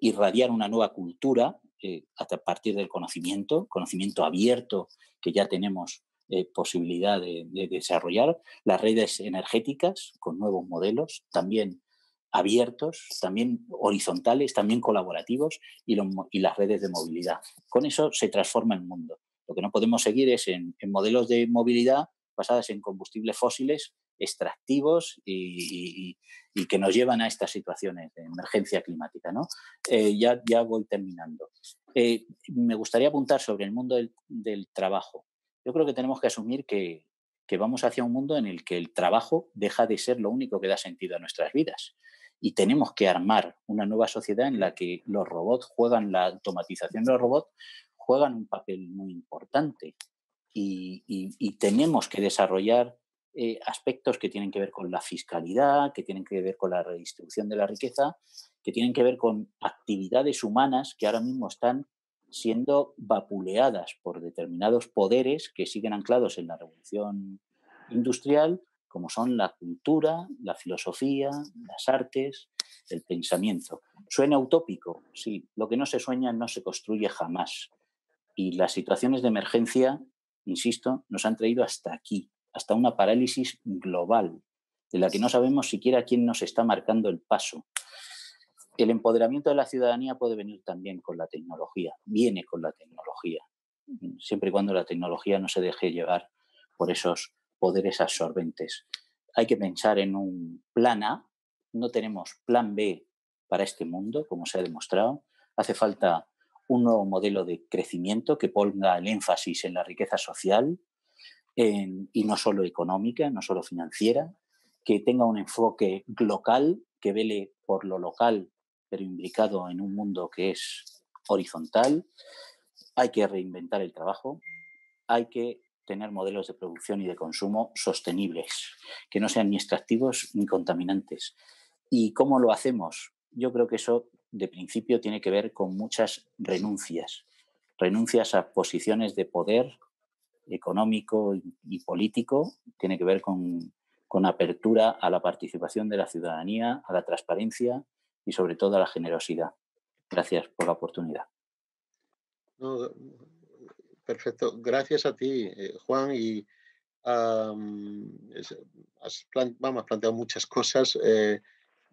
irradiar una nueva cultura eh, a partir del conocimiento, conocimiento abierto que ya tenemos eh, posibilidad de, desarrollar, las redes energéticas con nuevos modelos, también abiertos, también horizontales, también colaborativos y, las redes de movilidad. Con eso se transforma el mundo. Lo que no podemos seguir es en, modelos de movilidad basadas en combustibles fósiles extractivos y, que nos llevan a estas situaciones de emergencia climática. ¿no? Eh, ya, voy terminando. Eh, me gustaría apuntar sobre el mundo del, trabajo. Yo creo que tenemos que asumir que vamos hacia un mundo en el que el trabajo deja de ser lo único que da sentido a nuestras vidas. Y tenemos que armar una nueva sociedad en la que los robots juegan, la automatización de los robots juegan un papel muy importante. y tenemos que desarrollar eh, aspectos que tienen que ver con la fiscalidad, que tienen que ver con la redistribución de la riqueza, que tienen que ver con actividades humanas que ahora mismo están siendo vapuleadas por determinados poderes que siguen anclados en la revolución industrial, como son la cultura, la filosofía, las artes, el pensamiento. Suena utópico, sí, lo que no se sueña no se construye jamás. Y las situaciones de emergencia, insisto, nos han traído hasta aquí, hasta una parálisis global, de la que no sabemos siquiera quién nos está marcando el paso. El empoderamiento de la ciudadanía puede venir también con la tecnología, viene con la tecnología, siempre y cuando la tecnología no se deje llevar por esos poderes absorbentes. Hay que pensar en un plan A, no tenemos plan B para este mundo, como se ha demostrado. Hace falta un nuevo modelo de crecimiento que ponga el énfasis en la riqueza social, y no solo económica, no solo financiera, que tenga un enfoque local, que vele por lo local, pero implicado en un mundo que es horizontal. Hay que reinventar el trabajo, hay que tener modelos de producción y de consumo sostenibles, que no sean ni extractivos ni contaminantes. ¿Y cómo lo hacemos? Yo creo que eso de principio tiene que ver con muchas renuncias, renuncias a posiciones de poder económico y político tiene que ver con, apertura a la participación de la ciudadanía, a la transparencia y sobre todo a la generosidad. Gracias por la oportunidad. perfecto. Gracias a ti, eh, Juan. Y has, vamos, planteado muchas cosas. Eh,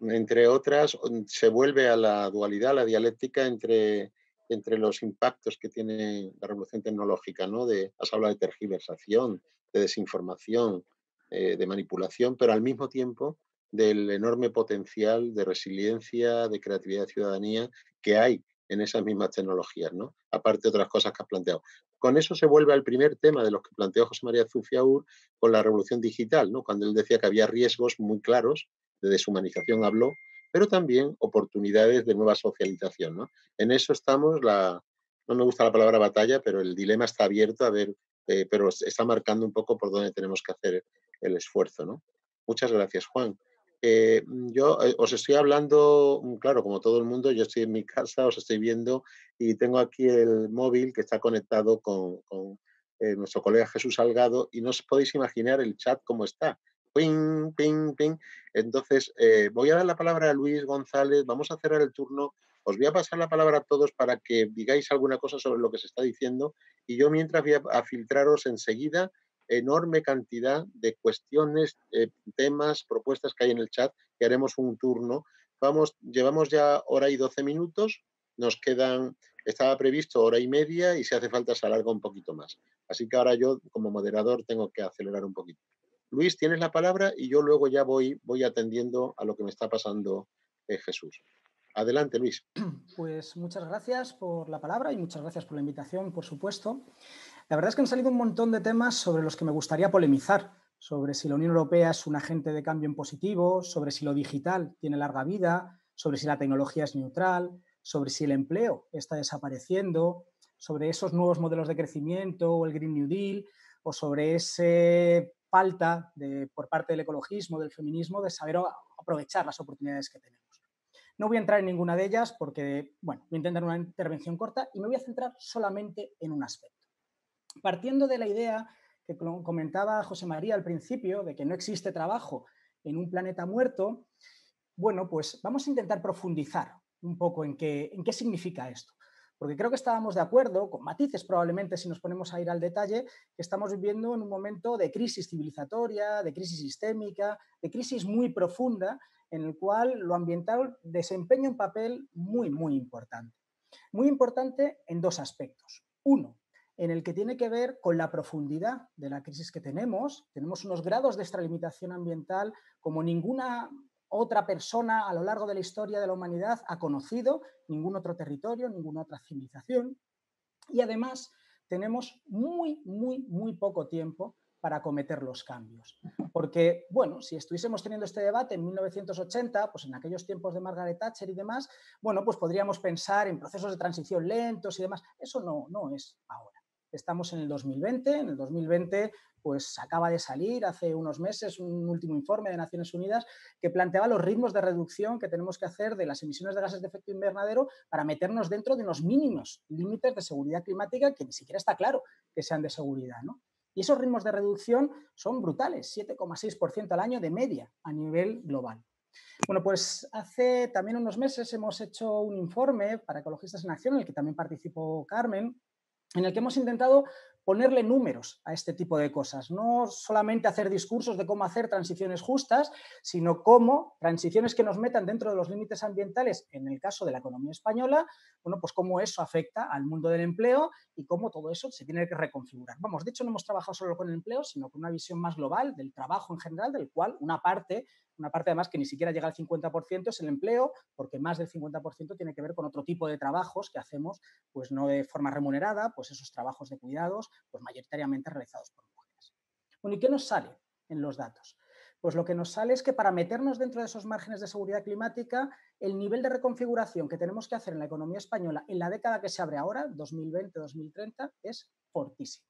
entre otras, se vuelve a la dualidad, a la dialéctica entre entre los impactos que tiene la revolución tecnológica, ¿no? De, has hablado de tergiversación, de desinformación, eh, de manipulación, pero al mismo tiempo del enorme potencial de resiliencia, de creatividad de ciudadanía que hay en esas mismas tecnologías, ¿no? Aparte de otras cosas que has planteado. Con eso se vuelve al primer tema de los que planteó José María Zufiaur con la revolución digital, ¿no? Cuando él decía que había riesgos muy claros de deshumanización, habló, pero también oportunidades de nueva socialización. ¿no? En eso estamos, no me gusta la palabra batalla, pero el dilema está abierto a ver, eh, pero está marcando un poco por dónde tenemos que hacer el esfuerzo. ¿no? Muchas gracias, Juan. Eh, yo eh, os estoy hablando, mm, claro, como todo el mundo, yo estoy en mi casa, os estoy viendo y tengo aquí el móvil que está conectado con, con nuestro colega Jesús Salgado y no os podéis imaginar el chat cómo está ping, ping, ping. Entonces, eh, voy a dar la palabra a Luis González, vamos a cerrar el turno. Os voy a pasar la palabra a todos para que digáis alguna cosa sobre lo que se está diciendo y yo mientras voy a, filtraros enseguida enorme cantidad de cuestiones, eh, temas, propuestas que hay en el chat, que haremos un turno. Vamos, llevamos ya hora y doce minutos, nos quedan, estaba previsto hora y media y si hace falta se alarga un poquito más. Así que ahora yo como moderador tengo que acelerar un poquito. Luis, tienes la palabra y yo luego ya voy, voy atendiendo a lo que me está pasando eh, Jesús. Adelante, Luis. Pues muchas gracias por la palabra y muchas gracias por la invitación, por supuesto. La verdad es que han salido un montón de temas sobre los que me gustaría polemizar, sobre si la Unión Europea es un agente de cambio en positivo, sobre si lo digital tiene larga vida, sobre si la tecnología es neutral, sobre si el empleo está desapareciendo, sobre esos nuevos modelos de crecimiento o el Green New Deal, o sobre ese falta de, por parte del ecologismo, del feminismo, de saber aprovechar las oportunidades que tenemos. No voy a entrar en ninguna de ellas porque, bueno, voy a intentar una intervención corta y me voy a centrar solamente en un aspecto. Partiendo de la idea que comentaba José María al principio, de que no existe trabajo en un planeta muerto, bueno, pues vamos a intentar profundizar un poco en qué, en qué significa esto porque creo que estábamos de acuerdo, con matices probablemente si nos ponemos a ir al detalle, que estamos viviendo en un momento de crisis civilizatoria, de crisis sistémica, de crisis muy profunda, en el cual lo ambiental desempeña un papel muy, muy importante. Muy importante en dos aspectos. Uno, en el que tiene que ver con la profundidad de la crisis que tenemos. Tenemos unos grados de extralimitación ambiental como ninguna otra persona a lo largo de la historia de la humanidad ha conocido, ningún otro territorio, ninguna otra civilización. Y además tenemos muy, muy, muy poco tiempo para acometer los cambios. Porque, bueno, si estuviésemos teniendo este debate en 1980, pues en aquellos tiempos de Margaret Thatcher y demás, bueno, pues podríamos pensar en procesos de transición lentos y demás. Eso no, no es ahora. Estamos en el 2020, en el 2020 pues acaba de salir hace unos meses un último informe de Naciones Unidas que planteaba los ritmos de reducción que tenemos que hacer de las emisiones de gases de efecto invernadero para meternos dentro de unos mínimos límites de seguridad climática que ni siquiera está claro que sean de seguridad. ¿no? Y esos ritmos de reducción son brutales, 7,6% al año de media a nivel global. Bueno, pues hace también unos meses hemos hecho un informe para Ecologistas en Acción, en el que también participó Carmen, en el que hemos intentado ponerle números a este tipo de cosas, no solamente hacer discursos de cómo hacer transiciones justas, sino cómo transiciones que nos metan dentro de los límites ambientales, en el caso de la economía española, bueno, pues cómo eso afecta al mundo del empleo y cómo todo eso se tiene que reconfigurar. Vamos, de hecho no hemos trabajado solo con el empleo, sino con una visión más global del trabajo en general, del cual una parte una parte además que ni siquiera llega al 50% es el empleo, porque más del 50% tiene que ver con otro tipo de trabajos que hacemos, pues no de forma remunerada, pues esos trabajos de cuidados, pues mayoritariamente realizados por mujeres. Bueno, ¿y qué nos sale en los datos? Pues lo que nos sale es que para meternos dentro de esos márgenes de seguridad climática, el nivel de reconfiguración que tenemos que hacer en la economía española en la década que se abre ahora, 2020-2030, es fortísimo.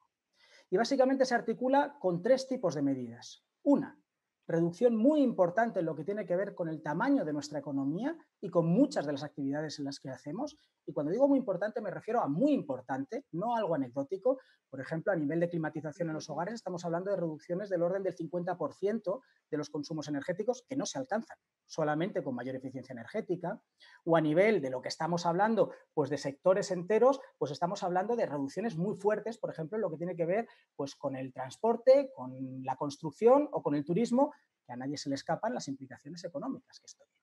Y básicamente se articula con tres tipos de medidas. Una, reducción muy importante en lo que tiene que ver con el tamaño de nuestra economía y con muchas de las actividades en las que hacemos. Y cuando digo muy importante me refiero a muy importante, no algo anecdótico. Por ejemplo, a nivel de climatización en los hogares estamos hablando de reducciones del orden del 50% de los consumos energéticos que no se alcanzan solamente con mayor eficiencia energética. O a nivel de lo que estamos hablando, pues de sectores enteros, pues estamos hablando de reducciones muy fuertes, por ejemplo, en lo que tiene que ver pues con el transporte, con la construcción o con el turismo, que a nadie se le escapan las implicaciones económicas que esto lleva.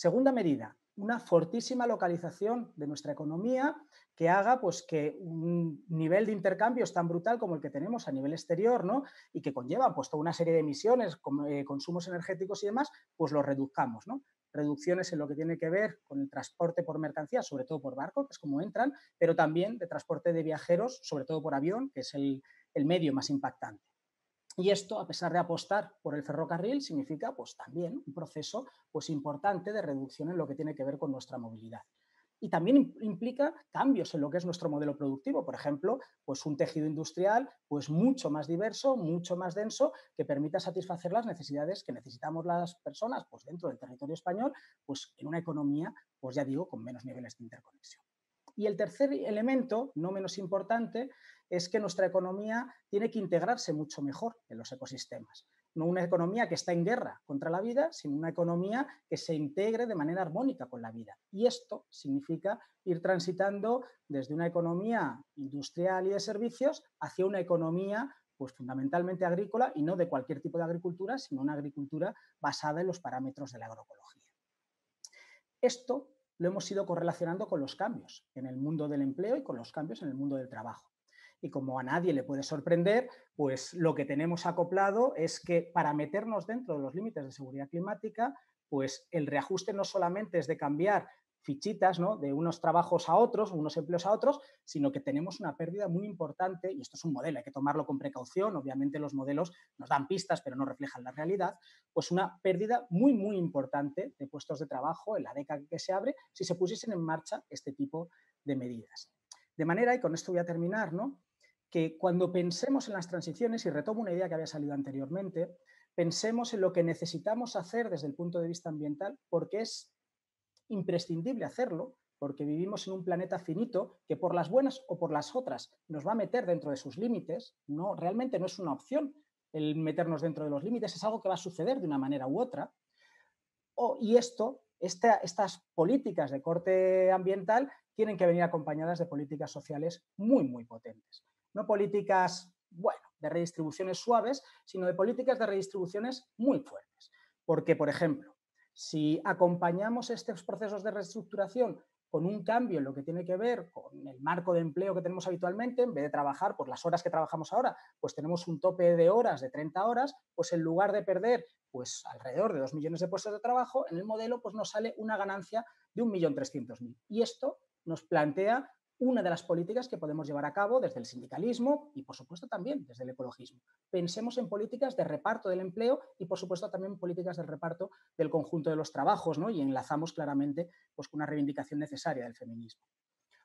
Segunda medida, una fortísima localización de nuestra economía que haga pues, que un nivel de intercambios tan brutal como el que tenemos a nivel exterior ¿no? y que conlleva pues, toda una serie de emisiones, eh, consumos energéticos y demás, pues lo reduzcamos. ¿no? Reducciones en lo que tiene que ver con el transporte por mercancías, sobre todo por barco, que es como entran, pero también de transporte de viajeros, sobre todo por avión, que es el medio más impactante. Y esto, a pesar de apostar por el ferrocarril, significa pues, también un proceso pues, importante de reducción en lo que tiene que ver con nuestra movilidad. Y también implica cambios en lo que es nuestro modelo productivo. Por ejemplo, pues un tejido industrial pues mucho más diverso, mucho más denso, que permita satisfacer las necesidades que necesitamos las personas pues, dentro del territorio español, pues en una economía, pues ya digo, con menos niveles de interconexión. Y el tercer elemento, no menos importante, es que nuestra economía tiene que integrarse mucho mejor en los ecosistemas. No una economía que está en guerra contra la vida, sino una economía que se integre de manera armónica con la vida. Y esto significa ir transitando desde una economía industrial y de servicios hacia una economía pues fundamentalmente agrícola y no de cualquier tipo de agricultura, sino una agricultura basada en los parámetros de la agroecología. Esto lo hemos ido correlacionando con los cambios en el mundo del empleo y con los cambios en el mundo del trabajo. Y como a nadie le puede sorprender, pues lo que tenemos acoplado es que para meternos dentro de los límites de seguridad climática, pues el reajuste no solamente es de cambiar fichitas ¿no? de unos trabajos a otros, unos empleos a otros, sino que tenemos una pérdida muy importante, y esto es un modelo, hay que tomarlo con precaución, obviamente los modelos nos dan pistas, pero no reflejan la realidad, pues una pérdida muy, muy importante de puestos de trabajo en la década que se abre si se pusiesen en marcha este tipo de medidas. De manera, y con esto voy a terminar, ¿no? Que cuando pensemos en las transiciones, y retomo una idea que había salido anteriormente, pensemos en lo que necesitamos hacer desde el punto de vista ambiental, porque es imprescindible hacerlo, porque vivimos en un planeta finito que por las buenas o por las otras nos va a meter dentro de sus límites, no, realmente no es una opción el meternos dentro de los límites, es algo que va a suceder de una manera u otra. y esto, estas políticas de corte ambiental tienen que venir acompañadas de políticas sociales muy, muy potentes no políticas, bueno, de redistribuciones suaves, sino de políticas de redistribuciones muy fuertes. Porque, por ejemplo, si acompañamos estos procesos de reestructuración con un cambio en lo que tiene que ver con el marco de empleo que tenemos habitualmente, en vez de trabajar por las horas que trabajamos ahora, pues tenemos un tope de horas de 30 horas, pues en lugar de perder pues alrededor de 2 millones de puestos de trabajo, en el modelo pues nos sale una ganancia de 1.300.000. Y esto nos plantea una de las políticas que podemos llevar a cabo desde el sindicalismo y, por supuesto, también desde el ecologismo. Pensemos en políticas de reparto del empleo y, por supuesto, también políticas de reparto del conjunto de los trabajos, ¿no? Y enlazamos claramente pues, con una reivindicación necesaria del feminismo.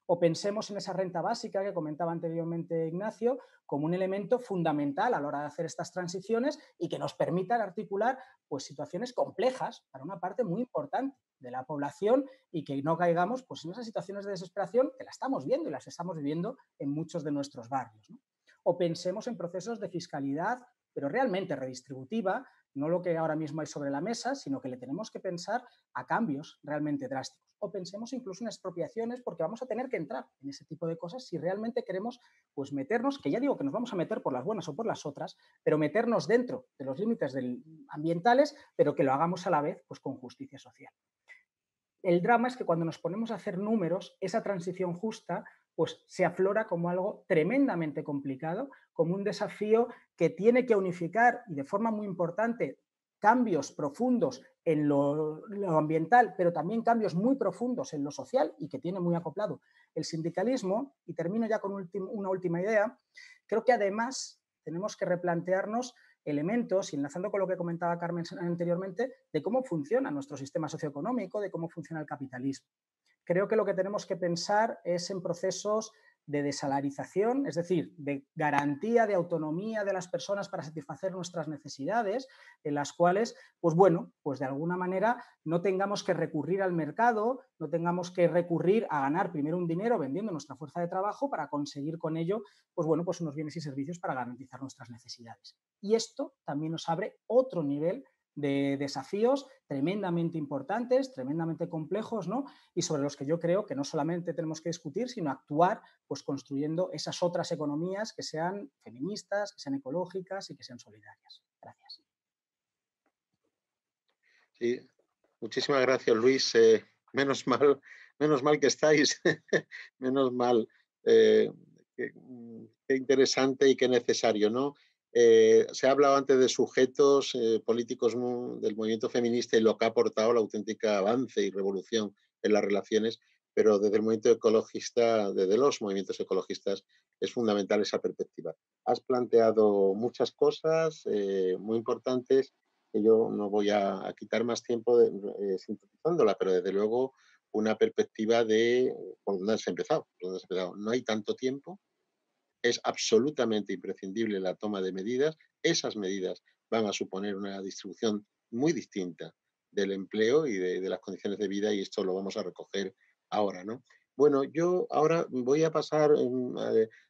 O pensemos en esa renta básica que comentaba anteriormente Ignacio como un elemento fundamental a la hora de hacer estas transiciones y que nos permitan articular pues, situaciones complejas para una parte muy importante de la población y que no caigamos pues, en esas situaciones de desesperación que la estamos viendo y las estamos viviendo en muchos de nuestros barrios. O pensemos en procesos de fiscalidad, pero realmente redistributiva, no lo que ahora mismo hay sobre la mesa, sino que le tenemos que pensar a cambios realmente drásticos. O pensemos incluso en expropiaciones, porque vamos a tener que entrar en ese tipo de cosas si realmente queremos pues, meternos, que ya digo que nos vamos a meter por las buenas o por las otras, pero meternos dentro de los límites ambientales, pero que lo hagamos a la vez pues, con justicia social. El drama es que cuando nos ponemos a hacer números, esa transición justa pues se aflora como algo tremendamente complicado, como un desafío que tiene que unificar y de forma muy importante cambios profundos en lo, ambiental, pero también cambios muy profundos en lo social y que tiene muy acoplado el sindicalismo. Y termino ya con una última idea. Creo que además tenemos que replantearnos elementos, y enlazando con lo que comentaba Carmen anteriormente, de cómo funciona nuestro sistema socioeconómico, de cómo funciona el capitalismo. Creo que lo que tenemos que pensar es en procesos de desalarización, es decir, de garantía de autonomía de las personas para satisfacer nuestras necesidades, en las cuales, pues bueno, pues de alguna manera no tengamos que recurrir al mercado, no tengamos que recurrir a ganar primero un dinero vendiendo nuestra fuerza de trabajo para conseguir con ello, pues bueno, pues unos bienes y servicios para garantizar nuestras necesidades. Y esto también nos abre otro nivel de desafíos tremendamente importantes, tremendamente complejos, ¿no? Y sobre los que yo creo que no solamente tenemos que discutir, sino actuar, pues construyendo esas otras economías que sean feministas, que sean ecológicas y que sean solidarias. Gracias. Sí, muchísimas gracias, Luis. Eh, menos mal, menos mal que estáis, menos mal. Eh, mm, qué interesante y qué necesario, ¿no? Eh, se ha hablado antes de sujetos eh, políticos del movimiento feminista y lo que ha aportado la auténtica avance y revolución en las relaciones, pero desde el movimiento ecologista, desde los movimientos ecologistas, es fundamental esa perspectiva. Has planteado muchas cosas eh, muy importantes que yo no voy a, quitar más tiempo sintetizándola, pero desde luego una perspectiva de por dónde has empezado. Dónde has empezado. No hay tanto tiempo, es absolutamente imprescindible la toma de medidas. Esas medidas van a suponer una distribución muy distinta del empleo y de, las condiciones de vida y esto lo vamos a recoger ahora, ¿no? Bueno, yo ahora voy a pasar,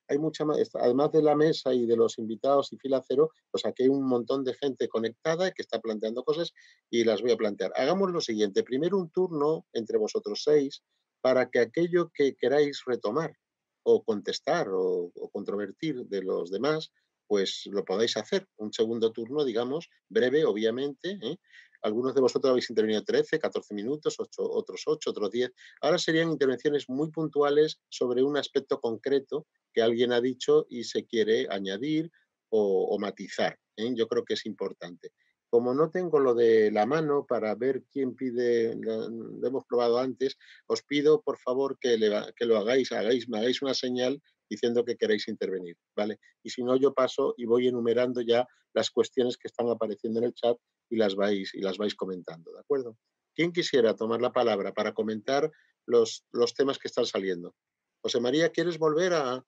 hay mucha más, además de la mesa y de los invitados y fila cero, pues aquí hay un montón de gente conectada que está planteando cosas y las voy a plantear. Hagamos lo siguiente, primero un turno entre vosotros seis para que aquello que queráis retomar o contestar o, controvertir de los demás, pues lo podáis hacer. Un segundo turno, digamos, breve, obviamente. ¿eh? Algunos de vosotros habéis intervenido 13, 14 minutos, otros 8, otros 10. Ahora serían intervenciones muy puntuales sobre un aspecto concreto que alguien ha dicho y se quiere añadir o, matizar. ¿eh? Yo creo que es importante. Como no tengo lo de la mano para ver quién pide, lo hemos probado antes, os pido por favor que, lo hagáis, hagáis, me hagáis una señal diciendo que queréis intervenir, ¿vale? Y si no, yo paso y voy enumerando ya las cuestiones que están apareciendo en el chat y las vais, y las vais comentando, ¿de acuerdo? ¿Quién quisiera tomar la palabra para comentar los, los temas que están saliendo? José María, ¿quieres volver a,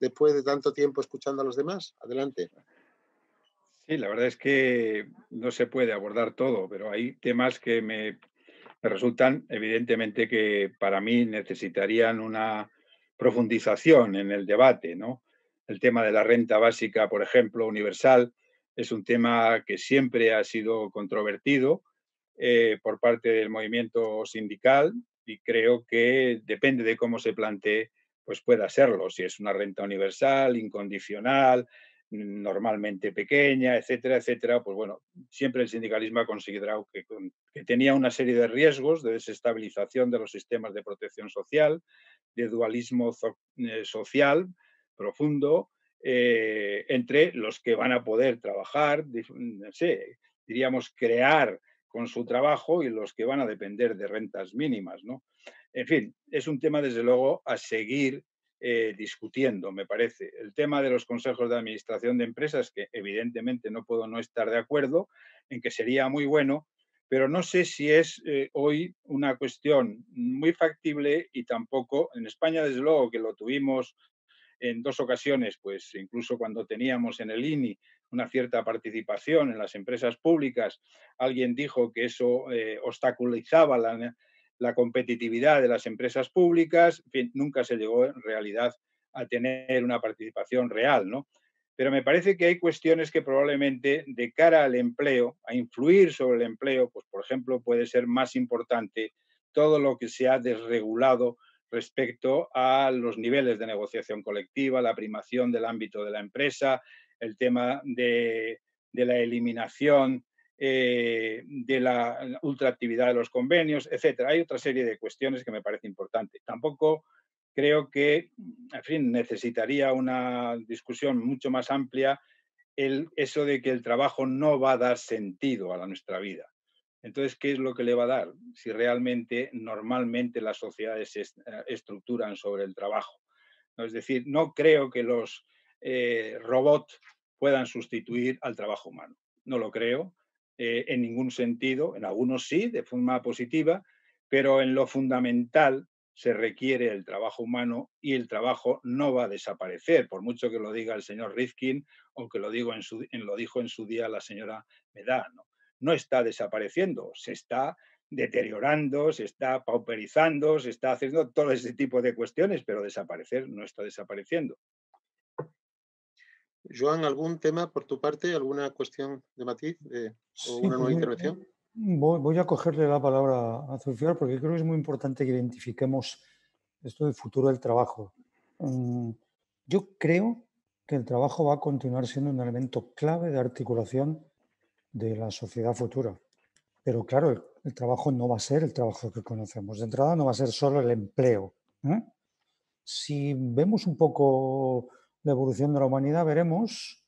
después de tanto tiempo escuchando a los demás? Adelante. La verdad es que no se puede abordar todo, pero hay temas que me, resultan evidentemente que para mí necesitarían una profundización en el debate, ¿no? El tema de la renta básica, por ejemplo, universal, es un tema que siempre ha sido controvertido eh, por parte del movimiento sindical y creo que depende de cómo se plantee, pues pueda serlo, si es una renta universal, incondicional, normalmente pequeña, etcétera, etcétera, pues bueno, siempre el sindicalismo ha considerado que, tenía una serie de riesgos de desestabilización de los sistemas de protección social, de dualismo eh, social profundo eh, entre los que van a poder trabajar, diríamos, crear con su trabajo y los que van a depender de rentas mínimas, ¿no? En fin, es un tema, desde luego, a seguir eh, discutiendo, me parece. El tema de los consejos de administración de empresas, que evidentemente no puedo no estar de acuerdo, en que sería muy bueno, pero no sé si es eh, hoy una cuestión muy factible y tampoco en España, desde luego, que lo tuvimos en dos ocasiones, pues incluso cuando teníamos en el INI una cierta participación en las empresas públicas, alguien dijo que eso eh, obstaculizaba la, la competitividad de las empresas públicas, nunca se llegó en realidad a tener una participación real, ¿no? Pero me parece que hay cuestiones que probablemente de cara al empleo, a influir sobre el empleo, pues por ejemplo puede ser más importante todo lo que se ha desregulado respecto a los niveles de negociación colectiva, la primación del ámbito de la empresa, el tema de la eliminación eh, de la ultraactividad de los convenios, etcétera. Hay otra serie de cuestiones que me parece importante. Tampoco creo que, en fin, necesitaría una discusión mucho más amplia el, eso de que el trabajo no va a dar sentido a nuestra vida. Entonces, ¿qué es lo que le va a dar si realmente normalmente las sociedades se eh, estructuran sobre el trabajo? Es decir, no creo que los eh, robots puedan sustituir al trabajo humano. No lo creo. Eh, en ningún sentido, en algunos sí, de forma positiva, pero en lo fundamental se requiere el trabajo humano y el trabajo no va a desaparecer, por mucho que lo diga el señor Rifkin o que lo, digo en su, lo dijo en su día la señora Medano. No está desapareciendo, se está deteriorando, se está pauperizando, se está haciendo todo ese tipo de cuestiones, pero desaparecer no está desapareciendo. Joan, ¿algún tema por tu parte? ¿Alguna cuestión de matiz o una nueva pues intervención? Voy, a cogerle la palabra a Zulfiar porque creo que es muy importante que identifiquemos esto del futuro del trabajo. Mm, yo creo que el trabajo va a continuar siendo un elemento clave de articulación de la sociedad futura. Pero claro, el, trabajo no va a ser el trabajo que conocemos. De entrada no va a ser solo el empleo. ¿eh? Si vemos un poco la evolución de la humanidad, veremos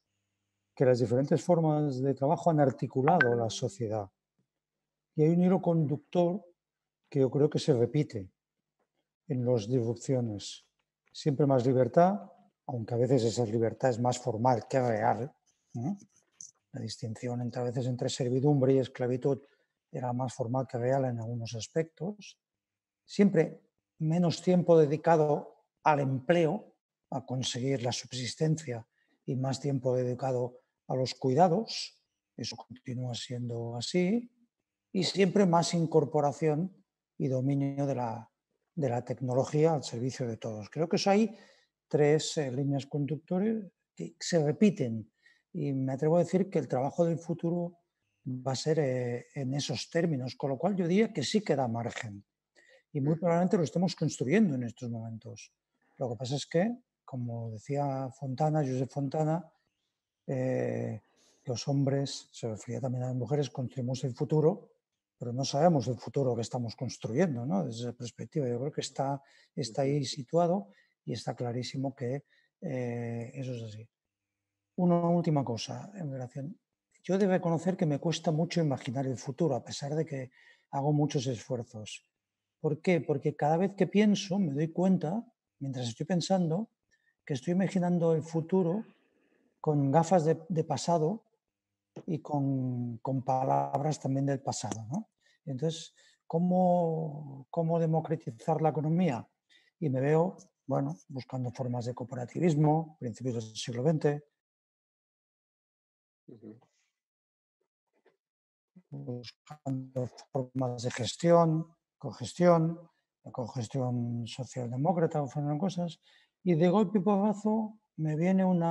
que las diferentes formas de trabajo han articulado la sociedad. Y hay un hilo conductor que yo creo que se repite en las disrupciones. Siempre más libertad, aunque a veces esa libertad es más formal que real. La distinción entre, a veces entre servidumbre y esclavitud era más formal que real en algunos aspectos. Siempre menos tiempo dedicado al empleo, a conseguir la subsistencia y más tiempo dedicado a los cuidados, eso continúa siendo así, y siempre más incorporación y dominio de la, de la tecnología al servicio de todos. Creo que eso hay tres eh, líneas conductores que se repiten y me atrevo a decir que el trabajo del futuro va a ser eh, en esos términos, con lo cual yo diría que sí queda margen y muy probablemente lo estemos construyendo en estos momentos. Lo que pasa es que como decía Fontana, Josep Fontana, eh, los hombres, se refería también a las mujeres, construimos el futuro, pero no sabemos el futuro que estamos construyendo, ¿no? Desde esa perspectiva, yo creo que está, está ahí situado y está clarísimo que eh, eso es así. Una última cosa en relación. Yo debo reconocer que me cuesta mucho imaginar el futuro, a pesar de que hago muchos esfuerzos. ¿Por qué? Porque cada vez que pienso me doy cuenta, mientras estoy pensando, que estoy imaginando el futuro con gafas de, pasado y con, palabras también del pasado. ¿no? Entonces, ¿cómo, ¿cómo democratizar la economía? Y me veo, bueno, buscando formas de cooperativismo, principios del siglo XX. Buscando formas de gestión, cogestión, la cogestión socialdemócrata, o cosas, y de golpe y porrazo me viene un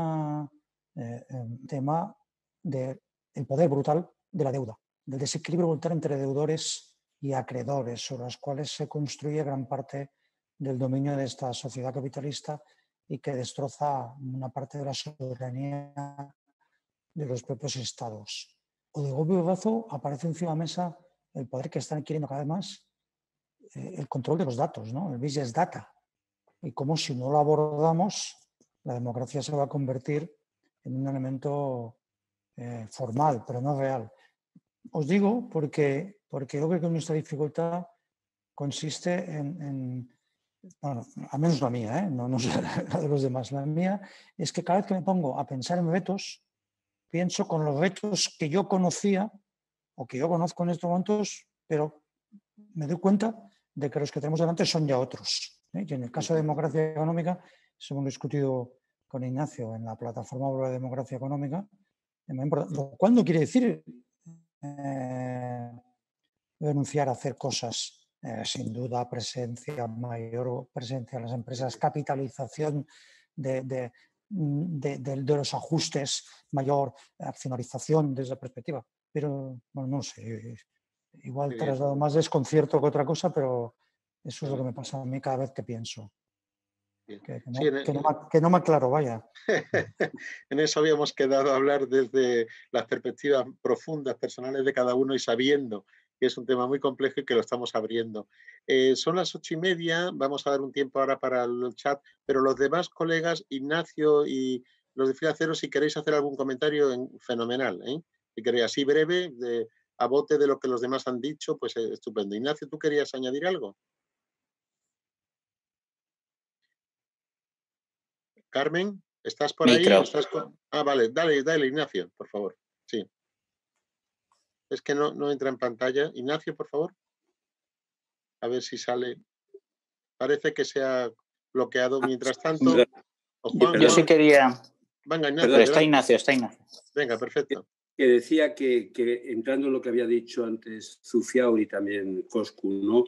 eh, em, tema del poder brutal de la deuda, del desequilibrio brutal entre deudores y acreedores, sobre los cuales se construye gran parte del dominio de esta sociedad capitalista y que destroza una parte de la soberanía de los propios estados. O de golpe de aparece encima de la mesa el poder que están adquiriendo cada vez más, eh, el control de los datos, ¿no? el business data. Y como si no lo abordamos, la democracia se va a convertir en un elemento eh, formal, pero no real. Os digo porque, porque yo creo que nuestra dificultad consiste en, bueno, al menos la mía, ¿eh? no, no sé la de los demás, la mía es que cada vez que me pongo a pensar en retos, pienso con los retos que yo conocía o que yo conozco en estos momentos, pero me doy cuenta de que los que tenemos delante son ya otros. ¿Eh? Y en el caso de democracia económica, eso hemos discutido con Ignacio en la plataforma de democracia económica, lo cual no quiere decir eh, renunciar a hacer cosas, eh, sin duda presencia, mayor presencia en las empresas, capitalización de, los ajustes, mayor accionarización desde la perspectiva. Pero, bueno, no sé, igual te has dado más desconcierto que otra cosa, pero eso es lo que me pasa a mí cada vez que pienso. Que, no, me aclaro, vaya. en eso habíamos quedado a hablar desde las perspectivas profundas, personales de cada uno y sabiendo que es un tema muy complejo y que lo estamos abriendo. Eh, son las ocho y media, vamos a dar un tiempo ahora para el chat, pero los demás colegas, Ignacio y los de Filacero, si queréis hacer algún comentario, en, fenomenal. ¿eh? Si queréis así breve, de, a bote de lo que los demás han dicho, pues eh, estupendo. Ignacio, ¿tú querías añadir algo? Carmen, ¿estás por ahí? Ah, vale, dale, dale, Ignacio, por favor. Sí. Es que no, no entra en pantalla. Ignacio, por favor. A ver si sale. Parece que se ha bloqueado ah, mientras tanto. yo sí quería. Venga, Ignacio. está Ignacio, está Ignacio. Venga, perfecto. Que decía que, que, entrando en lo que había dicho antes Zufiaur y también Coscu, ¿no?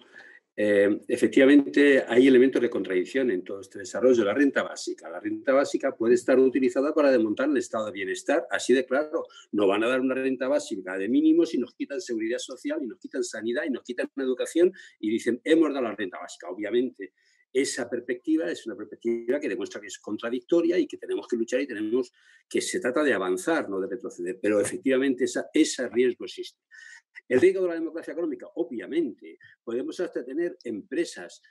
Eh, efectivamente, hay elementos de contradicción en todo este desarrollo. La renta básica. La renta básica puede estar utilizada para desmontar el estado de bienestar, así de claro. No van a dar una renta básica de mínimos y nos quitan seguridad social y nos quitan sanidad y nos quitan educación y dicen, hemos dado la renta básica. Obviamente, esa perspectiva es una perspectiva que demuestra que es contradictoria y que tenemos que luchar y tenemos que se trata de avanzar, no de retroceder. Pero efectivamente esa, ese riesgo existe. El riesgo de la democracia económica, obviamente, podemos hasta tener empresas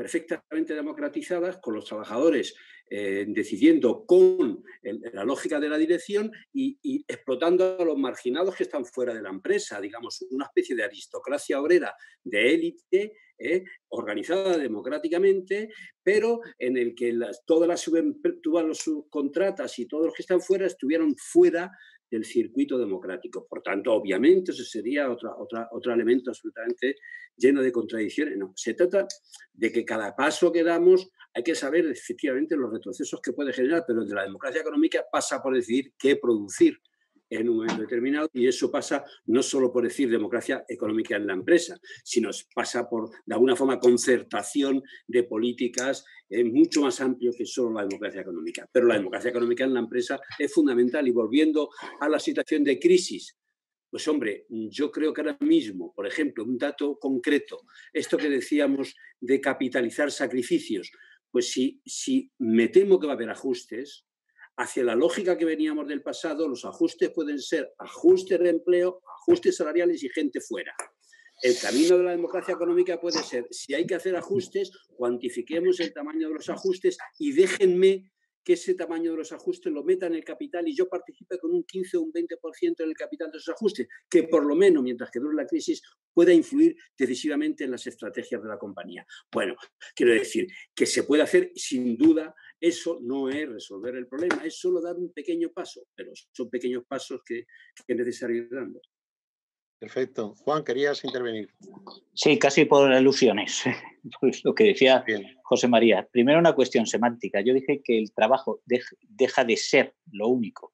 perfectamente democratizadas, con los trabajadores eh, decidiendo con la lógica de la dirección y, explotando a los marginados que están fuera de la empresa, digamos, una especie de aristocracia obrera de élite ¿eh? organizada democráticamente, pero en el que todas las subcontratas y todos los que están fuera estuvieron fuera del circuito democrático. Por tanto, obviamente, eso sería otra, otra, otro elemento absolutamente lleno de contradicciones. No, se trata de que cada paso que damos hay que saber efectivamente los retrocesos que puede generar, pero de la democracia económica pasa por decidir qué producir en un momento determinado y eso pasa no solo por decir democracia económica en la empresa, sino pasa por, de alguna forma, concertación de políticas es mucho más amplio que solo la democracia económica. Pero la democracia económica en la empresa es fundamental y volviendo a la situación de crisis, pues hombre, yo creo que ahora mismo, por ejemplo, un dato concreto, esto que decíamos de capitalizar sacrificios, pues si, si me temo que va a haber ajustes, hacia la lógica que veníamos del pasado, los ajustes pueden ser ajustes de empleo, ajustes salariales y gente fuera. El camino de la democracia económica puede ser, si hay que hacer ajustes, cuantifiquemos el tamaño de los ajustes y déjenme que ese tamaño de los ajustes lo meta en el capital y yo participe con un 15 o un 20% en el capital de esos ajustes, que por lo menos mientras que dure la crisis pueda influir decisivamente en las estrategias de la compañía. Bueno, quiero decir que se puede hacer sin duda eso no es resolver el problema, es solo dar un pequeño paso, pero son pequeños pasos que, es necesario ir dando. Perfecto. Juan, querías intervenir. Sí, casi por alusiones. Pues lo que decía José María. Primero una cuestión semántica. Yo dije que el trabajo deja de ser lo único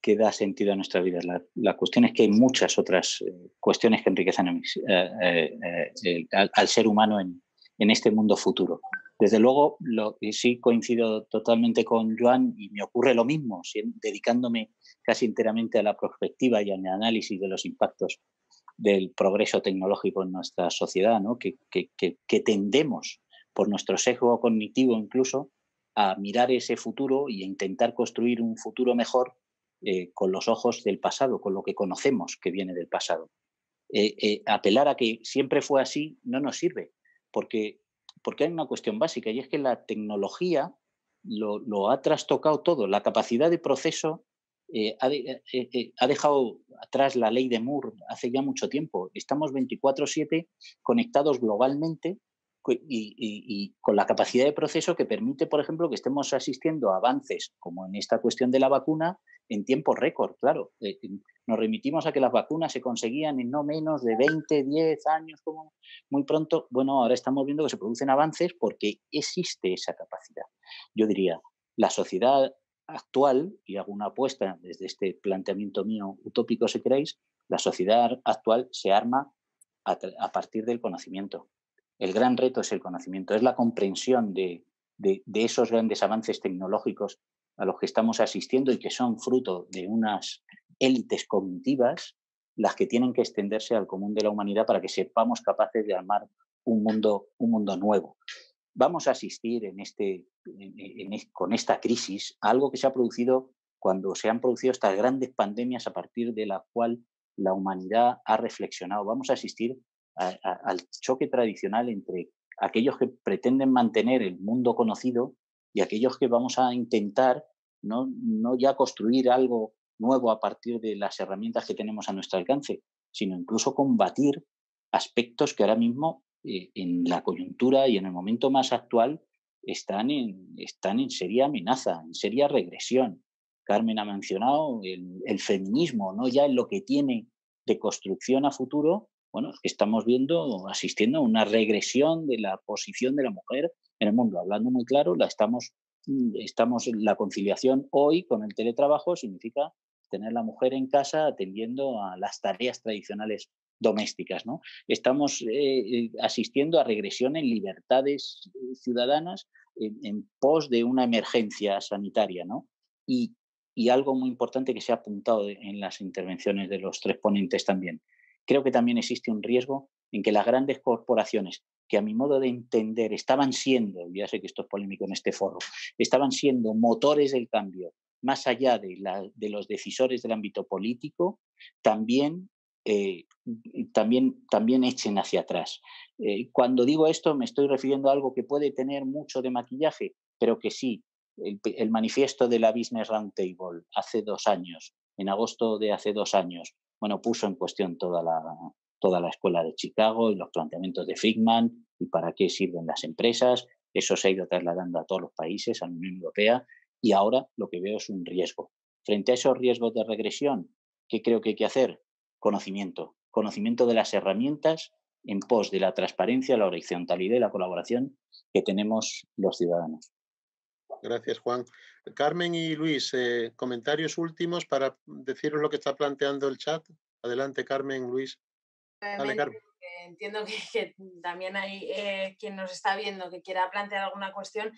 que da sentido a nuestra vida. La, cuestión es que hay muchas otras eh, cuestiones que enriquecen eh, eh, al, ser humano en, en este mundo futuro. Desde luego, lo, sí coincido totalmente con Joan y me ocurre lo mismo, dedicándome casi enteramente a la perspectiva y al análisis de los impactos del progreso tecnológico en nuestra sociedad, ¿no? que, tendemos por nuestro sesgo cognitivo incluso a mirar ese futuro y a intentar construir un futuro mejor eh, con los ojos del pasado, con lo que conocemos que viene del pasado. Eh, eh, apelar a que siempre fue así no nos sirve, porque, porque hay una cuestión básica y es que la tecnología lo, ha trastocado todo. La capacidad de proceso ha, ha, dejado atrás la ley de Moore hace ya mucho tiempo. Estamos 24/7 conectados globalmente y, con la capacidad de proceso que permite, por ejemplo, que estemos asistiendo a avances, como en esta cuestión de la vacuna, en tiempo récord, claro. Eh, nos remitimos a que las vacunas se conseguían en no menos de 20, 10 años, como muy pronto. Bueno, ahora estamos viendo que se producen avances porque existe esa capacidad. Yo diría, la sociedad actual, y hago una apuesta desde este planteamiento mío utópico, si queréis, la sociedad actual se arma a partir del conocimiento el gran reto es el conocimiento, es la comprensión de, esos grandes avances tecnológicos a los que estamos asistiendo y que son fruto de unas élites cognitivas las que tienen que extenderse al común de la humanidad para que sepamos capaces de armar un mundo, un mundo nuevo. Vamos a asistir en este, con esta crisis a algo que se ha producido cuando se han producido estas grandes pandemias a partir de la cual la humanidad ha reflexionado. Vamos a asistir al choque tradicional entre aquellos que pretenden mantener el mundo conocido y aquellos que vamos a intentar no, no ya construir algo nuevo a partir de las herramientas que tenemos a nuestro alcance, sino incluso combatir aspectos que ahora mismo eh, en la coyuntura y en el momento más actual están en, están en seria amenaza, en seria regresión. Carmen ha mencionado el, el feminismo, no ya en lo que tiene de construcción a futuro, bueno, estamos viendo, asistiendo a una regresión de la posición de la mujer en el mundo. Hablando muy claro, la estamos, mm, estamos la conciliación hoy con el teletrabajo significa tener la mujer en casa atendiendo a las tareas tradicionales domésticas. ¿no? Estamos eh, eh, asistiendo a regresión en libertades eh, ciudadanas en, pos de una emergencia sanitaria. ¿no? Y, y algo muy importante que se ha apuntado en las intervenciones de los tres ponentes también creo que también existe un riesgo en que las grandes corporaciones, que a mi modo de entender estaban siendo, ya sé que esto es polémico en este foro, estaban siendo motores del cambio más allá de, los decisores del ámbito político, también, eh, también, también echen hacia atrás. Eh, cuando digo esto me estoy refiriendo a algo que puede tener mucho de maquillaje, pero que sí, el, el manifiesto de la Business Roundtable hace dos años, en agosto de hace dos años, bueno, puso en cuestión toda la, toda la escuela de Chicago y los planteamientos de Friedman y para qué sirven las empresas. Eso se ha ido trasladando a todos los países, a la Unión Europea, y ahora lo que veo es un riesgo. Frente a esos riesgos de regresión, ¿qué creo que hay que hacer? Conocimiento. Conocimiento de las herramientas en pos de la transparencia, la horizontalidad y la colaboración que tenemos los ciudadanos. Gracias, Juan. Carmen y Luis, eh, comentarios últimos para deciros lo que está planteando el chat. Adelante, Carmen, Luis. Entiendo que, también hay eh, quien nos está viendo que quiera plantear alguna cuestión.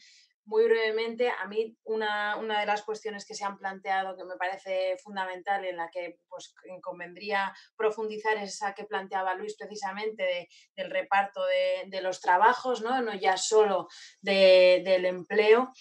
Muy brevemente, a mí una, una, de las cuestiones que se han planteado que me parece fundamental, en la que pues, convendría profundizar, es esa que planteaba Luis precisamente del reparto de, de, los trabajos, no, no ya solo de, del empleo.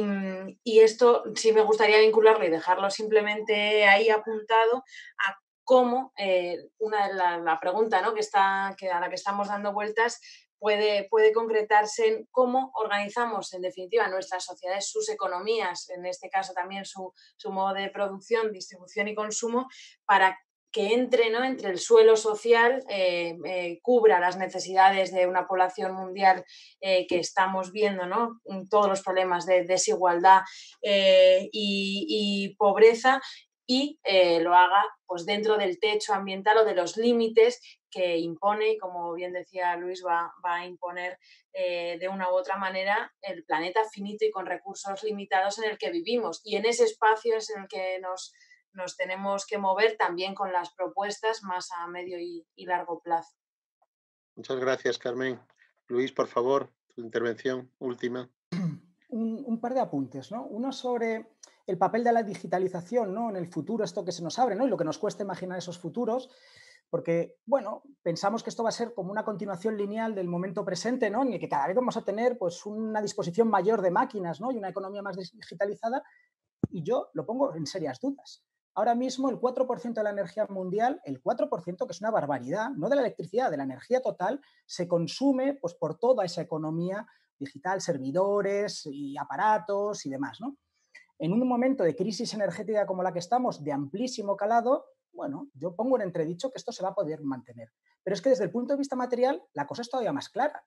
Mm, y, esto sí me gustaría vincularlo y dejarlo simplemente ahí apuntado a cómo eh, una de la, la pregunta ¿no? que está, que a la que estamos dando vueltas puede, puede concretarse en cómo organizamos en definitiva nuestras sociedades, sus economías, en este caso también su, su modo de producción, distribución y consumo, para que entre ¿no? entre el suelo social, eh, eh, cubra las necesidades de una población mundial eh, que estamos viendo, ¿no? todos los problemas de desigualdad y, pobreza, y lo haga pues, dentro del techo ambiental o de los límites que impone, como bien decía Luis, va, va a imponer de una u otra manera el planeta finito y con recursos limitados en el que vivimos. Y en ese espacio es en el que nos nos tenemos que mover también con las propuestas más a medio y, largo plazo. Muchas gracias, Carmen. Luis, por favor, tu intervención última. Un, par de apuntes, ¿no? Uno sobre el papel de la digitalización ¿no? en el futuro, esto que se nos abre, ¿no? Y lo que nos cuesta imaginar esos futuros. Porque, bueno, pensamos que esto va a ser como una continuación lineal del momento presente, ¿no? En el que cada vez vamos a tener pues, una disposición mayor de máquinas ¿no? y una economía más digitalizada. Y yo lo pongo en serias dudas. Ahora mismo el 4% de la energía mundial, el 4%, que es una barbaridad, no de la electricidad, de la energía total, se consume pues, por toda esa economía digital, servidores y aparatos y demás. ¿no? En un momento de crisis energética como la que estamos, de amplísimo calado, bueno, yo pongo en entredicho que esto se va a poder mantener. Pero es que desde el punto de vista material, la cosa es todavía más clara.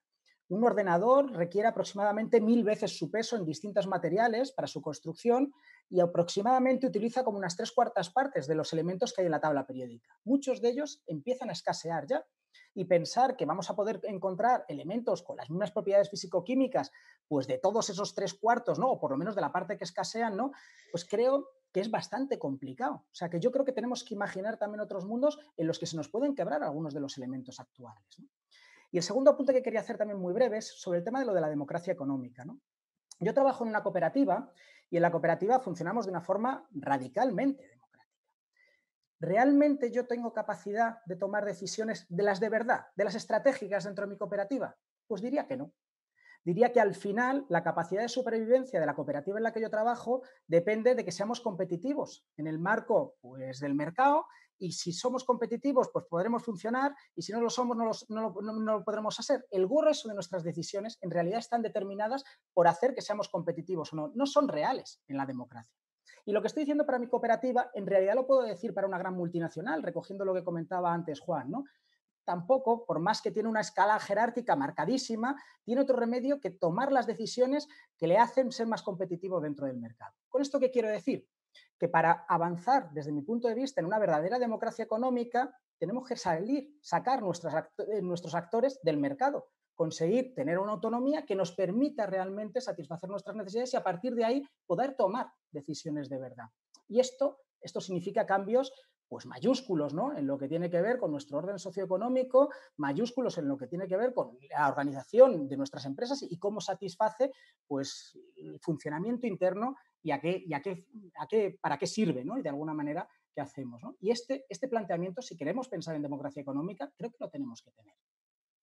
Un ordenador requiere aproximadamente mil veces su peso en distintos materiales para su construcción y aproximadamente utiliza como unas tres cuartas partes de los elementos que hay en la tabla periódica. Muchos de ellos empiezan a escasear ya y pensar que vamos a poder encontrar elementos con las mismas propiedades físico-químicas, pues de todos esos tres cuartos, ¿no? O por lo menos de la parte que escasean, ¿no? Pues creo que es bastante complicado. O sea, que yo creo que tenemos que imaginar también otros mundos en los que se nos pueden quebrar algunos de los elementos actuales. Y el segundo apunte que quería hacer también muy breve es sobre el tema de lo de la democracia económica. Yo trabajo en una cooperativa y en la cooperativa funcionamos de una forma radicalmente democrática. ¿Realmente yo tengo capacidad de tomar decisiones de las de verdad, de las estratégicas dentro de mi cooperativa? Pues diría que no diría que al final la capacidad de supervivencia de la cooperativa en la que yo trabajo depende de que seamos competitivos en el marco pues, del mercado y si somos competitivos pues podremos funcionar y si no lo somos no, lo, podremos hacer. El grueso de nuestras decisiones en realidad están determinadas por hacer que seamos competitivos o no, no son reales en la democracia. Y lo que estoy diciendo para mi cooperativa, en realidad lo puedo decir para una gran multinacional, recogiendo lo que comentaba antes Juan, ¿no? tampoco, por más que tiene una escala jerárquica marcadísima, tiene otro remedio que tomar las decisiones que le hacen ser más competitivo dentro del mercado. ¿Con esto qué quiero decir? Que para avanzar, desde mi punto de vista, en una verdadera democracia económica, tenemos que salir, sacar eh, nuestros actores del mercado, conseguir tener una autonomía que nos permita realmente satisfacer nuestras necesidades y a partir de ahí poder tomar decisiones de verdad. Y esto, esto significa cambios pues mayúsculos, ¿no? En lo que tiene que ver con nuestro orden socioeconómico, mayúsculos en lo que tiene que ver con la organización de nuestras empresas y cómo satisface, pues, el funcionamiento interno y a qué, a qué, para qué sirve, ¿no? Y de alguna manera, ¿qué hacemos? Y este, este planteamiento, si queremos pensar en democracia económica, creo que lo tenemos que tener.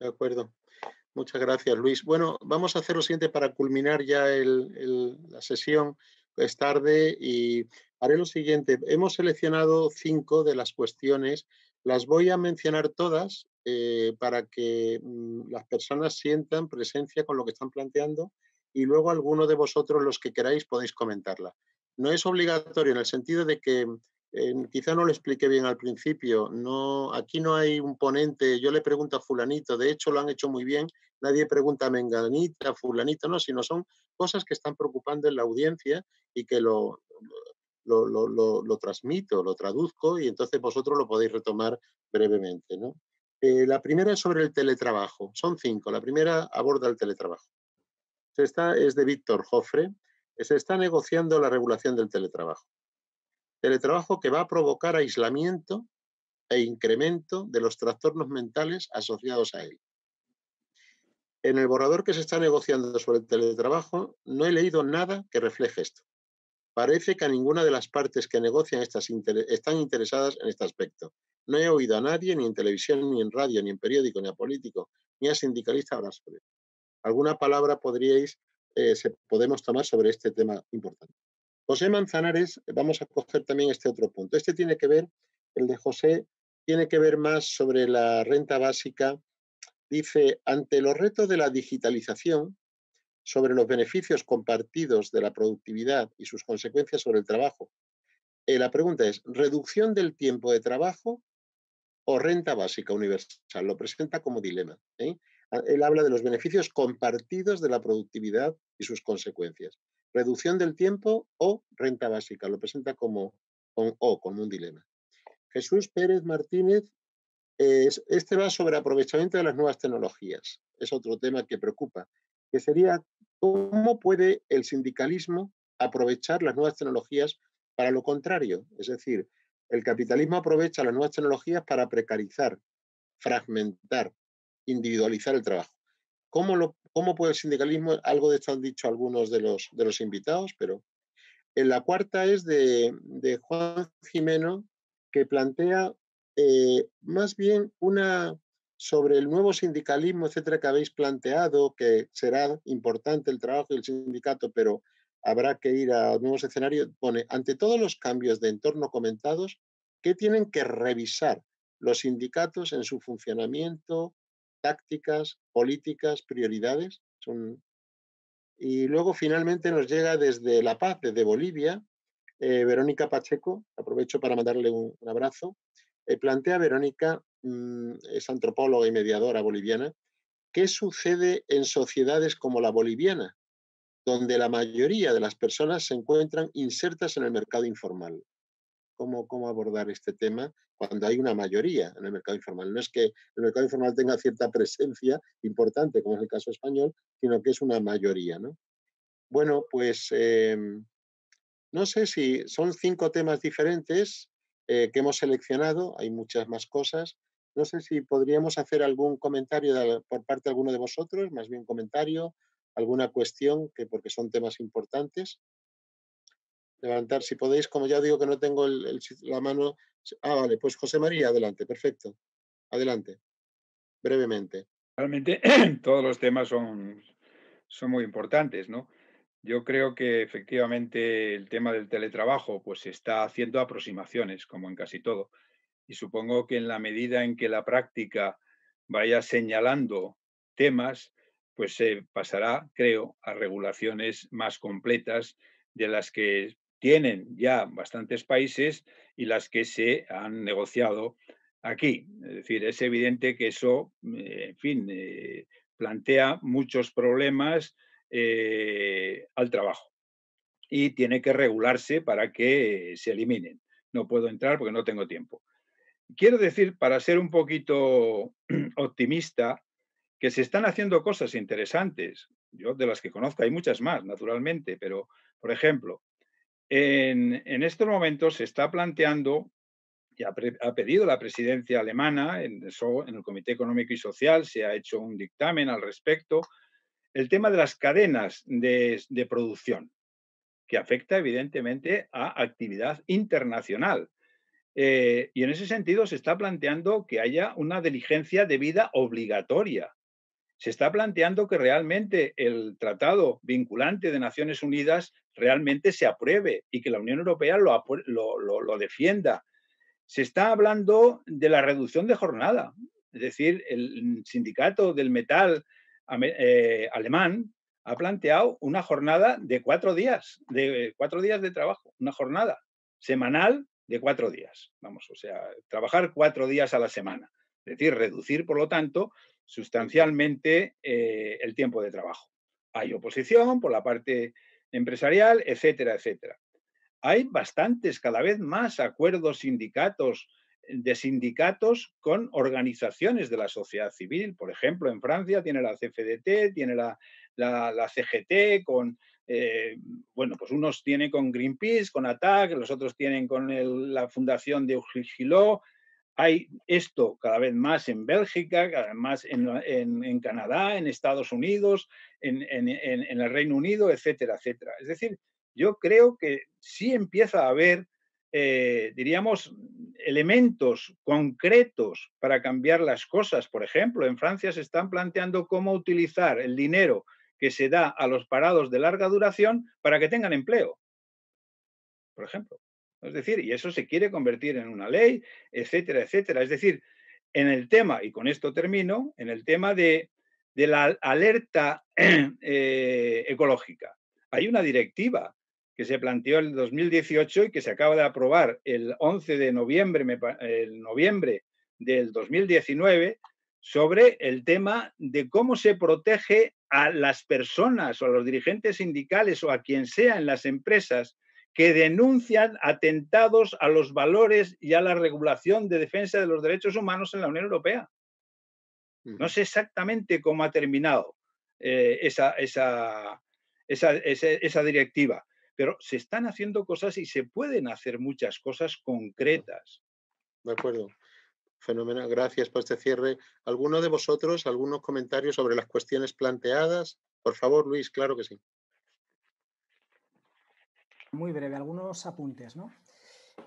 De acuerdo. Muchas gracias, Luis. Bueno, vamos a hacer lo siguiente para culminar ya la sesión. Es tarde y haré lo siguiente. Hemos seleccionado cinco de las cuestiones. Las voy a mencionar todas eh, para que mm, las personas sientan presencia con lo que están planteando y luego alguno de vosotros, los que queráis, podéis comentarla. No es obligatorio en el sentido de que eh, quizá no lo expliqué bien al principio. No, aquí no hay un ponente. Yo le pregunto a fulanito. De hecho, lo han hecho muy bien. Nadie pregunta a menganita, a fulanito, no, sino son cosas que están preocupando en la audiencia y que lo, lo, transmito, lo traduzco y entonces vosotros lo podéis retomar brevemente. ¿no? Eh, la primera es sobre el teletrabajo. Son cinco. La primera aborda el teletrabajo. Esta es de Víctor Jofre. Se está negociando la regulación del teletrabajo. Teletrabajo que va a provocar aislamiento e incremento de los trastornos mentales asociados a él. En el borrador que se está negociando sobre el teletrabajo no he leído nada que refleje esto. Parece que a ninguna de las partes que negocian estas están interesadas en este aspecto. No he oído a nadie, ni en televisión, ni en radio, ni en periódico, ni a político, ni a sindicalista hablar sobre ¿Alguna palabra podríais, eh, podemos tomar sobre este tema importante? José Manzanares, vamos a coger también este otro punto. Este tiene que ver, el de José, tiene que ver más sobre la renta básica. Dice, ante los retos de la digitalización, sobre los beneficios compartidos de la productividad y sus consecuencias sobre el trabajo. Eh, la pregunta es, ¿reducción del tiempo de trabajo o renta básica universal? Lo presenta como dilema. ¿eh? Ah, él habla de los beneficios compartidos de la productividad y sus consecuencias. Reducción del tiempo o renta básica. Lo presenta como o, un dilema. Jesús Pérez Martínez, este va sobre aprovechamiento de las nuevas tecnologías. Es otro tema que preocupa que sería cómo puede el sindicalismo aprovechar las nuevas tecnologías para lo contrario. Es decir, el capitalismo aprovecha las nuevas tecnologías para precarizar, fragmentar, individualizar el trabajo. ¿Cómo, lo, cómo puede el sindicalismo? Algo de esto han dicho algunos de los, de los invitados, pero en la cuarta es de, de Juan Jimeno, que plantea eh, más bien una sobre el nuevo sindicalismo, etcétera, que habéis planteado, que será importante el trabajo del sindicato, pero habrá que ir a nuevos escenarios, pone, ante todos los cambios de entorno comentados, ¿qué tienen que revisar los sindicatos en su funcionamiento, tácticas, políticas, prioridades? Y luego finalmente nos llega desde La Paz, desde Bolivia, eh, Verónica Pacheco, aprovecho para mandarle un, abrazo, eh, plantea Verónica, mm, es antropóloga y mediadora boliviana, ¿qué sucede en sociedades como la boliviana, donde la mayoría de las personas se encuentran insertas en el mercado informal? ¿Cómo, abordar este tema cuando hay una mayoría en el mercado informal? No es que el mercado informal tenga cierta presencia importante, como es el caso español, sino que es una mayoría. ¿no? Bueno, pues em, no sé si son cinco temas diferentes eh, que hemos seleccionado, hay muchas más cosas. No sé si podríamos hacer algún comentario por parte de alguno de vosotros, más bien comentario, alguna cuestión, que porque son temas importantes. Levantar, si podéis, como ya digo que no tengo la mano. Ah, vale, pues José María, adelante, perfecto. Adelante, brevemente. Realmente todos los temas son, son muy importantes, ¿no? Yo creo que efectivamente el tema del teletrabajo pues se está haciendo aproximaciones, como en casi todo. Y supongo que en la medida en que la práctica vaya señalando temas, pues se pasará, creo, a regulaciones más completas de las que tienen ya bastantes países y las que se han negociado aquí. Es decir, es evidente que eso, eh, en fin, eh, plantea muchos problemas eh, al trabajo y tiene que regularse para que se eliminen. No puedo entrar porque no tengo tiempo. Quiero decir, para ser un poquito optimista, que se están haciendo cosas interesantes. Yo de las que conozco hay muchas más, naturalmente, pero, por ejemplo, en, estos momentos se está planteando, y ha, pedido la presidencia alemana, en, el Comité Económico y Social, se ha hecho un dictamen al respecto, el tema de las cadenas de, producción, que afecta evidentemente a actividad internacional. Eh, y en ese sentido se está planteando que haya una diligencia de vida obligatoria. Se está planteando que realmente el tratado vinculante de Naciones Unidas realmente se apruebe y que la Unión Europea lo, lo defienda. Se está hablando de la reducción de jornada. Es decir, el sindicato del metal eh, alemán ha planteado una jornada de cuatro días, de cuatro días de trabajo, una jornada semanal de cuatro días. Vamos, o sea, trabajar cuatro días a la semana. Es decir, reducir, por lo tanto, sustancialmente eh, el tiempo de trabajo. Hay oposición por la parte empresarial, etcétera, etcétera. Hay bastantes, cada vez más acuerdos sindicatos de sindicatos con organizaciones de la sociedad civil. Por ejemplo, en Francia tiene la CFDT, tiene la, la, CGT, con, eh, bueno, pues unos tienen con Greenpeace, con ATTAC, los otros tienen con la fundación de Giló. Hay esto cada vez más en Bélgica, cada vez más en, Canadá, en Estados Unidos, en, en, el Reino Unido, etcétera, etcétera. Es decir, yo creo que sí empieza a haber eh, diríamos, elementos concretos para cambiar las cosas. Por ejemplo, en Francia se están planteando cómo utilizar el dinero que se da a los parados de larga duración para que tengan empleo. Por ejemplo. Es decir, y eso se quiere convertir en una ley, etcétera, etcétera. Es decir, en el tema, y con esto termino, en el tema de, la alerta eh, ecológica. Hay una directiva que se planteó en el 2018 y que se acaba de aprobar el 11 de noviembre, el noviembre del 2019 sobre el tema de cómo se protege a las personas o a los dirigentes sindicales o a quien sea en las empresas que denuncian atentados a los valores y a la regulación de defensa de los derechos humanos en la Unión Europea. No sé exactamente cómo ha terminado eh, esa, esa, esa, directiva, pero se están haciendo cosas y se pueden hacer muchas cosas concretas. De acuerdo. Fenomenal. Gracias por este cierre. ¿Alguno de vosotros, algunos comentarios sobre las cuestiones planteadas? Por favor, Luis, claro que sí. Muy breve, algunos apuntes, ¿no?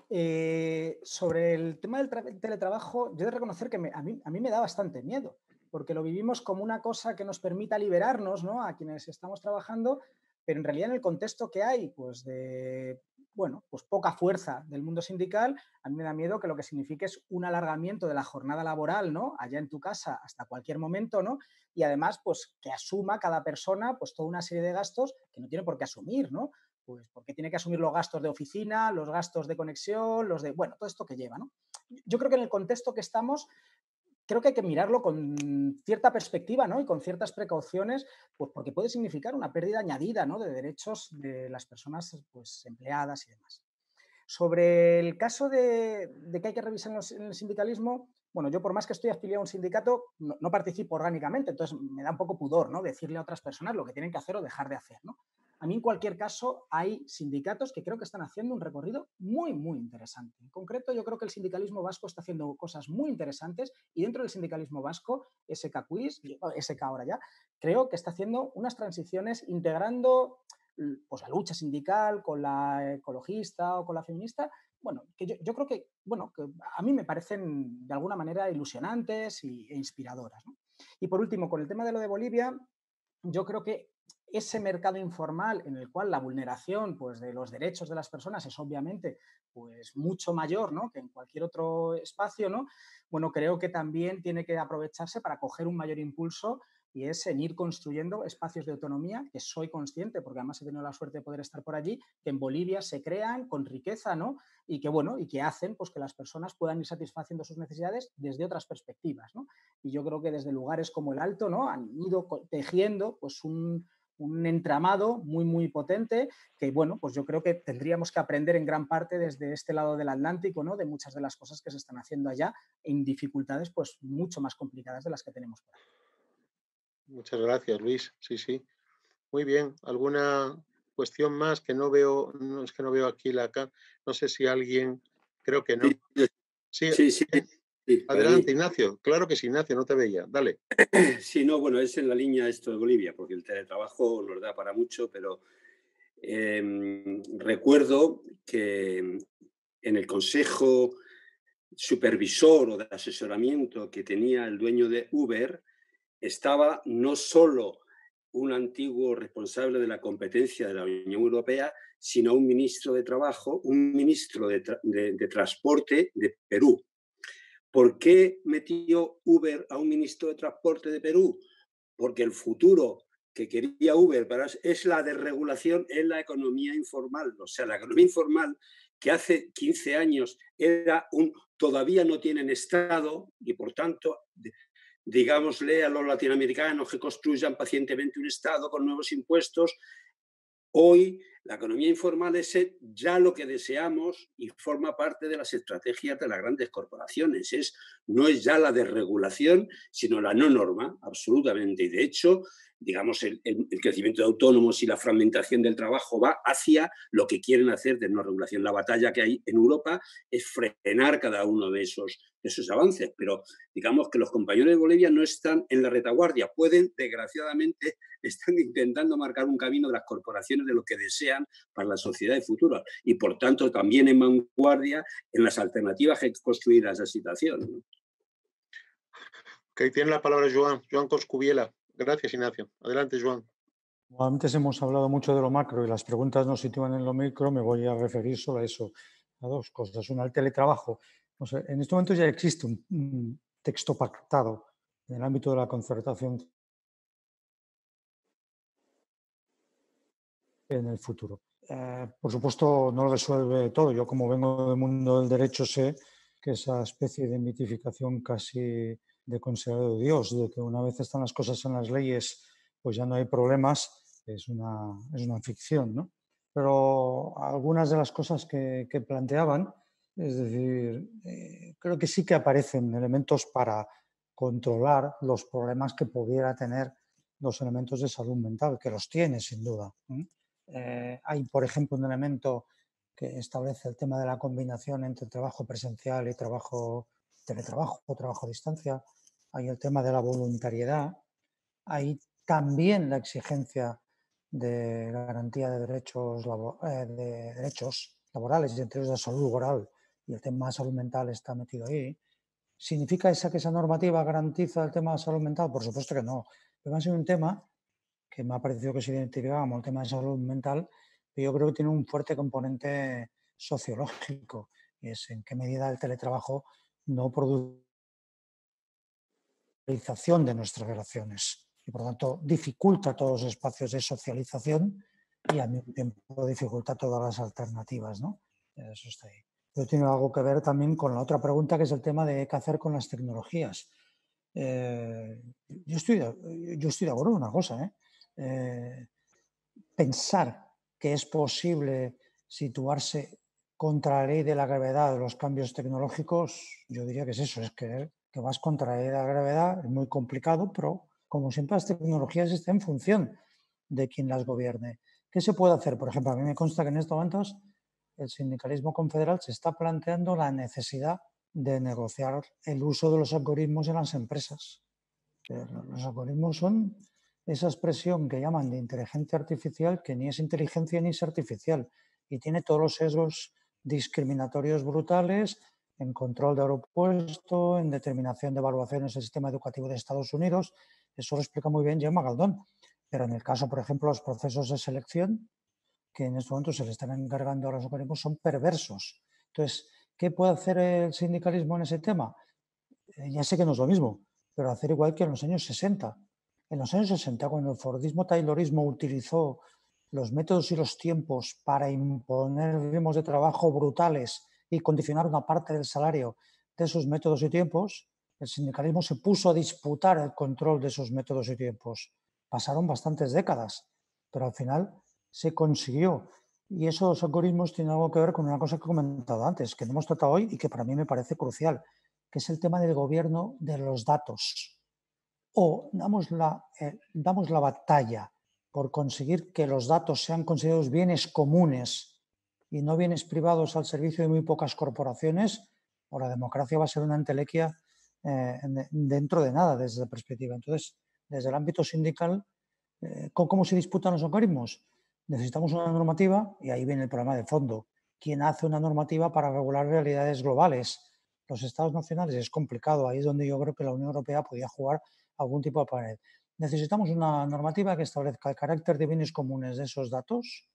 Eh, sobre el tema del teletrabajo, yo he de reconocer que a, mí, a, mí, me da bastante miedo, porque lo vivimos como una cosa que nos permita liberarnos ¿no? a quienes estamos trabajando, pero en realidad en el contexto que hay, pues de bueno, pues poca fuerza del mundo sindical, a mí me da miedo que lo que signifique es un alargamiento de la jornada laboral, ¿no? Allá en tu casa hasta cualquier momento, ¿no? Y además, pues que asuma cada persona pues toda una serie de gastos que no tiene por qué asumir, ¿no? Pues porque tiene que asumir los gastos de oficina, los gastos de conexión, los de, bueno, todo esto que lleva, ¿no? Yo creo que en el contexto que estamos, creo que hay que mirarlo con cierta perspectiva ¿no? y con ciertas precauciones, pues porque puede significar una pérdida añadida ¿no? de derechos de las personas pues, empleadas y demás. Sobre el caso de, que hay que revisar el sindicalismo, bueno, yo por más que estoy afiliado a un sindicato, no, no, participo orgánicamente, entonces me da un poco pudor ¿no? decirle a otras personas lo que tienen que hacer o dejar de hacer. ¿no? A mí, en cualquier caso, hay sindicatos que creo que están haciendo un recorrido muy, muy interesante. En concreto, yo creo que el sindicalismo vasco está haciendo cosas muy interesantes y dentro del sindicalismo vasco, SK Quiz, SK ahora ya, creo que está haciendo unas transiciones integrando pues, la lucha sindical con la ecologista o con la feminista. Bueno, que yo, creo que, bueno, que a mí me parecen de alguna manera ilusionantes e inspiradoras. Y por último, con el tema de lo de Bolivia, yo creo que ese mercado informal en el cual la vulneración pues, de los derechos de las personas es obviamente pues, mucho mayor ¿no? que en cualquier otro espacio, ¿no? bueno, creo que también tiene que aprovecharse para coger un mayor impulso y es en ir construyendo espacios de autonomía, que soy consciente, porque además he tenido la suerte de poder estar por allí, que en Bolivia se crean con riqueza, ¿no? Y que, bueno, y que hacen pues, que las personas puedan ir satisfaciendo sus necesidades desde otras perspectivas, ¿no? Y yo creo que desde lugares como el Alto, ¿no? Han ido tejiendo pues un, un entramado muy, muy potente que, bueno, pues yo creo que tendríamos que aprender en gran parte desde este lado del Atlántico, ¿no? De muchas de las cosas que se están haciendo allá en dificultades, pues mucho más complicadas de las que tenemos por Muchas gracias, Luis. Sí, sí. Muy bien. ¿Alguna cuestión más que no veo? No es que no veo aquí la acá. No sé si alguien, creo que no. Sí, sí. sí. Adelante, Ignacio. Claro que sí, Ignacio, no te veía. Dale. Sí, no, bueno, es en la línea esto de Bolivia, porque el teletrabajo nos da para mucho, pero em, recuerdo que en el consejo supervisor o de asesoramiento que tenía el dueño de Uber, estaba no solo un antiguo responsable de la competencia de la Unión Europea, sino un ministro de Trabajo, un ministro de Transporte de Perú, ¿Por qué metió Uber a un ministro de Transporte de Perú? Porque el futuro que quería Uber es la desregulación en la economía informal. O sea, la economía informal que hace 15 años era un todavía no tienen Estado y por tanto, digámosle a los latinoamericanos que construyan pacientemente un Estado con nuevos impuestos, hoy la economía informal es ya lo que deseamos y forma parte de las estrategias de las grandes corporaciones. Es, no es ya la desregulación, sino la no norma, absolutamente. Y de hecho, digamos, el, crecimiento de autónomos y la fragmentación del trabajo va hacia lo que quieren hacer de no regulación. La batalla que hay en Europa es frenar cada uno de esos, de esos avances, pero digamos que los compañeros de Bolivia no están en la retaguardia, pueden, desgraciadamente, están intentando marcar un camino de las corporaciones de lo que desean para la sociedad de futuro y, por tanto, también en vanguardia en las alternativas que construir a esa situación. Tiene la palabra Joan, Joan Coscubiela. Gracias, Ignacio. Adelante, Joan. Antes hemos hablado mucho de lo macro y las preguntas nos sitúan en lo micro. Me voy a referir solo a eso, a dos cosas. Una, el teletrabajo. en este momento ya existe un, texto pactado en el ámbito de la concertación en el futuro. Eh, por supuesto, no lo resuelve todo. Yo, como vengo del mundo del derecho, sé que esa especie de mitificación casi de considerado Dios, de que una vez están las cosas en las leyes, pues ya no hay problemas, es una, es una ficción, ¿no? Pero algunas de las cosas que, que planteaban, es decir, eh, creo que sí que aparecen elementos para controlar los problemas que pudiera tener los elementos de salud mental, que los tiene sin duda. Eh, hay, por ejemplo, un elemento que establece el tema de la combinación entre trabajo presencial y trabajo teletrabajo o trabajo a distancia, hay el tema de la voluntariedad, hay también la exigencia de garantía de derechos, eh, de derechos laborales y entre ellos la salud laboral y el tema de salud mental está metido ahí. ¿Significa esa que esa normativa garantiza el tema de salud mental? Por supuesto que no. Pero ha sido un tema que me ha parecido que se identificaba como el tema de salud mental, pero yo creo que tiene un fuerte componente sociológico, y es en qué medida el teletrabajo no produce de nuestras relaciones y por lo tanto dificulta todos los espacios de socialización y al mismo tiempo dificulta todas las alternativas. ¿no? Eso está ahí. Pero tiene algo que ver también con la otra pregunta que es el tema de qué hacer con las tecnologías. Eh, yo, estoy, yo estoy de acuerdo con una cosa. ¿eh? Eh, pensar que es posible situarse contra la ley de la gravedad de los cambios tecnológicos, yo diría que es eso, es que, que vas contra la ley de la gravedad, es muy complicado, pero como siempre las tecnologías están en función de quien las gobierne. ¿Qué se puede hacer? Por ejemplo, a mí me consta que en estos momentos el sindicalismo confederal se está planteando la necesidad de negociar el uso de los algoritmos en las empresas. Los algoritmos son esa expresión que llaman de inteligencia artificial, que ni es inteligencia ni es artificial, y tiene todos los sesgos discriminatorios brutales en control de aeropuerto, en determinación de evaluaciones del sistema educativo de Estados Unidos. Eso lo explica muy bien Gemma Galdón. Pero en el caso, por ejemplo, los procesos de selección, que en este momento se le están encargando a los organismos, son perversos. Entonces, ¿qué puede hacer el sindicalismo en ese tema? Eh, ya sé que no es lo mismo, pero hacer igual que en los años 60. En los años 60, cuando el Fordismo Taylorismo utilizó los métodos y los tiempos para imponer ritmos de trabajo brutales y condicionar una parte del salario de esos métodos y tiempos, el sindicalismo se puso a disputar el control de esos métodos y tiempos. Pasaron bastantes décadas, pero al final se consiguió. Y esos algoritmos tienen algo que ver con una cosa que he comentado antes, que no hemos tratado hoy y que para mí me parece crucial, que es el tema del gobierno de los datos. O damos la, eh, damos la batalla por conseguir que los datos sean considerados bienes comunes y no bienes privados al servicio de muy pocas corporaciones, o la democracia va a ser una entelequia eh, dentro de nada desde la perspectiva. Entonces, desde el ámbito sindical, eh, ¿cómo se disputan los algoritmos? Necesitamos una normativa y ahí viene el problema de fondo. ¿Quién hace una normativa para regular realidades globales? Los estados nacionales es complicado. Ahí es donde yo creo que la Unión Europea podía jugar algún tipo de pared necesitamos una normativa que establezca el carácter de bienes comunes de esos datos,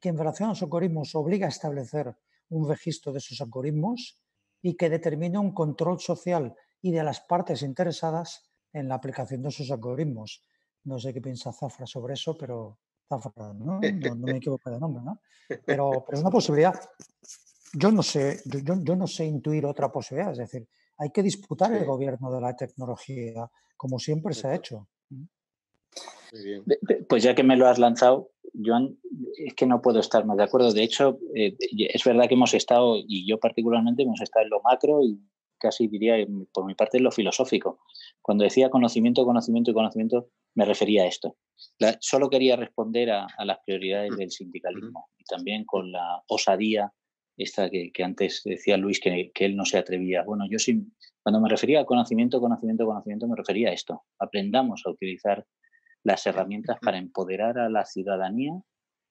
que en relación a los algoritmos obliga a establecer un registro de esos algoritmos y que determine un control social y de las partes interesadas en la aplicación de esos algoritmos. No sé qué piensa Zafra sobre eso, pero Zafra, ¿no? No, me equivoco de nombre, ¿no? Pero, pero, es una posibilidad. Yo no, sé, yo, yo no sé intuir otra posibilidad, es decir, hay que disputar el gobierno de la tecnología, como siempre se ha hecho. Pues ya que me lo has lanzado, Joan, es que no puedo estar más de acuerdo. De hecho, eh, es verdad que hemos estado, y yo particularmente, hemos estado en lo macro y casi diría por mi parte en lo filosófico. Cuando decía conocimiento, conocimiento y conocimiento, me refería a esto. solo quería responder a, las prioridades del sindicalismo y también con la osadía esta que, antes decía Luis que, que, él no se atrevía. Bueno, yo sí, cuando me refería a conocimiento, conocimiento, conocimiento, me refería a esto. Aprendamos a utilizar las herramientas para empoderar a la ciudadanía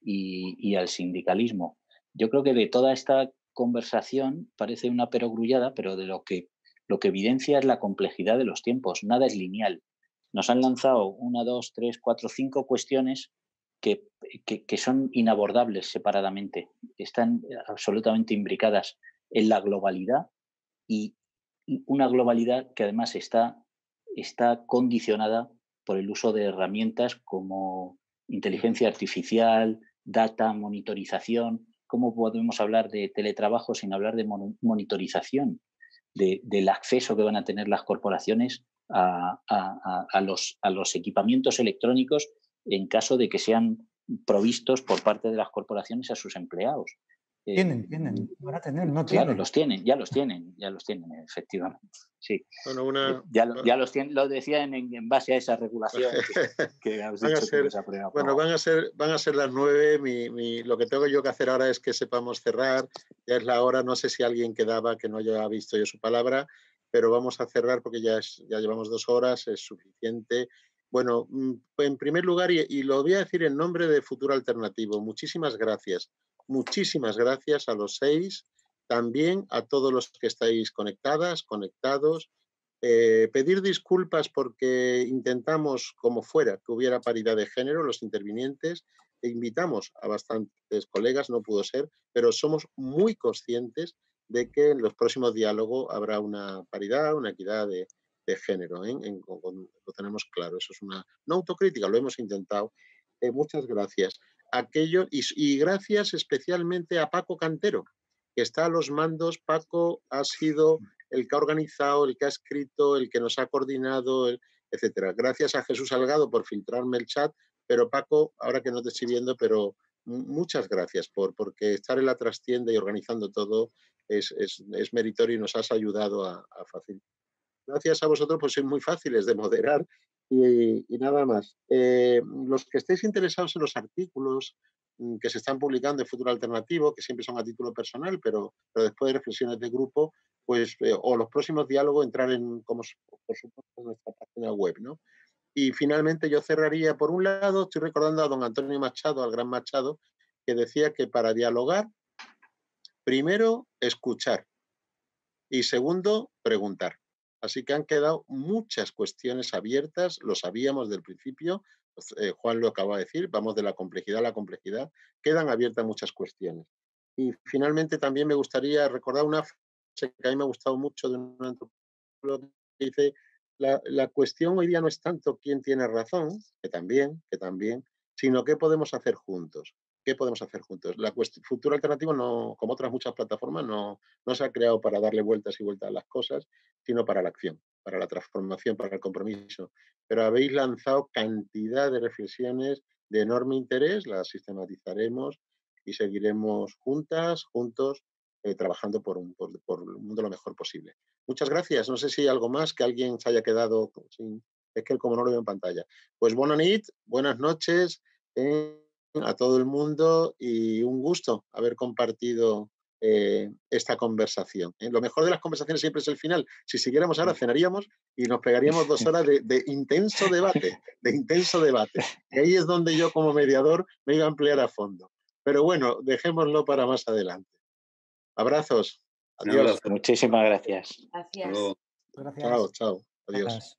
y, al sindicalismo. Yo creo que de toda esta conversación parece una perogrullada, pero de lo que, lo que evidencia es la complejidad de los tiempos. Nada es lineal. Nos han lanzado una, dos, tres, cuatro, cinco cuestiones que, que, son inabordables separadamente. Están absolutamente imbricadas en la globalidad y una globalidad que además está, está condicionada por el uso de herramientas como inteligencia artificial, data, monitorización. ¿Cómo podemos hablar de teletrabajo sin hablar de monitorización? del acceso que van a tener las corporaciones a, los, a los equipamientos electrónicos en caso de que sean provistos por parte de las corporaciones a sus empleados. Tienen, eh, tienen, van a tener, no tienen. Claro, los tienen, ya los tienen, ya los tienen, efectivamente. Sí. Bueno, una, ya, ya, los tienen, lo decían en, base a esa regulación que, van a ser, Bueno, van a ser, van a ser las nueve. Mi, mi, lo que tengo yo que hacer ahora es que sepamos cerrar. Ya es la hora, no sé si alguien quedaba que no haya visto yo su palabra, pero vamos a cerrar porque ya, es, ya llevamos dos horas, es suficiente. Bueno, mm, en primer lugar, y, y lo voy a decir en nombre de Futuro Alternativo, muchísimas gracias muchísimas gracias a los seis, también a todos los que estáis conectadas, conectados. Eh, pedir disculpas porque intentamos, como fuera, que hubiera paridad de género, los intervinientes, e invitamos a bastantes colegas, no pudo ser, pero somos muy conscientes de que en los próximos diálogos habrá una paridad, una equidad de, género. ¿eh? lo tenemos claro, eso es una no autocrítica, lo hemos intentado. Eh, muchas gracias. Aquello, y, gracias especialmente a Paco Cantero, que está a los mandos. Paco ha sido el que ha organizado, el que ha escrito, el que nos ha coordinado, etcétera. Gracias a Jesús Salgado por filtrarme el chat, pero Paco, ahora que no te estoy viendo, pero muchas gracias por porque estar en la trastienda y organizando todo es, meritorio y nos has ayudado a, facilitar. Gracias a vosotros, pues sois muy fáciles de moderar y, nada más. Eh, los que estéis interesados en los artículos mm, que se están publicando en Futuro Alternativo, que siempre son a título personal, pero, pero después de reflexiones de grupo, pues, eh, o los próximos diálogos, entrar en, como por supuesto, en nuestra página web, ¿no? Y finalmente yo cerraría, por un lado, estoy recordando a don Antonio Machado, al gran Machado, que decía que para dialogar, primero, escuchar y segundo, preguntar. Así que han quedado muchas cuestiones abiertas, lo sabíamos del principio, pues, eh, Juan lo acaba de decir, vamos de la complejidad a la complejidad, quedan abiertas muchas cuestiones. Y finalmente también me gustaría recordar una frase que a mí me ha gustado mucho de un antropólogo que dice, la, cuestión hoy día no es tanto quién tiene razón, que también, que también, sino qué podemos hacer juntos. ¿Qué podemos hacer juntos? La Futuro Alternativo, no, como otras muchas plataformas, no, no se ha creado para darle vueltas y vueltas a las cosas, sino para la acción, para la transformación, para el compromiso. Pero habéis lanzado cantidad de reflexiones de enorme interés, las sistematizaremos y seguiremos juntas, juntos, eh, trabajando por un, por, un mundo lo mejor posible. Muchas gracias. No sé si hay algo más que alguien se haya quedado sin. Es que como no lo veo en pantalla. Pues bonanit, buenas noches eh, a todo el mundo y un gusto haber compartido eh, esta conversación. Lo mejor de las conversaciones siempre es el final. Si siguiéramos ahora, cenaríamos y nos pegaríamos dos horas de, de intenso debate, de intenso debate. Y ahí es donde yo como mediador me iba a emplear a fondo. Pero bueno, dejémoslo para más adelante. Abrazos. Adiós. Muchísimas gracias. Gracias. Chao, chao. Adiós.